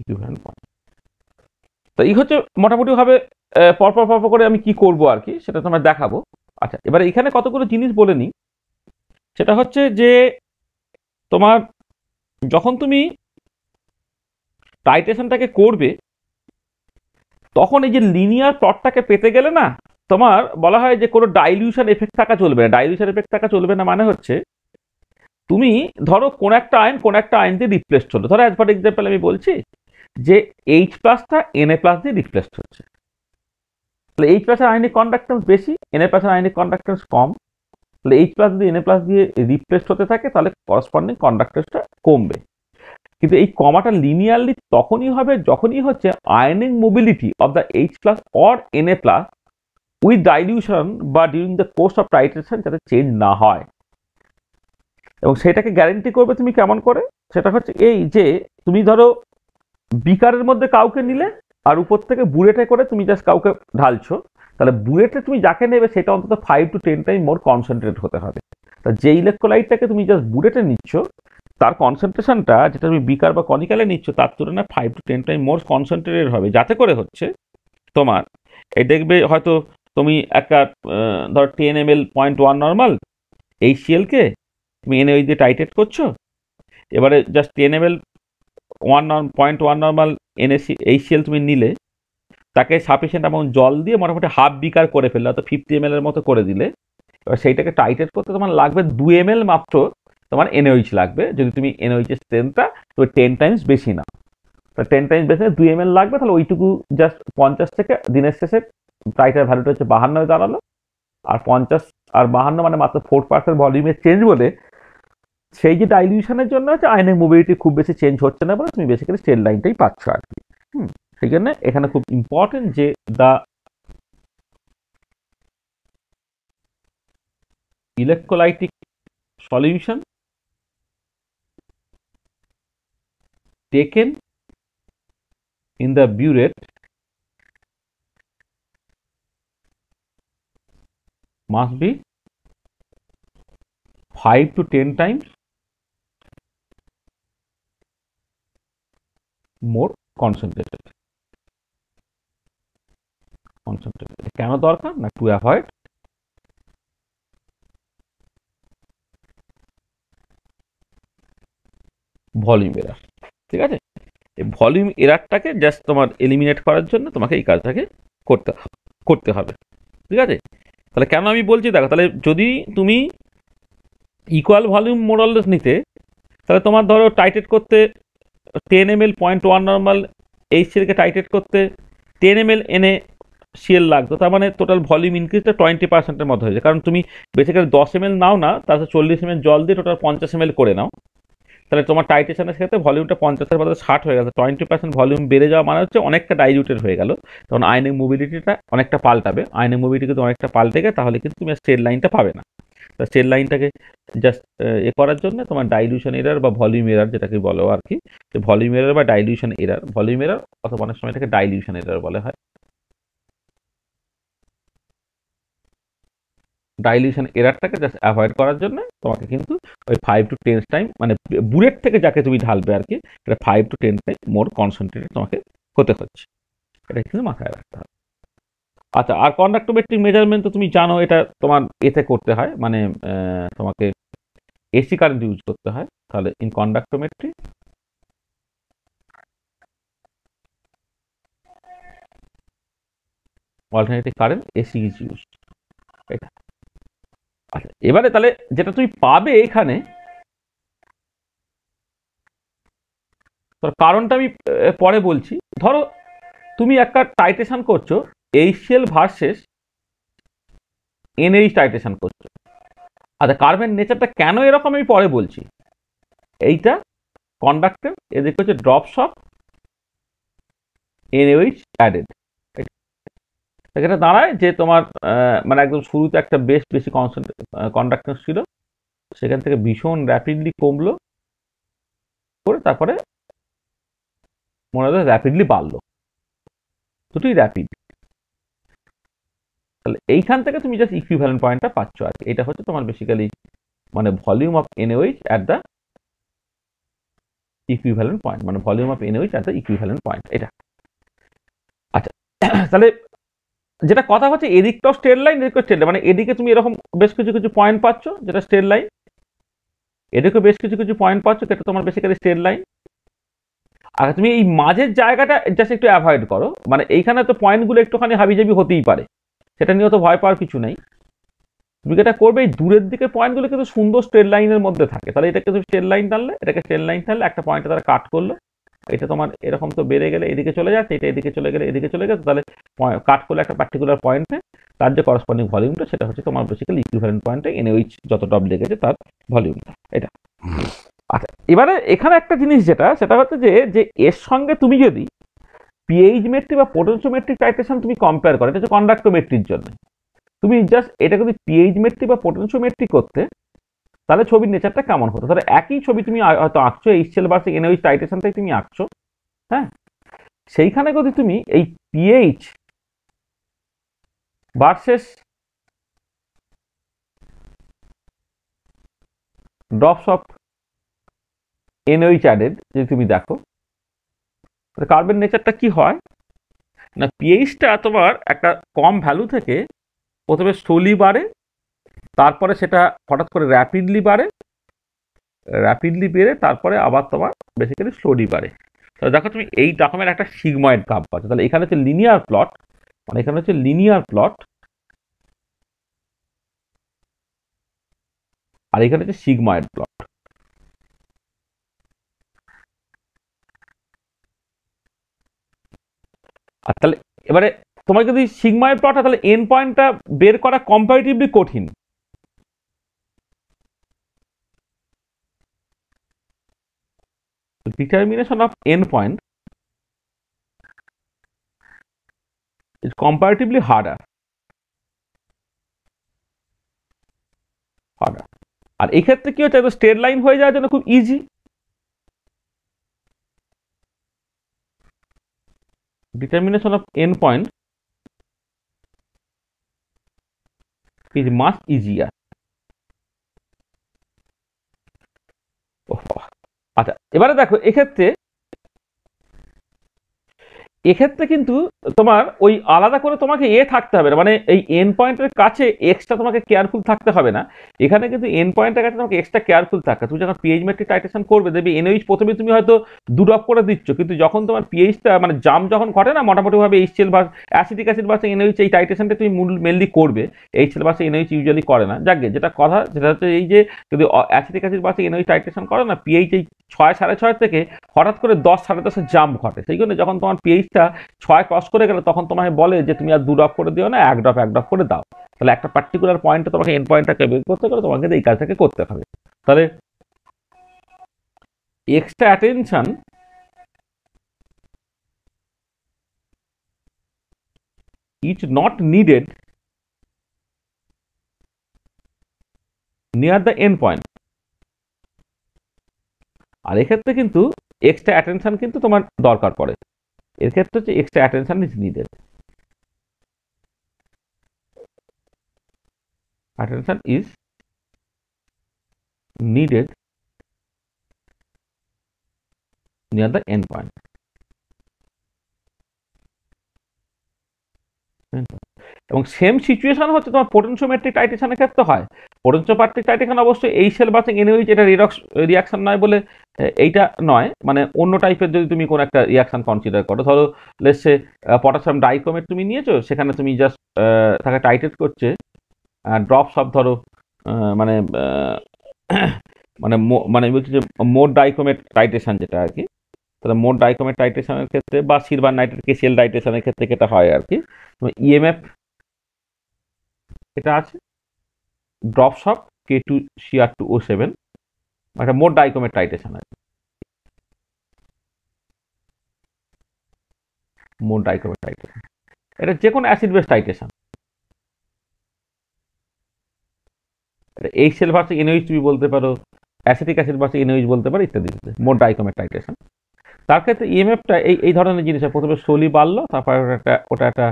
equivalent point তো এই হচ্ছে মোটামুটি ভাবে আহ, পরপর পরপর করে আমি কি করব আর কি, সেটা তোমার দেখাবো। আচ্ছা এবার এখানে কতগুলো জিনিস বলে নিই। সেটা হচ্ছে যে, তোমার যখন তুমি টাইটেশনটাকে করবে, তখন এই যে লিনিয়ার প্লটটাকে পেতে গেলে না, তোমার বলা হয় যে কোনো ডাইলিউশন এফেক্ট থাকা চলবে না। ডাইলিউশন এফেক্ট থাকা চলবে না মানে হচ্ছে, তুমি ধরো কোন একটা আয়ন কোন একটা আয়ন দিয়ে রিপ্লেসড হলো ধরো অ্যাজ ফর এক্সাম্পল আমি বলছি যে এইচ প্লাসটা এন এ প্লাস দিয়ে রিপ্লেসড হচ্ছে। তাহলে এইচ প্লাসের আয়নিক কন্ডাক্টেন্স বেশি এন এ প্লাসের আয়নিক কন্ডাক্টেন্স কম। তাহলে এইচ প্লাস যদি এন এ প্লাস দিয়ে রিপ্লেস হতে থাকে, তাহলে করসপন্ডিং কন্ডাক্টেন্সটা কমবে। কিন্তু এই কমাটা লিনিয়ারলি তখনই হবে যখনই হচ্ছে ionic mobility of the H plus or N A plus with dilution বা during the course of titration যাতে চেঞ্জ না হয়। এবং সেটাকে গ্যারেন্টি করবে তুমি কেমন করে? সেটা হচ্ছে এই যে, তুমি ধরো বিকারের মধ্যে কাউকে নিলে আর উপর থেকে বুলেটে করে তুমি জাস্ট কাউকে ঢালছো, তাহলে বুলেটে তুমি যাকে নেবে সেটা অন্তত five to ten time more concentrate হতে হবে। তা যে ইলেকট্রোলাইটটাকে তুমি জাস্ট বুলেটে নিচ্ছ, তার কনসেন্ট্রেশনটা যেটা তুমি বিকার বা কনিকালে নিচ্ছ, তার তুলনায় five to ten time more concentrated হবে। যাতে করে হচ্ছে তোমার, এই দেখবে হয়তো তুমি একটা ধর ten M L point one normal এই সিএলকে তুমি এনে ওই দিয়ে টাইটেট করছ। এবারে just ten M L one point one normal NAC এই সিএল তুমি নিলে, তাকে সাফিসিয়েন্ট অ্যামাউন্ট জল দিয়ে মোটামুটি হাফ বিকার করে ফেললে, অর্থাৎ ফিফটি এম এর মতো করে দিলে, এবার সেইটাকে টাইটেট করতে তোমার লাগবে দু এম এল মাত্র তোমার এনওইচ লাগবে। যদি তুমি এনওইচের স্ট্রেংথটা তো টেন টাইমস বেশি না। তো টেন টাইমস বেশি দুই এম এল লাগবে, তাহলে ওইটুকু জাস্ট পঞ্চাশ থেকে দিনের শেষে টাইটার ভ্যালুটা হচ্ছে বাহান্ন দাঁড়াল। আর পঞ্চাশ আর বাহান্ন মানে মাত্র ফোর পার্সেন্ট ভলিউমের চেঞ্জ বলে সেই যে ডাইলিউশনের জন্য হচ্ছে আয়নের মোবিলিটি খুব বেশি চেঞ্জ হচ্ছে না বলে তুমি বেসিক্যালি স্ট্রেট লাইনটাই পাচ্ছ আর কি। হুম, সেই জন্য এখানে খুব ইম্পর্টেন্ট যে the electrolytic solution taken in the burette must be 5 to 10 times more concentrated concentrated কেন দরকার না টু অ্যাভয়েড ভলিউম এরার ঠিক আছে? এই ভলিউম এরারটাকে জাস্ট তোমার এলিমিনেট করার জন্য তোমাকে এই কাজটাকে করতে করতে হবে। ঠিক আছে? তাহলে কেন আমি বলছি, দেখো, তাহলে যদি তুমি ইকুয়াল ভলিউম মোরাললেস নিতে, তাহলে তোমার ধরো টাইটেট করতে ten M L point one normal H CLK টাইটেট করতে টেন এম এল এনে সিএল লাগতো। তার মানে টোটাল ভলিউম ইনক্রিজটা টোয়েন্টি পার্সেন্টের মতো হয়েছে কারণ তুমি বেসিক্যালি দশ এম এল নাও না তারপর চল্লিশ এম এল জল দিয়ে টোটাল পঞ্চাশ এম এল করে নাও। তাহলে তোমার টাইটেশনের ক্ষেত্রে ভলিউমটা পঞ্চাশের বদলে ষাট হয়ে গেছে। টোয়েন্টি পার্সেন্ট ভলিউম বেড়ে যাওয়া মানে হচ্ছে অনেকটা ডাইলিউটেড হয়ে গেল। তখন আইনিক মোবিলিটিটা অনেকটা পাল্টাবে। আইনিক মোবিলিটি কিন্তু অনেকটা পাল্টে গেলে তাহলে কিন্তু তুমি স্টেট লাইনটা পাবে না। স্টেট লাইনটাকে জাস্ট এ করার জন্য তোমার ডাইলিউশন এরার বা ভলিউম এরার যেটাকে বলো আর কি ভলিউম এরার বা ডাইলিউশন এরার ভলিউম এরার অথবা অনেক সময় এটাকে ডাইলিউশন এরার বলা হয়। ডাইলিউশন এরারটাকে জাস্ট অ্যাভয়েড করার জন্য তোমাকে কিন্তু ওই ফাইভ টু টেন টাইম মানে বুলেট থেকে যাকে তুমি ঢালবে আর কি এটা five to ten time more concentrated তোমাকে হতে হচ্ছে। এটা কিন্তু মাথায় রাখতে হবে। আচ্ছা আর কন্ডাক্টোমেট্রিক মেজারমেন্ট তো তুমি জানো, এটা তোমার এতে করতে হয় মানে তোমাকে এসি কারেন্ট ইউজ করতে হয়, তাহলে in conductometry alternative current AC is use এটা। আচ্ছা এবারে তাহলে যেটা তুমি পাবে এখানে কারণটা আমি পরে বলছি। ধরো, তুমি একটা টাইটেশন করছ এইচসিএল ভার্সেস এনএইচ টাইটেশন করছ। আচ্ছা কার্বন নেচারটা কেন এরকম আমি পরে বলছি? এইটা কন্ডাক্টর এদিকে হচ্ছে ড্রপস অফ এনএইচ অ্যাডেড এটা দাঁড়ায় যে তোমার মানে একদম শুরুতে একটা বেশ বেশি কন্ডাক্টেন্স ছিল। সেখান থেকে ভীষণ র্যাপিডলি কমলো। করে তারপরে মনে হয় র্যাপিডলি বাড়লো। দুটোই র্যাপিড তাহলে এইখান থেকে তুমি জাস্ট ইকুইভ্যালেন্ট পয়েন্টটা পাচ্ছ আর এটা হচ্ছে তোমার বেসিক্যালি মানে volume of NaOH at the equivalent point মানে volume of NaOH at the equivalent point এটা। আচ্ছা তাহলে যেটা কথা হচ্ছে এদিকটাও স্টেট লাইন এদিকেও স্টেট লাইন মানে এদিকে তুমি এরকম বেশ কিছু কিছু পয়েন্ট পাচ্ছ যেটা স্টেট লাইন এদিকে বেশ কিছু কিছু পয়েন্ট পাচ্ছ সেটা তোমার বেসিক্যালি স্টেট লাইন আর তুমি এই মাঝের জায়গাটা জাস্ট একটু অ্যাভয়েড করো মানে এইখানে তো পয়েন্টগুলো একটুখানি হাবিজাবি হতেই পারে। সেটা নিয়ে তো ভয় পাওয়ার কিছু নেই। তুমি যেটা করবে, এই দূরের দিকে পয়েন্টগুলো কিন্তু সুন্দর স্ট্রেট লাইনের মধ্যে থাকে। তাহলে এটাকে তুমি স্ট্রেট লাইন টানলে, এটাকে স্ট্রেট লাইন টানলে একটা পয়েন্টে তারা কাট করল। এটা তোমার এরকম তো বেড়ে গেলে এদিকে চলে যাচ্ছে এটা এদিকে চলে গেলে এদিকে চলে গেছে। তাহলে কাট করলে একটা পার্টিকুলার পয়েন্টে তার যে করসপন্ডিং ভলিউমটা সেটা হচ্ছে তোমার বেসিক্যালি ইকুইভ্যালেন্ট পয়েন্টে এনওইচ যত ডব লেগেছে তার ভলিউমটা এটা। আচ্ছা এবারে এখানে একটা জিনিস যেটা, সেটা হচ্ছে যে যে এর সঙ্গে তুমি যদি পিএইচ মেট্রিক বা পোটেন্সিওমেট্রিক টাইটেশন তুমি কম্পেয়ার করো, এটা হচ্ছে কন্ডাক্টোমেট্রির জন্য। তুমি জাস্ট এটা যদি পিএইচ মেট্রিক বা পোটেন্সিওমেট্রিক করতে, তাহলে ছবির নেচারটা কেমন হতো? তাহলে একই ছবি তুমি হয়তো আঁকছো এইচএল ভার্সেস এনওইচ টাইটেশনটাই তুমি আঁকছো হ্যাঁ? সেইখানে যদি তুমি এই pH versus drops of NaOH added যদি তুমি দেখো কার্বন নেচারটা কি হয়? না পিএইচটা তোমার একটা কম ভ্যালু থেকে প্রথমে স্লোলি বাড়ে, তারপরে সেটা হঠাৎ করে র্যাপিডলি বাড়ে র্যাপিডলি বেড়ে তারপরে আবার তোমার বেসিক্যালি স্লোলি বাড়ে। তাহলে দেখো তুমি এই রকমের একটা সিগময়েড কাপ পাচ্ছ। তাহলে এখানে হচ্ছে লিনিয়ার প্লট মানে এখানে হচ্ছে লিনিয়ার প্লট আর এখানে হচ্ছে সিগময়েড প্লট আর তাহলে এবারে তোমার যদি সিগমায়ের প্লট হয়, তাহলে এন পয়েন্টটা বের করা কম্পারেটিভলি কঠিন। Determination of endpoint is comparatively harder harder আর এই ক্ষেত্রে কি হচ্ছে? স্ট্রেট লাইন হয়ে যাওয়ার জন্য খুব easy determination of endpoint is much easier। আচ্ছা এবারে দেখো এক্ষেত্রে এক্ষেত্রে কিন্তু তোমার ওই আলাদা করে তোমাকে এ থাকতে হবে না। মানে এই এন পয়েন্টের কাছে এক্সট্রা তোমাকে কেয়ারফুল থাকতে হবে না। এখানে কিন্তু এন পয়েন্টের কাছে তোমাকে এক্সট্রা কেয়ারফুল থাকে তুমি যখন পিএইচ মেট্রিক টাইটেশন করবে, দেখবে এনএইচ প্রথমে তুমি হয়তো দু ড্রপ করে দিচ্ছ। কিন্তু যখন তোমার পিএইচটা মানে জাম যখন ঘটে না, মোটামুটিভাবে এইচএল বা অ্যাসিডিক অ্যাসিড বা এনএইচ এই টাইটেশনটা তুমি মূল মেনলি করবে। এইচএল বা এনএইচ ইউজুয়ালি করে না। যাকে যেটা কথা, সেটা হচ্ছে এই যে যদি অ্যাসিডিক অ্যাসিড বা এনএইচ টাইটেশন করে না পিএইচ এই ছয়, সাড়ে ছয় থেকে হঠাৎ করে দশ, সাড়ে দশের জাম্প ঘটে। সেই জন্য যখন তোমার পিএইচটা ছয় ক্রস করে গেলে তখন তোমাকে বলে যে তুমি আর দু ড্রপ করে দিও না, এক ড্রপ এক ড্রপ করে দাও। তাহলে একটা পার্টিকুলার পয়েন্টে তোমাকে এন পয়েন্টটাকে বের করতে গেলে তোমাকে এই কাজটাকে করতে হবে। তাহলে extra attention is not needed near the end point আর এক্ষেত্রে কিন্তু এক্সট্রা অ্যাটেনশন কিন্তু তোমার দরকার পড়ে। এর ক্ষেত্রে হচ্ছে extra attention is needed attention is needed near the end point. এবং সেম সিচুয়েশন হচ্ছে তোমার পোটেনশিওমেট্রিক টাইটেশনের ক্ষেত্রে হয় পোটেনশিওমেট্রিক টাইটেশন অবশ্যই এই সেল বাসিং এনওইচ এটা রিডক্স রিয়াকশন নয় বলে এইটা নয়। মানে অন্য টাইপের যদি তুমি কোনো একটা রিয়াকশন কনসিডার করো, ধরো লেসে পটাশিয়াম ডাইক্রোমেট তুমি নিয়েছো, সেখানে তুমি জাস্ট তাকে টাইটেট করছে ড্রপ সব ধরো মানে মানে মানে বলছি যে মোর ডাইক্রোমেট টাইটেশন যেটা আর কি, তাহলে মোর ডাইক্রোমেট টাইটেশনের ক্ষেত্রে বা সিলভার নাইট্রেট কেসিএল টাইটেশনের ক্ষেত্রে এটা হয় আর কি ইএমএফ এটা আছে? Drop shop K two CR two O seven একটা মোর ডাইক্রোমেট টাইটেশন আছে। Mohr dichromate titration. এটা যে কোনো অ্যাসিড বেস টাইটেশন এই সেল ভার্সিক এনওইচ তুমি বলতে পারো অ্যাসিটিক অ্যাসিড ভার্সিক এনওইচ বলতে পারো, ইত্যাদি মোর ডাইক্রোমেট টাইটেশন। তার ক্ষেত্রে ইএমএফটা এই এই ধরনের জিনিস প্রথমে স্লোলি বাড়লো, তারপর একটা, ওটা একটা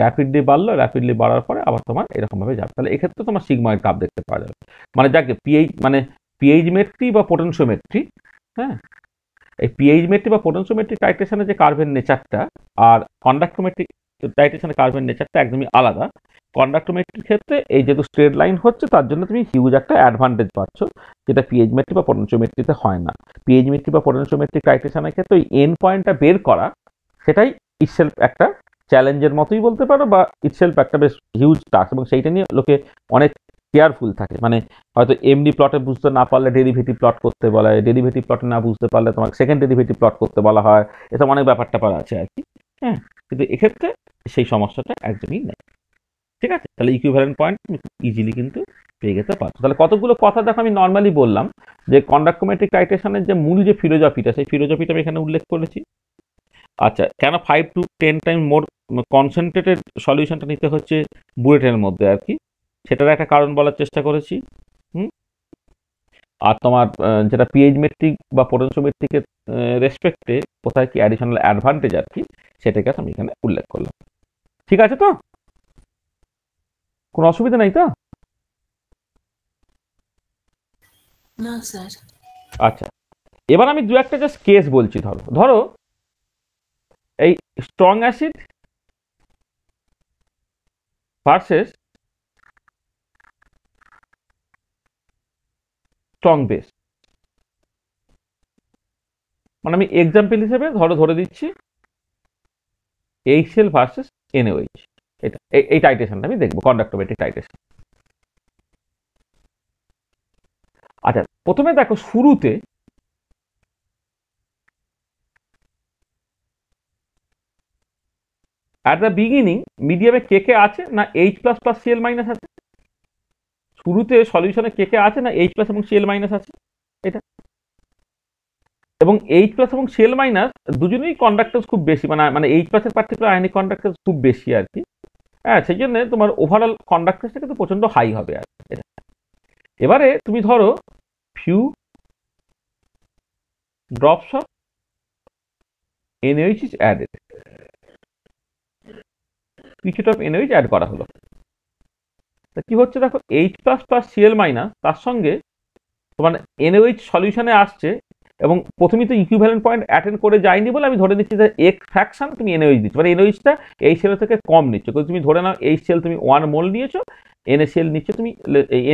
র্যাপিডলি বাড়লো র্যাপিডলি বাড়ার পরে আবার তোমার এরকমভাবে যাবে। তাহলে এক্ষেত্রে তোমার সিগময়েড কাপ দেখতে পাওয়া যাবে। মানে যাকে পিএইচ মানে পিএইচ মেট্রি বা পোটেনশিওমেট্রি হ্যাঁ? এই পিএইচ মেট্রি বা পোটেনশিওমেট্রি টাইটেশনের যে কার্ভের নেচারটা আর কন্ডাক্টোমেট্রিক টাইটেশনের কার্ভের নেচারটা একদমই আলাদা। কন্ডাক্টোমেট্রির ক্ষেত্রে এই যেহেতু স্ট্রেট লাইন হচ্ছে, তার জন্য তুমি হিউজ একটা অ্যাডভান্টেজ পাচ্ছ, যেটা পিএইচ মেট্রি বা পোটেনশিওমেট্রিতে হয় না। পিএইচ মেট্রি বা পোটেনশিওমেট্রিক টাইটেশনের ক্ষেত্রে ওই এন পয়েন্টটা বের করা, সেটাই ইটসেলফ একটা চ্যালেঞ্জের মতোই বলতে পারো বা ইটসেলফ একটা বেশ হিউজ টাস্ক এবং সেইটা নিয়ে লোকে অনেক কেয়ারফুল থাকে। মানে হয়তো এমনি প্লটে বুঝতে না পারলে ডেরিভেটিভ প্লট করতে বলা হয় ডেরিভেটিভ প্লটে না বুঝতে পারলে তোমাকে সেকেন্ড ডেরিভেটিভ প্লট করতে বলা হয়, এসব অনেক ব্যাপারটা পারা আছে আর কি। হ্যাঁ কিন্তু এক্ষেত্রে সেই সমস্যাটা একদমই নেই। ঠিক আছে? তাহলে ইকুইভ্যালেন্ট পয়েন্ট ইজিলি কিন্তু পেয়ে যেতে পারছ। তাহলে কতগুলো কথা দেখো আমি নর্মালি বললাম যে কন্ডাক্টোমেট্রিক টাইটেশনের যে মূল যে ফিলোজফিটা সেই ফিলোজফিটা আমি এখানে উল্লেখ করেছি। আচ্ছা কেন five to ten time more concentrated সলিউশনটা নিতে হচ্ছে বুলেটের মধ্যে আর কি? সেটার একটা কারণ বলার চেষ্টা করেছি হুম? আর তোমার যেটা পিএইচ মেট্রিক বা পোটেন্সিওমেট্রিকের রেসপেক্টে কোথায় কি অ্যাডিশনাল অ্যাডভান্টেজ আর কি সেটাকে আমি এখানে উল্লেখ করলাম। ঠিক আছে তো? কোনো অসুবিধা নেই তো? না স্যার। আচ্ছা এবার আমি দু একটা জাস্ট কেস বলছি ধরো। ধরো এই strong acid versus strong base মানে আমি এক্সাম্পল হিসেবে ধরো, ধরে দিচ্ছি এইচএল ভার্সেস এনওএইচ এটা, এই টাইটেশনটা আমি দেখব কন্ডাক্টোমেট্রিক টাইটেশন আচ্ছা প্রথমে দেখো শুরুতে অ্যাট দ্য বিগিনিং মিডিয়ামে কে কে আছে না H plus plus CL minus আছে? শুরুতে সলিউশনে কে কে আছে না এইচ প্লাস এবং সিএল মাইনাস আছে? এটা। এবং এইচ প্লাস এবং সিএল মাইনাস দুজনেই কন্ডাক্টার্স খুব বেশি মানে মানে এইচ প্লাসের পার্টিকুলার আয়নিক কন্ডাক্টার্স খুব বেশি আর কি। হ্যাঁ সেই জন্য তোমার ওভারঅল কন্ডাক্টার্সটা কিন্তু প্রচণ্ড হাই হবে আর এটা। এবারে তুমি ধরো few drops of NaOH is added কিছুটা অফ অ্যাড করা হলো। তা কি হচ্ছে দেখো H plus plus CL minus তার সঙ্গে তোমার NaOH সলিউশনে আসছে এবং প্রথমেই তো ইকুইভ্যালেন্ট পয়েন্ট অ্যাটেন্ড করে যায়নি বলে আমি ধরে নিচ্ছি যে এক ফ্র্যাকশন তুমি এনওইচ দিচ্ছ। মানে এনওইচটা এই সেল থেকে কম নিচ্ছ। কিন্তু তুমি ধরে নাও, এই সেল তুমি ওয়ান মোল নিয়েছো এনএসএল নিচ্ছ তুমি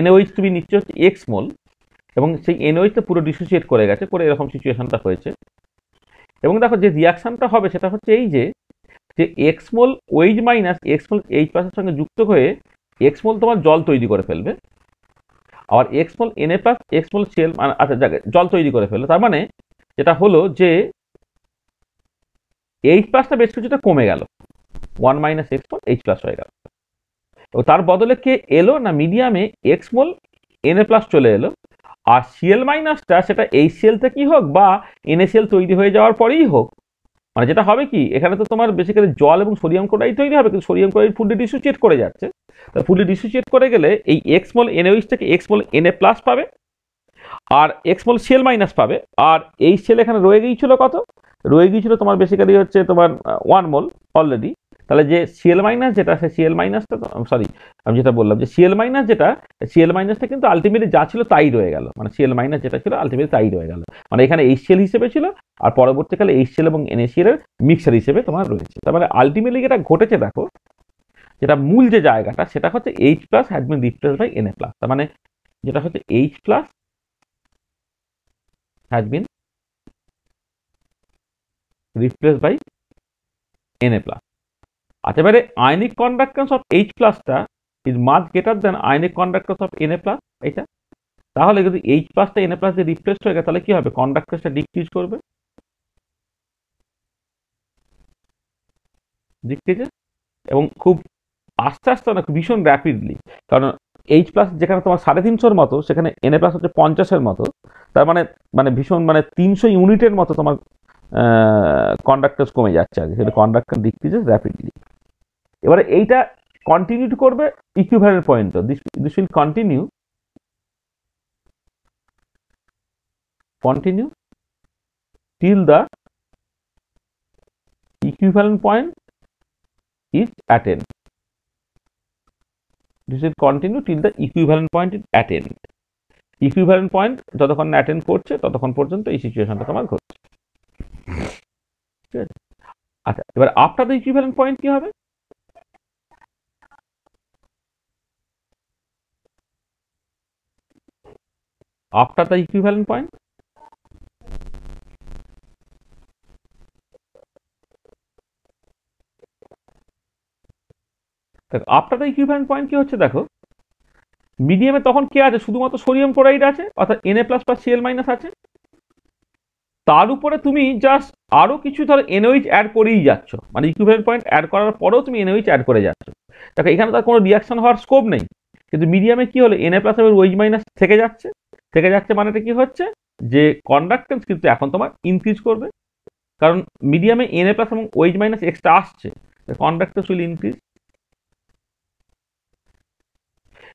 এনওইচ তুমি নিচ্ছ হচ্ছে এক্স মোল এবং সেই এনওইচটা পুরো ডিসোসিয়েট করে গেছে, করে এরকম সিচুয়েশনটা হয়েছে। এবং দেখো যে রিয়াকশনটা হবে সেটা হচ্ছে এই যে যে X mole OH minus X mole H প্লাসের সঙ্গে যুক্ত হয়ে এক্স মোল তোমার জল তৈরি করে ফেলবে। আর X mole N A plus X mole sell আচ্ছা জল তৈরি করে ফেলবে তার মানে যেটা হলো যে এইচ প্লাসটা বেশ কিছুটা কমে গেল। One minus X mole H plus হয়ে গেল। এবং তার বদলে কে এলো না মিডিয়ামে X mole N A plus চলে এলো? আর সিএল মাইনাসটা সেটা এইচ সেল থেকেই হোক বা এনএসিএল তৈরি হয়ে যাওয়ার পরেই হোক মানে যেটা হবে কি, এখানে তো তোমার বেসিক্যালি জল এবং সোডিয়াম ক্লোরাইড তৈরি হবে, কিন্তু সোডিয়াম ক্লোরাইড ফুডলি ডিসোসিয়েট করে যাচ্ছে। তা ফুডলি ডিসোসিয়েট করে গেলে এই এক্স মল এনএইচ থেকে এক্স মোল এনএ প্লাস পাবে, আর এক্স মল সেল মাইনাস পাবে, আর এই সেল এখানে রয়ে গিয়েছিল কত? রয়ে গিয়েছিল তোমার বেসিক্যালি হচ্ছে তোমার ওয়ান মোল অলরেডি তাহলে যে সিএল মাইনাস যেটা, সে সিএল মাইনাসটা সরি আমি যেটা বললাম যে সিএল মাইনাস যেটা সিএল মাইনাসটা কিন্তু আলটিমেটলি যা ছিল তাই রয়ে গেল। মানে সিএল মাইনাস যেটা ছিল আলটিমেটলি তাই রয়ে গেল। মানে এখানে এইচ সেল হিসেবে ছিল, আর পরবর্তীকালে এইচ সেল এবং এনএসিএল এর মিক্সার হিসেবে তোমার রয়েছে। তার মানে আলটিমেটলি যেটা ঘটেছে দেখো, যেটা মূল যে জায়গাটা, সেটা হচ্ছে H plus has been replace by NA plus তার মানে যেটা হচ্ছে H plus has been replace by NA plus আচ্ছা এবারে আয়নিক কন্ডাক্টেন্স অফ এইচ প্লাসটা is much greater than ionic conductance of NA plus এটা? তাহলে যদি এইচ প্লাসটা এনএ প্লাস দিয়ে রিপ্লেস হয়ে গেছে, তাহলে কি হবে? কন্ডাক্টেন্সটা ডিক্রিজ করবে? ডিক্রিজ এবং খুব আস্তে আস্তে না ভীষণ র্যাপিডলি কারণ এইচ প্লাস যেখানে তোমার সাড়ে তিনশোর মতো, সেখানে এনএ প্লাস হচ্ছে পঞ্চাশের মতো। তার মানে মানে ভীষণ মানে তিনশো ইউনিটের মতো তোমার কন্ডাক্টার্স কমে যাচ্ছে আগে। সেটা কন্ডাক্টার ডিক্রিজেস র্যাপিডলি এবারে এইটা কন্টিনিউ করবে equivalent point this this will continue continue till the equivalent point is attained. This will continue till the equivalent point is attained. Equivalent point যতক্ষণ অ্যাটেন্ড করছে, ততক্ষণ পর্যন্ত এই সিচুয়েশনটা তোমার ঘটছে ঠিক আছে আচ্ছা এবার আফটার দ্য ইকুইভ্যালেন্ট পয়েন্ট কি হবে আফটার দ্য ইকুইভ্যালেন্ট পয়েন্ট দেখো আফটার দ্য ইকুইভ্যালেন্ট পয়েন্ট কি হচ্ছে দেখো? মিডিয়ামে তখন কে আছে? শুধুমাত্র সোডিয়াম ক্লোরাইড আছে, অর্থাৎ NA plus plus CL minus আছে। তার উপরে তুমি জাস্ট আরও কিছু ধর এনওইচ অ্যাড করেই যাচ্ছ। মানে ইকুইভ্যালেন্ট পয়েন্ট অ্যাড করার পরেও তুমি এনওইচ অ্যাড করে যাচ্ছ। দেখো, এখানে তার কোনো রিয়াকশন হওয়ার স্কোপ নেই। কিন্তু মিডিয়ামে কি হলো? এনএ প্লাস এবং ওইচ মাইনাস থেকে যাচ্ছে। থেকে যাচ্ছে মানেটা কি হচ্ছে? যে কন্ডাক্টেন্স কিন্তু এখন তোমার ইনক্রিজ করবে। কারণ মিডিয়ামে এনএ প্লাস এবং ওয়েজ মাইনাস এক্সট্রা আসছে। কন্ডাক্টেন্স উইল ইনক্রিজ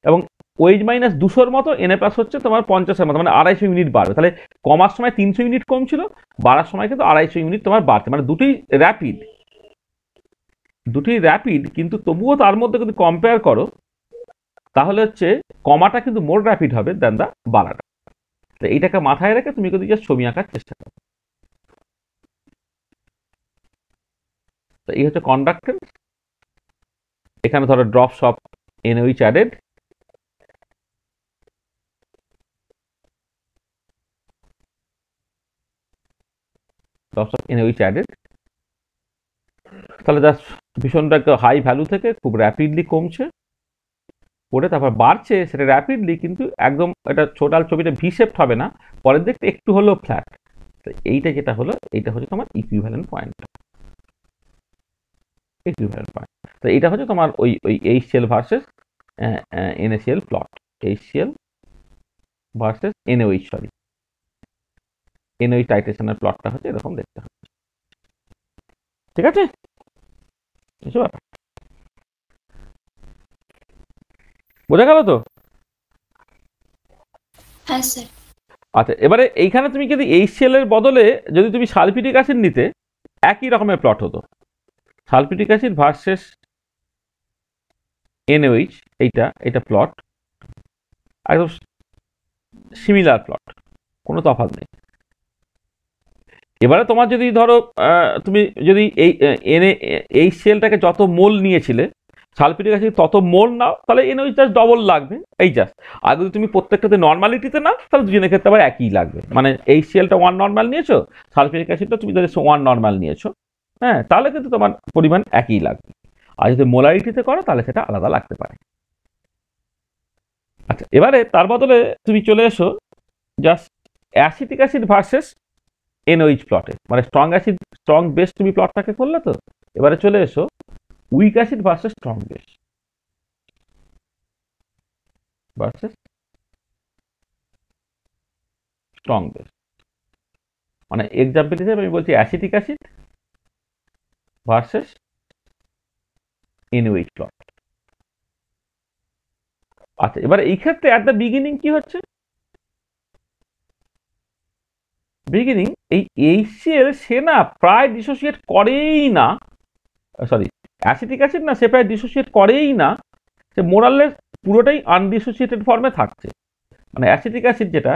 এবং ওয়েজ মাইনাস দুশোর মতো এনএ প্লাস হচ্ছে তোমার পঞ্চাশের মতো মানে আড়াইশো ইউনিট বাড়বে। তাহলে কমার সময় তিনশো ইউনিট কম ছিল, বাড়ার সময় কিন্তু আড়াইশো ইউনিট তোমার বাড়ছে। মানে দুটি র্যাপিড দুটি র্যাপিড কিন্তু তবুও তার মধ্যে যদি কম্পেয়ার করো তাহলে হচ্ছে কমাটা কিন্তু মোর র্যাপিড হবে দেন দা বাড়াটা। তো এইটাকে মাথায় রেখে তুমি যদি জাস্ট ছবি আঁকার চেষ্টা করো। তো এই হচ্ছে কন্ডাক্টেন্স এখানে ধরো drops of NaOH added drops of NaOH added তাহলে জাস্ট ভীষণটা একটা হাই ভ্যালু থেকে খুব র্যাপিডলি কমছে। পরে তারপর বাড়ছে সেটা র্যাপিডলি কিন্তু একদম এটা ছোটাল ছবিটা ভি শেপড হবে না। পরের দিকটা একটু হলেও ফ্ল্যাট তো এইটা যেটা হলো, এইটা হচ্ছে তোমার ইকুইভ্যালেন্ট পয়েন্ট ইকুইভ্যালেন্ট পয়েন্ট তো এটা হচ্ছে তোমার ওই ওই HCl versus NaCl plot HCl versus NaOH sorry এনওই টাইটেশনের প্লটটা হচ্ছে এরকম দেখতে হবে। ঠিক আছে? বুঝতে পারো বোঝা গেল তো? হ্যাঁ স্যার। আচ্ছা এবারে এইখানে তুমি যদি এইচসিএল এর বদলে যদি তুমি সালফিটিক অ্যাসিড নিতে একই রকমের প্লট হতো। সালফিটিক অ্যাসিড ভার্সেস এনওইচ এইটা এটা প্লট একদম সিমিলার প্লট কোনো তফাৎ নেই। এবারে তোমার যদি ধরো তুমি যদি এই এনে এই সেলটাকে যত মোল নিয়েছিলে সালফিউরিক অ্যাসিড তত মোল নাও, তাহলে এনওইচ জাস্ট ডবল লাগবে। এই জাস্ট আর যদি তুমি প্রত্যেকটাতে নর্মালিটিতে নাও, তাহলে দুজনের ক্ষেত্রে আবার একই লাগবে। মানে এই সেলটা ওয়ান নর্মাল নিয়েছো সালফিউরিক অ্যাসিডটা তুমি যদি ওয়ান নর্মাল নিয়েছো। হ্যাঁ তাহলে কিন্তু তোমার পরিমাণ একই লাগবে। আর যদি মোলারিটিতে করো, তাহলে সেটা আলাদা লাগতে পারে। আচ্ছা এবারে তার বদলে তুমি চলে এসো just acetic acid versus NaOH প্লটে মানে স্ট্রং অ্যাসিড স্ট্রং বেস তুমি প্লটটাকে করলে তো, এবারে চলে এসো weak acid versus strong base versus strong base মানে এক্সাম্পল হিসেবে আমি বলছি acetic acid versus NaOH plot আচ্ছা এবার এই ক্ষেত্রে অ্যাট দ্য বিগিনিং কি হচ্ছে? বিগিনিং এই এইচসিএল সে না প্রায় ডিসোসিয়েট করেই না সরি অ্যাসিটিক অ্যাসিড না, সে প্রায় ডিসোসিয়েট করেই না, সে মোরালের পুরোটাই আনডিসোসিয়েটেড ফর্মে থাকছে। মানে অ্যাসিটিক অ্যাসিড যেটা,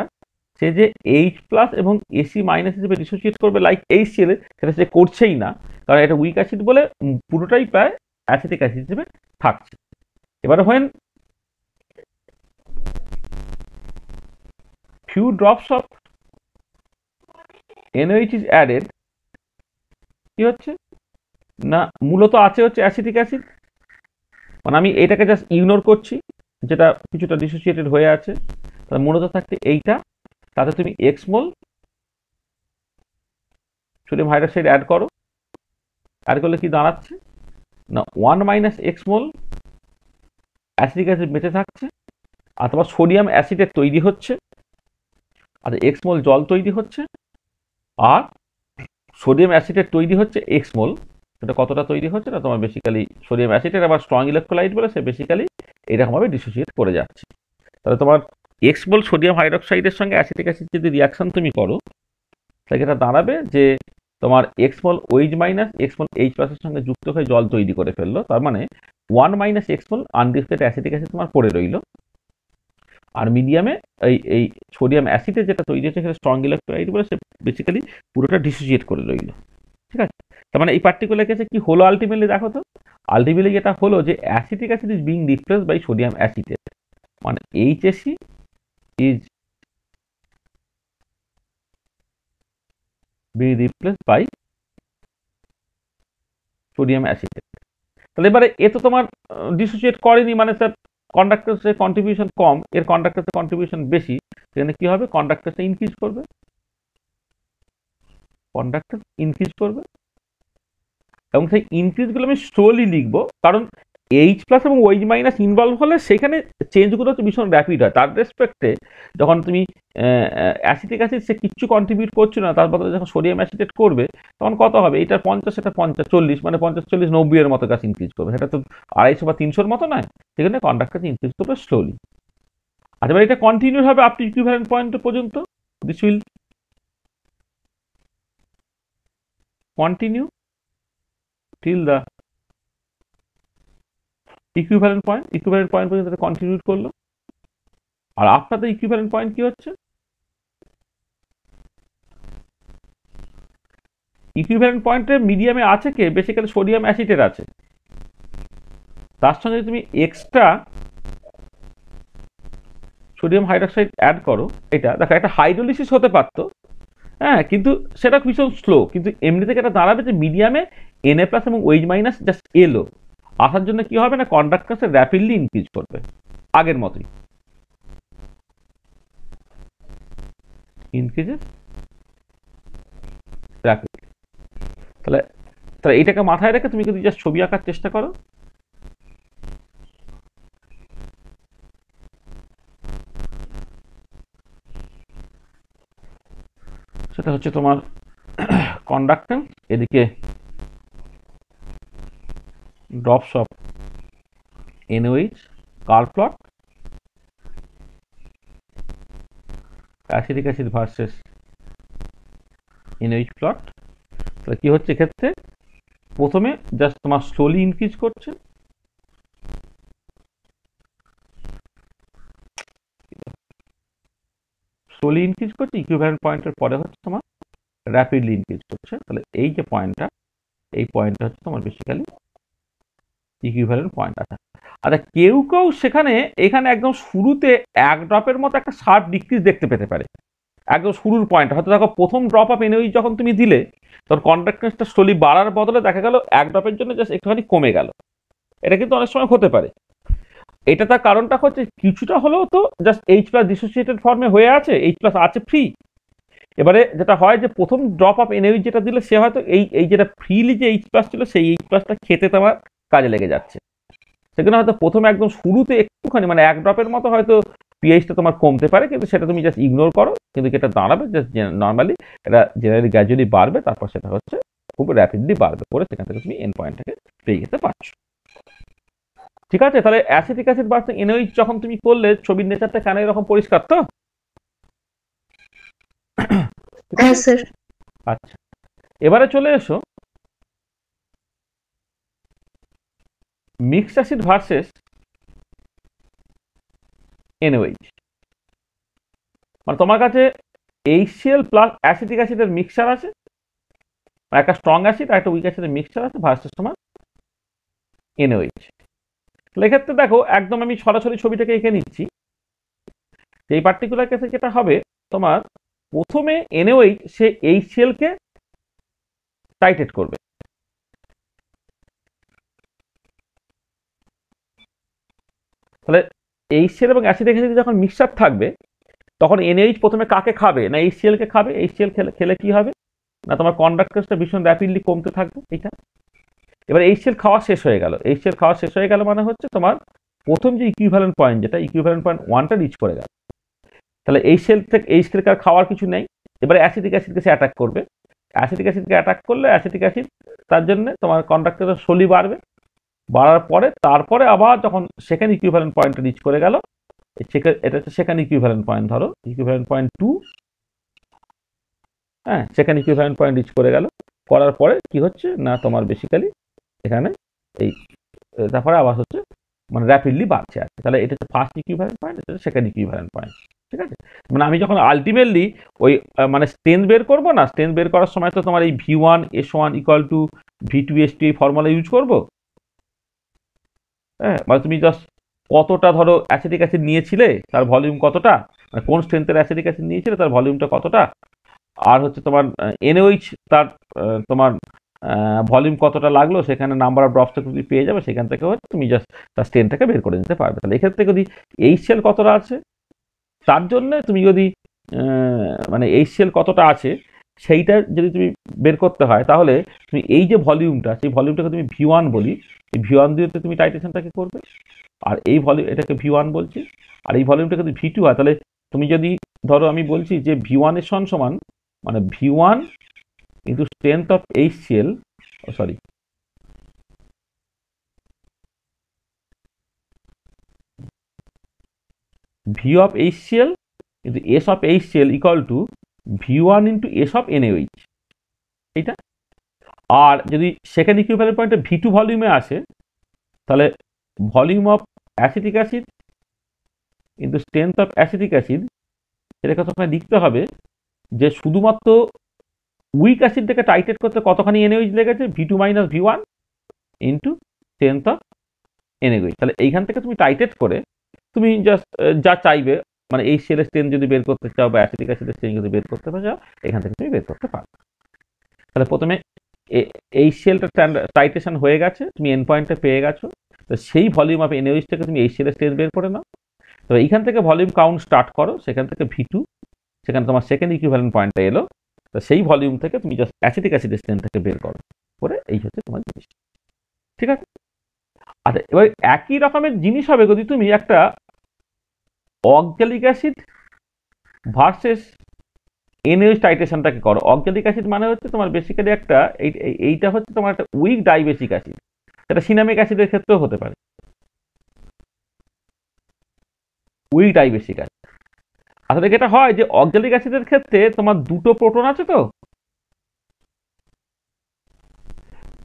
সে যে এইচ প্লাস এবং এসি মাইনাস হিসেবে ডিসোসিয়েট করবে লাইক এইচ সিএল সেটা সে করছেই না। কারণ এটা উইক অ্যাসিড বলে পুরোটাই প্রায় অ্যাসিটিক অ্যাসিড হিসেবে থাকছে। এবার when few drops of NaOH is added কি হচ্ছে? না, মূলত আছে হচ্ছে অ্যাসিটিক অ্যাসিড। মানে আমি এটাকে জাস্ট ইগনোর করছি, যেটা কিছুটা ডিসোসিয়েটেড হয়ে আছে। তাহলে মূলত থাকছে এইটা। তাতে তুমি X mole sodium hydroxide add করো। অ্যাড করলে কি দাঁড়াচ্ছে? না one minus X mole acetic acid বেঁচে থাকছে তোমার সোডিয়াম অ্যাসিডের তৈরি হচ্ছে, আর এক্স মোল জল তৈরি হচ্ছে, আর সোডিয়াম অ্যাসিডের তৈরি হচ্ছে এক্স মোল সেটা কতটা তৈরি হচ্ছে না, তোমার বেসিক্যালি সোডিয়াম অ্যাসিডের আবার স্ট্রং ইলেকট্রোলাইট বলে সে বেসিক্যালি এরকমভাবে ডিসোসিয়েট করে যাচ্ছে। তাহলে তোমার এক্স মোল সোডিয়াম হাইড্রোক্সাইডের সঙ্গে অ্যাসিটিক অ্যাসিড যদি রিয়াকশন তুমি করো, তাহলে এটা দাঁড়াবে যে তোমার X mole OH minus X mole H প্লাসের সঙ্গে যুক্ত হয়ে জল তৈরি করে ফেলল, তার মানে one minus X mole undisplaced acetic acid তোমার পড়ে রইল। আর মিডিয়ামে এই এই সোডিয়াম অ্যাসিডে যেটা তৈরি হচ্ছে সেটা স্ট্রং ইলেকট্রোলাইট বলে, সে বেসিক্যালি পুরোটা ডিসোসিয়েট করে রইল। ঠিক আছে? তার মানে এই পার্টিকুলার কেসে কি হলো আলটিমেটলি দেখো তো? আলটিমেটলি যেটা হলো যে acetic acid is being replace by sodium acetate মানে HAC is being replace by sodium acetate তাহলে এবারে এ তো তোমার ডিসোসিয়েট করেনি মানে স্যার কন্ডাক্টার্সের কন্ট্রিবিউশন কম, এর কন্ডাক্টার্সের কন্ট্রিবিউশন বেশি, সেখানে কি হবে? কন্ডাক্টার্সটা ইনক্রিজ করবে। কন্ডাক্টার ইনক্রিজ করবে। এবং সেই ইনক্রিজগুলো আমি স্লোলি লিখব। কারণ এইচ প্লাস এবং ওইচ মাইনাস ইনভলভ হলে সেখানে চেঞ্জগুলো তো ভীষণ র্যাপিড হয়। তার রেসপেক্টে যখন তুমি অ্যাসিটিক অ্যাসিড সে কিচ্ছু কন্ট্রিবিউট করছ না, তার বদলে যখন সোডিয়াম অ্যাসিডেট করবে, তখন কত হবে? এটা পঞ্চাশ এটা পঞ্চাশ, চল্লিশ মানে পঞ্চাশ, চল্লিশ, নব্বই এর মতো কাছে ইনক্রিজ করবে। সেটা তো আড়াইশো বা তিনশোর মতো নয়। সেখানে কন্ডাক্টার ইনক্রিজ করবে স্লোলি আচ্ছা এবার এটা কন্টিনিউ হবে আপ টু ইকুইভ্যালেন্ট পয়েন্ট পর্যন্ত। This will continue till the equivalent point equivalent point পর্যন্ত এটা কন্টিনিউ করল। আর আফটার দ্য ইকুইভ্যালেন্ট পয়েন্ট কি হচ্ছে? ইকুইভ্যালেন্ট পয়েন্টের মিডিয়ামে আছে কে? বেসিক্যালি সোডিয়াম অ্যাসিডের আছে। তার সঙ্গে তুমি এক্সট্রা সোডিয়াম হাইড্রোক্সাইড অ্যাড করো, এটা, দেখো, একটা হাইড্রোলিসিস হতে পারতো। হ্যাঁ কিন্তু সেটা ভীষণ স্লো কিন্তু এমনি থেকে এটা দাঁড়াবে যে মিডিয়ামে এনএ প্লাস এবং ওইচ মাইনাস জাস্ট এলো আসার জন্য কি হবে না? কন্ডাক্টার্সে র্যাপিডলি ইনক্রিজ করবে। আগের মতোই। ইনক্রিজেস তাহলে তাহলে এইটাকে মাথায় রেখে তুমি যদি জাস্ট ছবি আঁকার চেষ্টা করো। সেটা হচ্ছে তোমার কন্ডাক্টেন্স এদিকে drops of NaOH car plot acetic acid versus NaOH plot তাহলে কি হচ্ছে এক্ষেত্রে? প্রথমে জাস্ট তোমার স্লোলি ইনক্রিজ করছে। স্লোলি ইনক্রিজ করছে ইকুইভ্যালেন্ট পয়েন্টের পরে হচ্ছে তোমার র্যাপিডলি ইনক্রিজ করছে। তাহলে এই যে পয়েন্টটা এই পয়েন্টটা হচ্ছে তোমার বেসিক্যালি ইকুইভ্যালেন্ট পয়েন্ট আছে। আচ্ছা কেউ কেউ সেখানে, এখানে একদম শুরুতে এক ড্রপের মতো একটা শার্প ডিক্রিজ দেখতে পেতে পারে। একদম শুরুর পয়েন্ট হয়তো দেখো প্রথম ড্রপ অফ এনওই যখন তুমি দিলে তোর কন্ট্রাক্টেন্সটা স্লোলি বাড়ার বদলে দেখা গেল এক ড্রপের জন্য জাস্ট একটুখানি কমে গেল। এটা কিন্তু অনেক সময় হতে পারে। এটা তার কারণটা হচ্ছে কিছুটা হলেও তো জাস্ট এইচ প্লাস ডিসোসিয়েটেড ফর্মে হয়ে আছে এইচ প্লাস আছে ফ্রি এবারে যেটা হয় যে প্রথম ড্রপ অফ এনওই যেটা দিলে সে হয়তো এই এই যেটা ফ্রিলি যে এইচ প্লাস ছিল, সেই এইচ প্লাসটা খেতে তোমার কাজে লেগে যাচ্ছে। সেখানে হয়তো প্রথমে একদম শুরুতে একটুখানি মানে এক ড্রপের মতো হয়তো পিএইচটা তোমার কমতে পারে কিন্তু সেটা তুমি জাস্ট ইগনোর করো কিন্তু এটা দাঁড়াবে জাস্ট নর্মালি এটা জেনারেলি গ্র্যাজুয়ালি বাড়বে তারপর সেটা হচ্ছে খুব র্যাপিডলি বাড়বে করে সেখান থেকে তুমি এন পয়েন্টটাকে পেয়ে যেতে পারছ। ঠিক আছে? তাহলে অ্যাসিটিক অ্যাসিড বার্সিং এনওই যখন তুমি করলে ছবির নেচারটা কেন এরকম পরিষ্কার তো? হ্যাঁ? আচ্ছা। এবারে চলে এসো। Mixed acid versus NaOH. মানে তোমার কাছে এইচসিএল প্লাস অ্যাসিটিক অ্যাসিডের মিক্সচার আছে মানে একটা স্ট্রং অ্যাসিড আর একটা উইক অ্যাসিডের মিক্সচার আছে ভার্সেস তোমার এনওএইচ। এক্ষেত্রে দেখো, একদম আমি সরাসরি ছবিটাকে এঁকে নিচ্ছি। এই পার্টিকুলার কেসে যেটা হবে, তোমার প্রথমে এনওএইচ সে এইচসিএলকে টাইটেট করবে তাহলে এইচসিএল এবং অ্যাসিড অ্যাসিড যখন মিক্সচার থাকবে, তখন এনএইচ প্রথমে কাকে খাবে? না এইচসিএল কে খাবে? এইচসিএল খেলে খেলে কী হবে? না তোমার কন্ডাক্টেন্সটা ভীষণ র্যাপিডলি কমতে থাকবে? এটা এবার এইচসিএল খাওয়া শেষ হয়ে গেল। এইচসিএল খাওয়া শেষ হয়ে গেল মানে হচ্ছে তোমার প্রথম যে ইকুইভ্যালেন্ট পয়েন্ট যেটা ইকুইভ্যালেন্ট পয়েন্ট ওয়ানটা রিচ করে গেল। তাহলে এইচসিএল থেকে এইচসিএল আর খাওয়ার কিছু নেই। এবারে অ্যাসিডিক অ্যাসিডকে সে অ্যাটাক করবে। অ্যাসিডিক অ্যাসিডকে অ্যাটাক করলে অ্যাসিডিক অ্যাসিড তার জন্য তোমার কন্ডাক্টরের সলি বাড়বে। বাড়ার পরে তারপরে আবার যখন সেকেন্ড ইকুইভ্যালেন্ট পয়েন্টটা রিচ করে গেল এটা হচ্ছে সেকেন্ড ইকুইভ্যালেন্ট পয়েন্ট ধরো ইকুইভ্যালেন্ট পয়েন্ট টু হ্যাঁ সেকেন্ড ইকুইভ্যালেন্ট পয়েন্ট রিচ করে গেল, করার পরে কি হচ্ছে? না, তোমার বেসিক্যালি এখানে এই, তারপরে আবার হচ্ছে মানে র্যাপিডলি বাড়ছে আর তাহলে এটা হচ্ছে ফার্স্ট ইকুইভ্যালেন্ট পয়েন্ট এটা সেকেন্ড ইকুইভ্যালেন্ট পয়েন্ট ঠিক আছে? মানে আমি যখন আলটিমেটলি ওই মানে স্ট্রেন্থ বের করব না স্ট্রেন্থ বের করার সময় তো তোমার এই V one S one equal to V two S two এই ফর্মুলা ইউজ করব? হ্যাঁ মানে তুমি জাস্ট কতটা ধরো অ্যাসিডিক অ্যাসিড নিয়েছিলে, তার ভলিউম কতটা? মানে কোন স্ট্রেন্থের অ্যাসিডিক অ্যাসিড নিয়েছিলে, তার ভলিউমটা কতটা? আর হচ্ছে তোমার এনওইচ তার তোমার ভলিউম কতটা লাগল, সেখানে নাম্বার অফ ড্রপস তুমি পেয়ে যাবে, সেখান থেকে হচ্ছে তুমি জাস্ট তার স্ট্রেনটাকে বের করে নিতে পারবে। তাহলে এক্ষেত্রে যদি এইচ সেল কতটা আছে? তার জন্য তুমি যদি মানে এইচ সেল কতটা আছে সেইটা যদি তুমি বের করতে হয়, তাহলে তুমি এই যে ভলিউমটা, সেই ভলিউমটাকে তুমি ভি ওয়ান বলি, এই ভি ওয়ান দিয়ে তুমি টাইটেশনটাকে করবে। আর এই ভলিউম এটাকে ভি ওয়ান বলছি। আর এই ভলিউমটা যদি ভি টু হয়, তাহলে তুমি যদি ধরো আমি বলছি যে ভি ওয়ানের সমান সমান মানে V one into strength of H CL sorry V of H CL কিন্তু S of H CL equal to V one into S of NH এইটা? আর যদি সেকেন্ড ইকুইভ্যালেন্ট পয়েন্টে ভি টু ভলিউমে আসে, তাহলে ভলিউম অফ অ্যাসিটিক অ্যাসিড কিন্তু strength of acetic acid এটাকে তোমায় লিখতে হবে যে শুধুমাত্র উইক অ্যাসিডটাকে টাইটেট করতে কতখানি এনএইচ লেগেছে? V two minus V one into strength of NH তাহলে এইখান থেকে তুমি টাইটেট করে তুমি জাস্ট যা চাইবে মানে এই সেলের স্ট্রেন যদি বের করতে চাও বা অ্যাসিডিক অ্যাসিডের স্ট্রেন যদি বের করতে চাও, এখান থেকে তুমি বের করতে পারো। তাহলে প্রথমে এই সেলটা টাইটেশন হয়ে গেছে, তুমি এন পয়েন্টটা পেয়ে গেছো। তো সেই ভলিউম অফ এনওইচটাকে তুমি এই সেলের স্ট্রেন বের করে নাও। তো এইখান থেকে ভলিউম কাউন্ট স্টার্ট করো, সেখান থেকে ভি টু সেখানে তোমার সেকেন্ড ইকুইভ্যালেন্ট পয়েন্টটা এলো। তো সেই ভলিউম থেকে তুমি জাস্ট অ্যাসিডিক অ্যাসিডের স্ট্রেনটাকে বের করো। করে এই হচ্ছে তোমার জিনিস। ঠিক আছে? আচ্ছা এবার একই রকমের জিনিস হবে যদি তুমি একটা অক্সালিক অ্যাসিড ভার্সেস এনএইচ টাইটেশনটাকে করো। অক্সালিক অ্যাসিড মানে হচ্ছে তোমার বেসিক্যালি একটা, এই- এই- এইটা হচ্ছে তোমার একটা উইক ডাইবেসিক অ্যাসিড সেটা সিনামিক অ্যাসিডের ক্ষেত্রেও হতে পারে। উইক ডাইবেসিক অ্যাসিড আসলে এটা হয় যে অক্সালিক অ্যাসিডের ক্ষেত্রে তোমার দুটো প্রোটন আছে তো?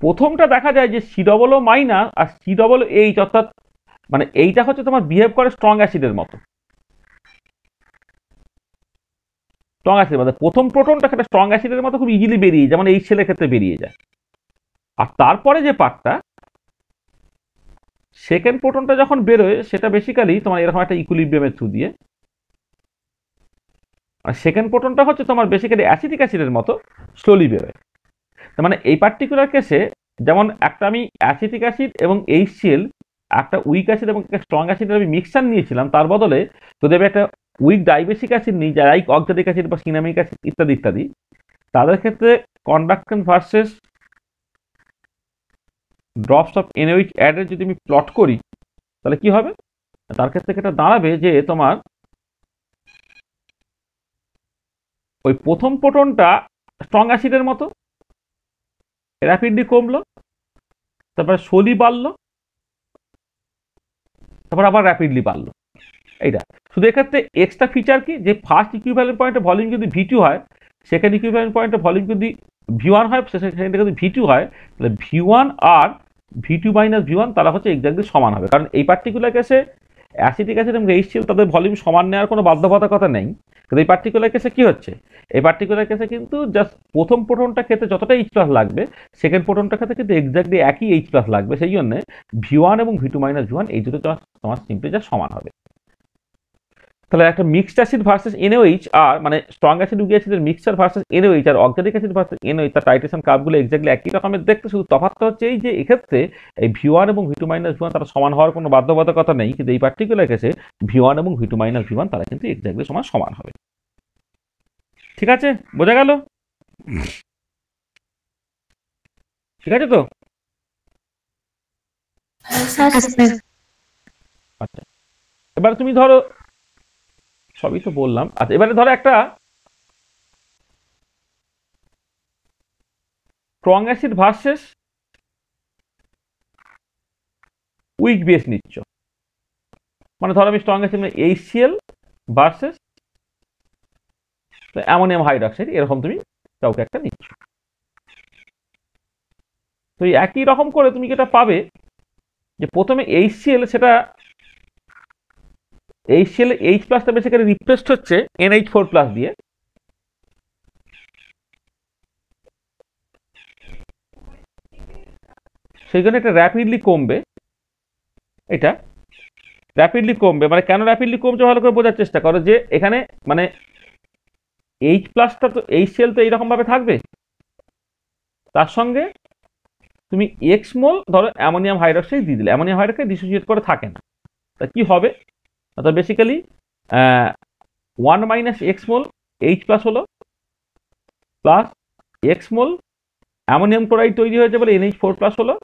প্রথমটা দেখা যায় যে সি ডবল ও মাইনাস আর সি ডবল এইচ অর্থাৎ মানে এইটা হচ্ছে তোমার বিহেভ করে স্ট্রং অ্যাসিডের মতো। স্ট্রং অ্যাসিড মানে প্রথম প্রোটনটা একটা স্ট্রং অ্যাসিডের মতো খুব ইজিলি বেরিয়ে যায় মানে এই সেলের ক্ষেত্রে বেরিয়ে যায়। আর তারপরে যে পার্টটা সেকেন্ড প্রোটনটা যখন বেরোয়, সেটা বেসিক্যালি তোমার এরকম একটা ইকুইলিব্রিয়ামের থ্রু দিয়ে, আর সেকেন্ড প্রোটনটা হচ্ছে তোমার বেসিক্যালি অ্যাসিডিক অ্যাসিডের মতো স্লোলি বেরোয়। তার মানে এই পার্টিকুলার কেসে যেমন একটা আমি অ্যাসিটিক অ্যাসিড এবং এইচসিএল একটা উইক অ্যাসিড এবং একটা স্ট্রং অ্যাসিডের আমি মিক্সচার নিয়েছিলাম, তার বদলে যদি আমি একটা উইক ডাইবেসিক অ্যাসিড নিই যা লাইক অক্সালিক অ্যাসিড বা সিনামিক অ্যাসিড ইত্যাদি ইত্যাদি, তাদের ক্ষেত্রে conduction versus drops of NOH অ্যাডের যদি আমি প্লট করি, তাহলে কি হবে? তার ক্ষেত্রে এটা দাঁড়াবে যে তোমার ওই প্রথম প্রোটনটা স্ট্রং অ্যাসিডের মতো র্যাপিডলি কমলো, তারপরে সলি বাড়লো, তারপর আবার র্যাপিডলি বাড়লো। এইটা। শুধু এক্ষেত্রে এক্সট্রা ফিচার কি? যে ফার্স্ট ইকুইভ্যালেন্ট পয়েন্টের ভলিউম যদি ভি টু হয় সেকেন্ড ইকুইভ্যালেন্ট পয়েন্টের ভলিউম যদি ভি ওয়ান হয় সেখানে যদি ভি টু হয়, তাহলে ভি ওয়ান আর V two minus V one তারা হচ্ছে এক্স্যাক্টলি সমান হবে। কারণ এই পার্টিকুলার কেসে অ্যাসিডিক অ্যাসিড এবং এইচসিএল তাদের ভলিউম সমান নেওয়ার কোনো বাধ্যবাধকতা নেই। কিন্তু এই পার্টিকুলার কেসে কী হচ্ছে? এই পার্টিকুলার কেসে কিন্তু জাস্ট প্রথম প্রোটনটা খেতে যতটা এইচ প্লাস লাগবে সেকেন্ড প্রোটনটা খেতে কিন্তু এক্স্যাক্টলি একই এইচ প্লাস লাগবে। সেই জন্য ভি ওয়ান এবং V two minus V one এই দুটো তোমার সিম্পলি যা সমান হবে। তাহলে একটা মিক্সড অ্যাসিড ভার্সেস এনওএইচ আর মানে স্ট্রং অ্যাসিড উগি অ্যাসিডের মিক্সচার ভার্সেস এনওএইচ আর অক্সালিক অ্যাসিড ভার্সেস এনওএইচ তার টাইটেশন কাপগুলো এক্স্যাক্টলি একই রকমের দেখতে। শুধু তফাৎটা হচ্ছে এই যে এক্ষেত্রে এই ভি ওয়ান এবং V two minus V one তারা সমান হওয়ার কোনো বাধ্যবাধকতা নেই কিন্তু এই পার্টিকুলার কেসে ভি ওয়ান এবং V two minus V one তারা কিন্তু এক্স্যাক্টলি সমান সমান হবে। ঠিক আছে? বোঝা গেল? ঠিক আছে তো? হ্যাঁ আচ্ছা। এবার তুমি ধরো সবই তো বললাম। আচ্ছা এবারে ধরো একটা strong acid versus weak base নিচ্ছ। মানে ধরো আমি স্ট্রং অ্যাসিড মানে এইচসিএল ভার্সেস অ্যামোনিয়াম হাইড্রক্সাইড এরকম তুমি কাউকে একটা নিচ্ছ। তো একই রকম করে তুমি যেটা পাবে, যে প্রথমে এইচসিএল সেটা এইচসিএল এইচ প্লাসটা বেসিক্যালি রিপ্লেসড হচ্ছে এনএইচ ফোর প্লাস দিয়ে। সেইখানে এটা র্যাপিডলি কমবে। এটা র্যাপিডলি কমবে। মানে কেন র্যাপিডলি কমছে ভালো করে বোঝার চেষ্টা করো যে এখানে মানে এইচ প্লাসটা তো এইচসিএল তো এইরকমভাবে থাকবে? তার সঙ্গে তুমি এক্স মোল ধরো অ্যামোনিয়াম হাইড্রক্সাইড দিয়ে দিলে। অ্যামোনিয়াম হাইড্রক্সাইড ডিসোসিয়েট করে থাকে না। তা কি হবে? অর্থাৎ basically one minus X mole H plus হলো plus X mole ammonium chloride তৈরি হয়েছে বলে এনএইচ ফোর প্লাস হলো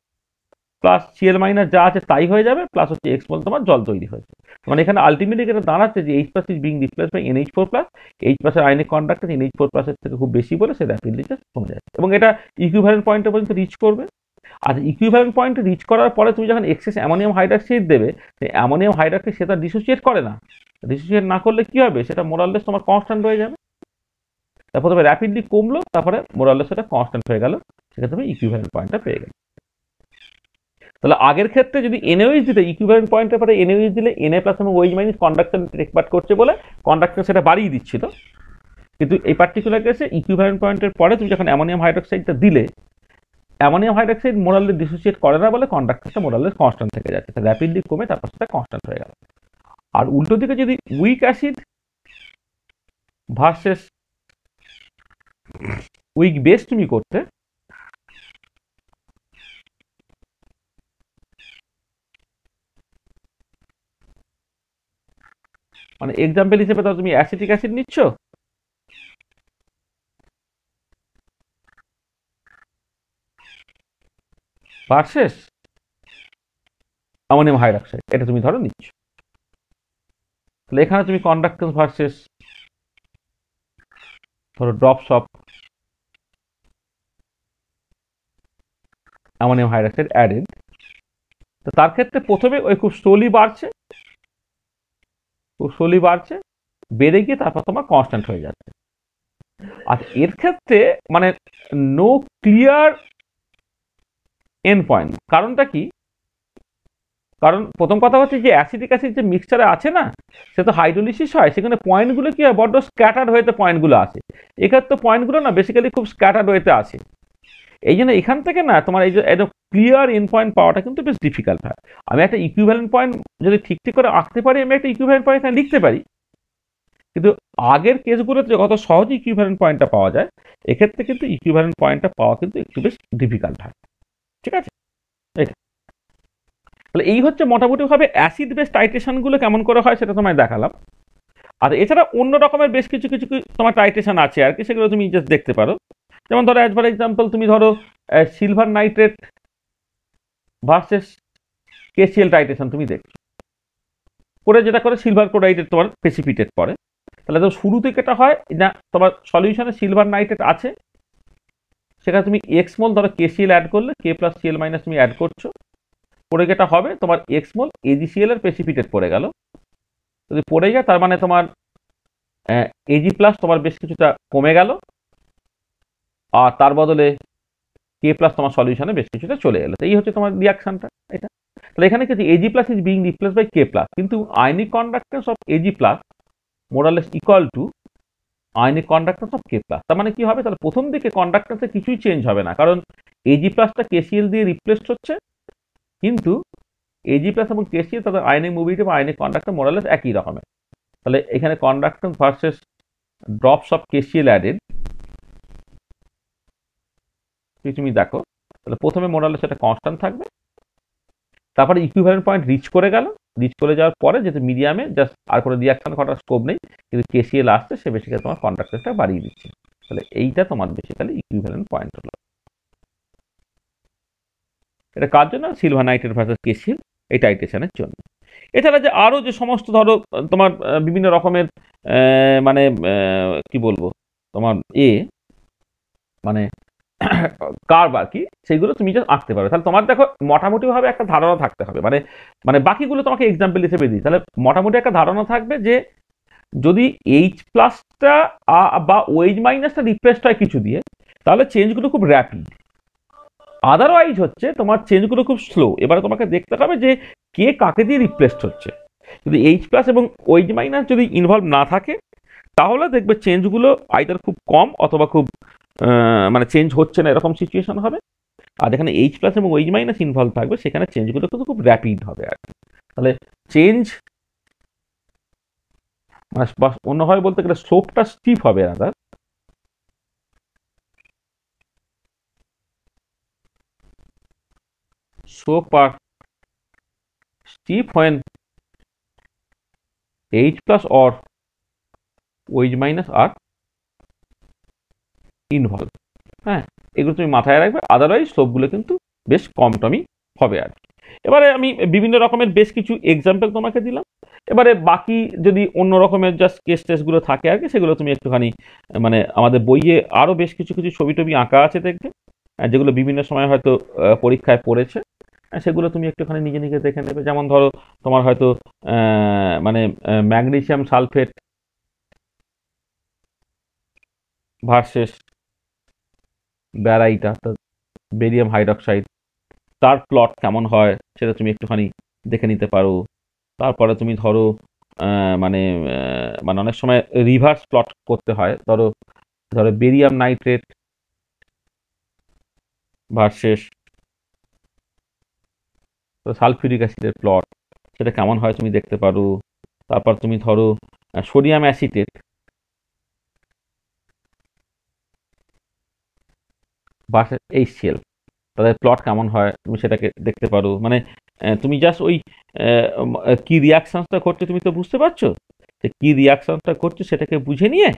প্লাস সিএল মাইনাস যা আছে তাই হয়ে যাবে প্লাস হচ্ছে এক্স মোল তোমার জল তৈরি হয়েছে। মানে এখানে আলটিমেটলি এটা দাঁড়াচ্ছে যে H plus is being replace by NH four plus H প্লাসের আইনিক কন্ডাক্টার এনএইচ ফোর প্লাসের থেকে খুব বেশি বলে সে র্যাপিডলি কমে যাচ্ছে। এবং এটা ইকুইভ্যালেন্ট পয়েন্টে পর্যন্ত রিচ করবে। আর ইকুইভ্যালেন্ট পয়েন্টে রিচ করার পরে তুমি যখন এক্সেস অ্যামোনিয়াম হাইড্রক্সাইড দেবে অ্যামোনিয়াম হাইড্রক্সাইড সেটা ডিসোসিয়েট করে না। ডিসোসিয়েট না করলে কি হবে? সেটা মোরাললেস তোমার কনস্ট্যান্ট হয়ে যাবে। তারপর তবে র্যাপিডলি কমলো, তারপরে মোরাললেস সেটা কনস্ট্যান্ট হয়ে গেল। সেক্ষেত্রে তুমি ইকুইভ্যালেন্ট পয়েন্টটা পেয়ে গেলে। তাহলে আগের ক্ষেত্রে যদি এনএইচ দিতে ইকুইভ্যালেন্ট পয়েন্টের পরে এনএইচ দিলে এনএ প্লাস এবং ওইচ মাইনাস কন্ডাকশন এক্সপার্ট করছে বলে কন্ডাকশন সেটা বাড়িয়ে দিচ্ছিল। কিন্তু এই পার্টিকুলার কেসে ইকুইভ্যালেন্ট পয়েন্টের পরে তুমি যখন অ্যামোনিয়াম হাইড্রক্সাইডটা দিলে অ্যামোনিয়াম হাইড্রক্সাইড মোরালে ডিসোসিয়েট করে না বলে কন্ডাক্টারটা মোরালে কনস্ট্যান্ট থেকে যাচ্ছে। র্যাপিডলি কমে তারপর সেটা কনস্ট্যান্ট হয়ে গেল। আর উল্টো দিকে যদি weak acid versus weak base তুমি করতে মানে এক্সাম্পল হিসেবে ধরো তুমি অ্যাসিটিক অ্যাসিড নিচ্ছ ভার্সেস অ্যামোনিয়াম হাইড্রক্সাইড এটা তুমি ধরো নিচ্ছ। তাহলে এখানে তুমি কন্ডাক্টেন্স ভার্সেস ধরো drops of ammonium hydroxide added তো তার ক্ষেত্রে প্রথমে ওই খুব স্লোলি বাড়ছে। খুব স্লোলি বাড়ছে। বেড়ে গিয়ে তারপর তোমার কনস্ট্যান্ট হয়ে যাচ্ছে। আর এর ক্ষেত্রে মানে নো ক্লিয়ার এন্ড পয়েন্ট কারণটা কি? কারণ প্রথম কথা হচ্ছে যে অ্যাসিডিক অ্যাসিড যে মিক্সচারে আছে না, সে তো হাইড্রোলিসিস হয়, সেখানে পয়েন্টগুলো কি হয়? বড্ড স্ক্যাটার্ড হয়েতে পয়েন্টগুলো আসে। এক্ষেত্রে পয়েন্টগুলো না বেসিক্যালি খুব স্ক্যাটার্ড হয়েতে আসে। এই জন্য এখান থেকে না তোমার এই যে একদম ক্লিয়ার ইন পয়েন্ট পাওয়াটা কিন্তু বেশ ডিফিকাল্ট হয়। আমি একটা ইকুইভ্যালেন্ট পয়েন্ট যদি ঠিক ঠিক করে আঁকতে পারি, আমি একটা ইকুইভ্যালেন্ট পয়েন্ট এখানে লিখতে পারি। কিন্তু আগের কেসগুলোতে কত সহজে ইকুইভ্যালেন্ট পয়েন্টটা পাওয়া যায়, এক্ষেত্রে কিন্তু ইকুইভ্যালেন্ট পয়েন্টটা পাওয়া কিন্তু একটু বেশ ডিফিকাল্ট হয়। ঠিক আছে? তাহলে এই হচ্ছে মোটামুটিভাবে অ্যাসিড বেস টাইট্রেশনগুলো কেমন করে হয় সেটা তোমায় দেখালাম। আর এছাড়া অন্য রকমের বেশ কিছু কিছু তোমার টাইট্রেশন আছে আর কি, সেগুলো তুমি জাস্ট দেখতে পারো। যেমন ধরো অ্যাজ ফর এক্সাম্পল তুমি ধরো silver nitrate versus KCL titration তুমি দেখছ। করে যেটা করে সিলভার ক্লোরাইডের তোমার প্রেসিপিটেট পরে তাহলে তো শুরু থেকে এটা হয়, না তোমার সলিউশনে সিলভার নাইট্রেট আছে সেখানে তুমি এক্স মোল ধরো কেসিএল অ্যাড করলে কে প্লাস সিএল মাইনাস তুমি অ্যাড করছ। পড়ে যেটা হবে, তোমার এক্স মোল এজিসিএল এর প্রেসিপিটেট পড়ে গেল। যদি পড়ে যায়, তার মানে তোমার এজি প্লাস তোমার বেশ কিছুটা কমে গেল। আর তার বদলে কে প্লাস তোমার সলিউশনে বেশ কিছুটা চলে এলো। এই হচ্ছে তোমার রিয়াকশনটা এটা। তাহলে এখানে কিছু AG plus is being replace by K plus কিন্তু ionic conductance of AG plus more or less equal to ionic conductance of K plus তার মানে কি হবে? তাহলে প্রথম দিকে কন্ডাক্টেন্সে কিছুই চেঞ্জ হবে না। কারণ এজি প্লাসটা কেসিএল দিয়ে রিপ্লেসড হচ্ছে। কিন্তু এজি প্লাস এবং কেসিএল তাদের আইনিক মুভিটি বা আইনিক কন্ডাক্টর মোরালেস একই রকমের। তাহলে এখানে conductance versus drops of KCL added তুমি দেখো, তাহলে প্রথমে মোরালেস এটা কনস্ট্যান্ট থাকবে। তারপরে ইকুইভ্যালেন্ট পয়েন্ট রিচ করে গেল। রিচ করে যাওয়ার পরে যেহেতু মিডিয়ামে জাস্ট আর কোনো রিয়াকশন ঘটার স্কোপ নেই, কিন্তু কেসিএল আসছে, সে বেসিক্যালি তোমার কন্ডাক্টেন্সটা বাড়িয়ে দিচ্ছে। তাহলে এইটা তোমার বেসিক্যালি ইকুইভ্যালেন্ট পয়েন্ট হলো। এটা কার জন্য? সিলভার নাইট্রেট ভার্সেস কেসিএল এই টাইট্রেশনের জন্য। এছাড়া যে আরও যে সমস্ত ধরো, তোমার বিভিন্ন রকমের মানে কি বলব? তোমার এ মানে কার্ভ আর কি সেইগুলো তুমি জাস্ট আঁকতে পারবে তাহলে তোমার দেখো মোটামুটিভাবে একটা ধারণা থাকতে হবে। মানে মানে বাকিগুলো তোমাকে এক্সাম্পল হিসেবে দিই। তাহলে মোটামুটি একটা ধারণা থাকবে যে যদি এইচ প্লাসটা বা ওয়েজ মাইনাসটা রিপ্লেসড হয় কিছু দিয়ে, তাহলে চেঞ্জগুলো খুব র্যাপিড আদারওয়াইজ হচ্ছে তোমার চেঞ্জগুলো খুব স্লো এবারে তোমাকে দেখতে হবে যে কে কাকে দিয়ে রিপ্লেসড হচ্ছে। যদি এইচ প্লাস এবং ওয়েজ মাইনাস যদি ইনভলভ না থাকে, তাহলে দেখবে চেঞ্জগুলো আইদার খুব কম অথবা খুব মানে চেঞ্জ হচ্ছে না, এরকম সিচুয়েশন হবে। আর যেখানে এইচ প্লাস এবং ওয়েজ মাইনাস ইনভলভ থাকবে, সেখানে চেঞ্জগুলো কিন্তু খুব র্যাপিড হবে আর তাহলে চেঞ্জ মানে অন্যভাবে বলতে গেলে স্লোপটা স্টিপ হবে other slope are steep when h plus or OH minus R involve হ্যাঁ। এগুলো তুমি মাথায় রাখবে আদারওয়াইজ স্লোপগুলো কিন্তু বেশ কম টমই হবে আর কি। এবারে আমি বিভিন্ন রকমের বেশ কিছু এক্সাম্পল তোমাকে দিলাম। এবারে বাকি যদি অন্য রকমের জাস্ট কেস টেস্টগুলো থাকে আর কি সেগুলো তুমি একটুখানি মানে আমাদের বইয়ে আরও বেশ কিছু কিছু ছবি টবি আঁকা আছে দেখবে যেগুলো বিভিন্ন সময় হয়তো পরীক্ষায় পড়েছে। সেগুলো তুমি একটুখানি নিজে নিজে দেখে নেবে। যেমন ধরো তোমার হয়তো মানে magnesium sulphate versus baryta barium hydroxide, তার প্লট কেমন হয় সেটা তুমি একটুখানি দেখে নিতে পারো। তারপরে তুমি ধরো মানে মানে অনেক সময় রিভার্স প্লট করতে হয়। ধরো ধরো বেরিয়াম নাইট্রেট ভার্সেস সালফিউরিক অ্যাসিডের প্লট সেটা কেমন হয় তুমি দেখতে পারো। তারপর তুমি ধরো সোডিয়াম অ্যাসিটেট ভার্সেস এইচসিএল তাদের প্লট কেমন হয়, তুমি সেটাকে দেখতে পারো। মানে তুমি জাস্ট ওই কি রিয়াকশনসটা করছে তুমি তো বুঝতে পারছ? যে কী রিয়াকশনটা করছে সেটাকে বুঝে নিয়ে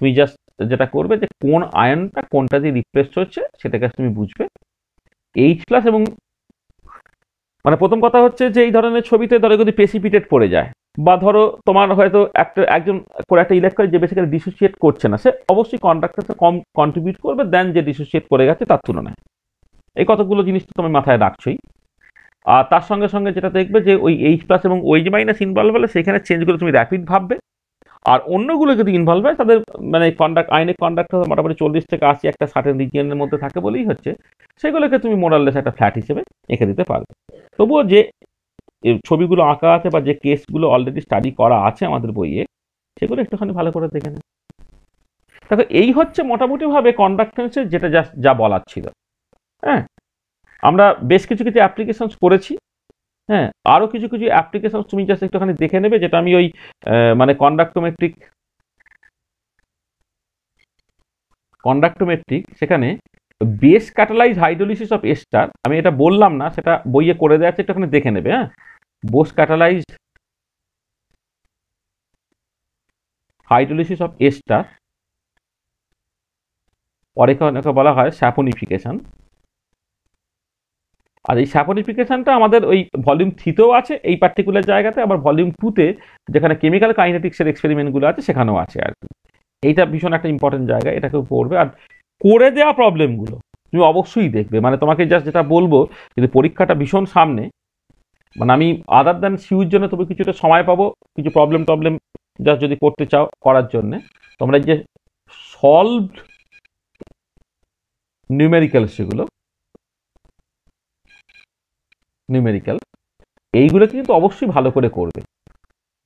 তুমি জাস্ট যেটা করবে যে কোন আয়নটা কোনটা দিয়ে রিপ্লেস হচ্ছে সেটাকে তুমি বুঝবে। এইচ প্লাস এবং মানে প্রথম কথা হচ্ছে যে এই ধরনের ছবিতে ধরো যদি পেসিপিটেট পড়ে যায় বা ধরো তোমার হয়তো একটা, একজন করে একটা ইলেকট্রন যে বেসিক্যালি ডিসোসিয়েট করছে না, সে অবশ্যই কন্ডাক্টারটা কম কন্ট্রিবিউট করবে দেন যে ডিসোসিয়েট করে গেছে তার তুলনায়। এই কতগুলো জিনিস তো তুমি মাথায় রাখছোই। আর তার সঙ্গে সঙ্গে যেটা দেখবে যে ওই এইচ প্লাস এবং ওইচ মাইনাস ইনভলভ হলে সেখানে চেঞ্জগুলো তুমি র্যাপিড ভাববে। আর অন্যগুলো যদি ইনভলভ হয়, তাদের মানে কন্ডাক্ট আইনের কন্ডাক্টর মোটামুটি চল্লিশ থেকে আশি একটা সার্টেন রিজিয়নের মধ্যে থাকে বলেই হচ্ছে। সেগুলোকে তুমি মোরাললেস একটা ফ্ল্যাট হিসেবে এঁকে দিতে পারবে। তবুও যে ছবিগুলো আঁকা আছে বা যে কেসগুলো অলরেডি স্টাডি করা আছে আমাদের বইয়ে, সেগুলো একটুখানি ভালো করে দেখে নেন দেখো, এই হচ্ছে মোটামুটিভাবে কন্ডাক্টেন্সের যেটা যা যা বলার ছিল। হ্যাঁ? আমরা বেশ কিছু কিছু অ্যাপ্লিকেশনস করেছি। হ্যাঁ? আরও কিছু কিছু অ্যাপ্লিকেশন তুমি জাস্ট একটুখানি দেখে নেবে, যেটা আমি ওই মানে কন্ডাক্টোমেট্রিক কন্ডাক্টোমেট্রিক সেখানে base catalyse hydrolysis of ester আমি এটা বললাম না, সেটা বইয়ে করে দেওয়া আছে, একটুখানি দেখে নেবে হ্যাঁ? Base catalyse hydrolysis of ester পরে অনেকে বলা হয় স্যাপনিফিকেশন আর এই স্যাপনিফিকেশনটা আমাদের ওই ভলিউম থ্রিতেও আছে, এই পার্টিকুলার জায়গাতে, আবার ভলিউম টুতে যেখানে কেমিক্যাল কাইনেটিক্সের এক্সপেরিমেন্টগুলো আছে, সেখানেও আছে আর কি। এইটা ভীষণ একটা ইম্পর্টেন্ট জায়গা, এটাকেও পড়বে। আর করে দেওয়া প্রবলেমগুলো তুমি অবশ্যই দেখবে। মানে তোমাকে জাস্ট যেটা বলব, যদি পরীক্ষাটা ভীষণ সামনে মানে আমি আদার দ্যান সিউর জন্য তুমি কিছুটা সময় পাবো, কিছু প্রবলেম টবলেম জাস্ট যদি করতে চাও করার জন্যে, তোমরা যে সলভড নিউমেরিক্যাল সেগুলো নিউমেরিক্যাল এইগুলো কিন্তু অবশ্যই ভালো করে করবে।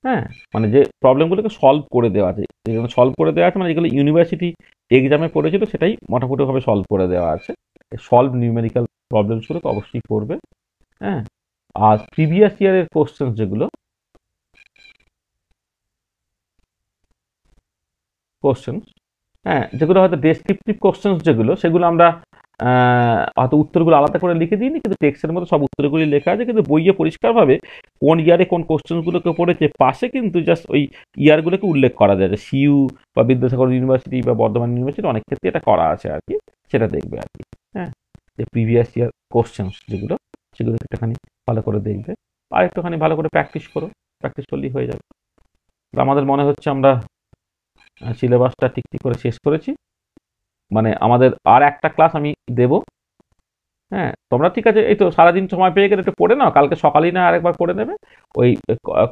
হ্যাঁ? মানে যে প্রবলেমগুলোকে সলভ করে দেওয়া আছে সলভ করে দেওয়া আছে মানে যেগুলো ইউনিভার্সিটি এক্সামে পড়েছিল, সেটাই মোটামুটিভাবে সলভ করে দেওয়া আছে। সলভ নিউমেরিক্যাল প্রবলেমসগুলোকে অবশ্যই করবে। হ্যাঁ? আর প্রিভিয়াস ইয়ারের কোশ্চেন যেগুলো কোশ্চেন হ্যাঁ যেগুলো হয়তো ডেসক্রিপটিভ কোশ্চেন্স যেগুলো, সেগুলো আমরা হয়তো উত্তরগুলো আলাদা করে লিখে দিইনি, কিন্তু টেক্সটের মধ্যে সব উত্তরগুলি লেখা আছে, কিন্তু বইয়ে পরিষ্কারভাবে কোন ইয়ারে কোন কোশ্চেনগুলোকে পড়েছে, পাশে কিন্তু জাস্ট ওই ইয়ারগুলোকে উল্লেখ করা যায়। সিইউ বা বিদ্যাসাগর ইউনিভার্সিটি বা বর্ধমান ইউনিভার্সিটি অনেক ক্ষেত্রে এটা করা আছে আর কি, সেটা দেখবে আর কি হ্যাঁ? যে প্রিভিয়াস ইয়ার কোশ্চেন যেগুলো, সেগুলো একটুখানি ভালো করে দেখবে। আর একটুখানি ভালো করে প্র্যাকটিস করো প্র্যাকটিস করলেই হয়ে যাবে। আমাদের মনে হচ্ছে আমরা সিলেবাসটা ঠিক ঠিক করে শেষ করেছি। মানে আমাদের আর একটা ক্লাস আমি দেব। হ্যাঁ তোমরা ঠিক আছে, এই তো সারাদিন সময় পেয়ে গেলে একটু পড়ে নাও, কালকে সকালেই না আরেকবার পড়ে নেবে। ওই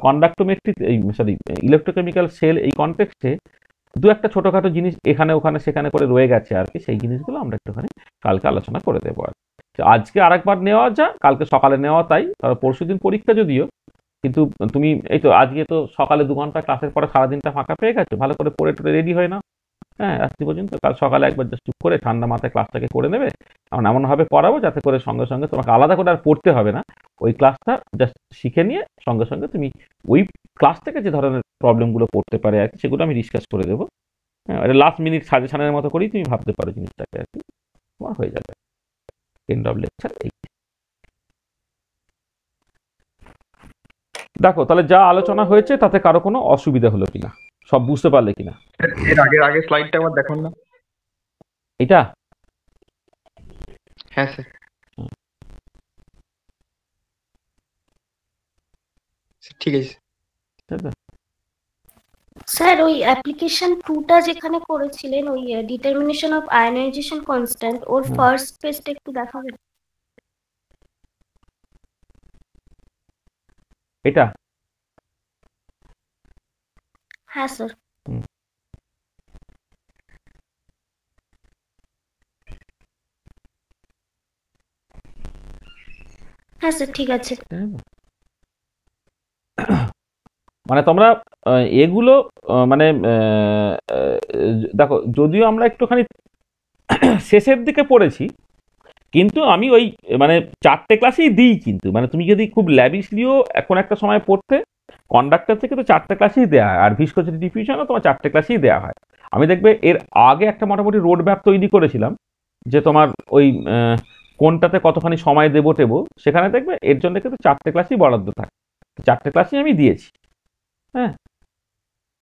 কন্ডাক্টোমেট্রি এই সরি ইলেকট্রোকেমিক্যাল সেল এই কনটেক্সটে দু একটা ছোটোখাটো জিনিস এখানে, ওখানে, সেখানে করে রয়ে গেছে আর কি, সেই জিনিসগুলো আমরা একটুখানি কালকে আলোচনা করে দেবো আর আজকে আরেকবার নেওয়া যা কালকে সকালে নেওয়া তাই পরশু দিন পরীক্ষা যদিও, কিন্তু তুমি, এই তো আজকে তো সকালে দু ঘণ্টা ক্লাসের পরে সারাদিনটা ফাঁকা পেয়ে গেছো, ভালো করে পড়ে টড়ে রেডি হয় না হ্যাঁ রাত্রি পর্যন্ত। কাল সকালে একবার জাস্ট চুপ করে ঠান্ডা মাথায় ক্লাসটাকে করে নেবে। এমন এমনভাবে পড়াবো যাতে করে সঙ্গে সঙ্গে তোমাকে আলাদা করে আর পড়তে হবে না। ওই ক্লাসটা জাস্ট শিখে নিয়ে সঙ্গে সঙ্গে তুমি ওই ক্লাস থেকে যে ধরনের প্রবলেমগুলো পড়তে পারে আর কি, সেগুলো আমি ডিসকাস করে দেবো। হ্যাঁ লাস্ট মিনিট সাজেশনের মতো করেই তুমি ভাবতে পারো জিনিসটাকে আর কি। তোমার হয়ে যাবে। এন্ড অফ লেকচার এই দেখো, তাহলে যা আলোচনা হয়েছে তাতে কারও কোনো অসুবিধা হলো কিনা? সব বুঝতে পারলে কিনা। এর আগে আগে স্লাইডটা একবার দেখান না। এটা হ্যাঁ স্যার ঠিক আছে। স্যার ওই অ্যাপ্লিকেশন টুটা যেখানে করেছিলেন ওই ডিটারমিনেশন অফ আয়নাইজেশন কনস্ট্যান্ট ওর ফার্স্ট পেজটা একটু দেখাবেন। এটা? হ্যাঁ স্যার হ্যাঁ স্যার ঠিক আছে. মানে তোমরা এগুলো মানে দেখো, যদিও আমরা একটুখানি শেষের দিকে পড়েছি, কিন্তু আমি ওই মানে চারটে ক্লাসেই দিই কিন্তু। মানে তুমি যদি খুব ল্যাবিসলিও এখন একটা সময় পড়তে কন্ডাক্টর থেকে তো চারটে ক্লাসেই দেওয়া হয়। আর ভিসকোসিটি ডিফিউশনও তোমার চারটে ক্লাসেই দেওয়া হয়। আমি দেখবে এর আগে একটা মোটামুটি রোড ম্যাপ তৈরি করেছিলাম, যে তোমার ওই কোনটাতে কতখানি সময় দেবো টেবো, সেখানে দেখবে এর জন্য কিন্তু চারটে ক্লাসই বরাদ্দ থাকে। চারটে ক্লাসই আমি দিয়েছি। হ্যাঁ?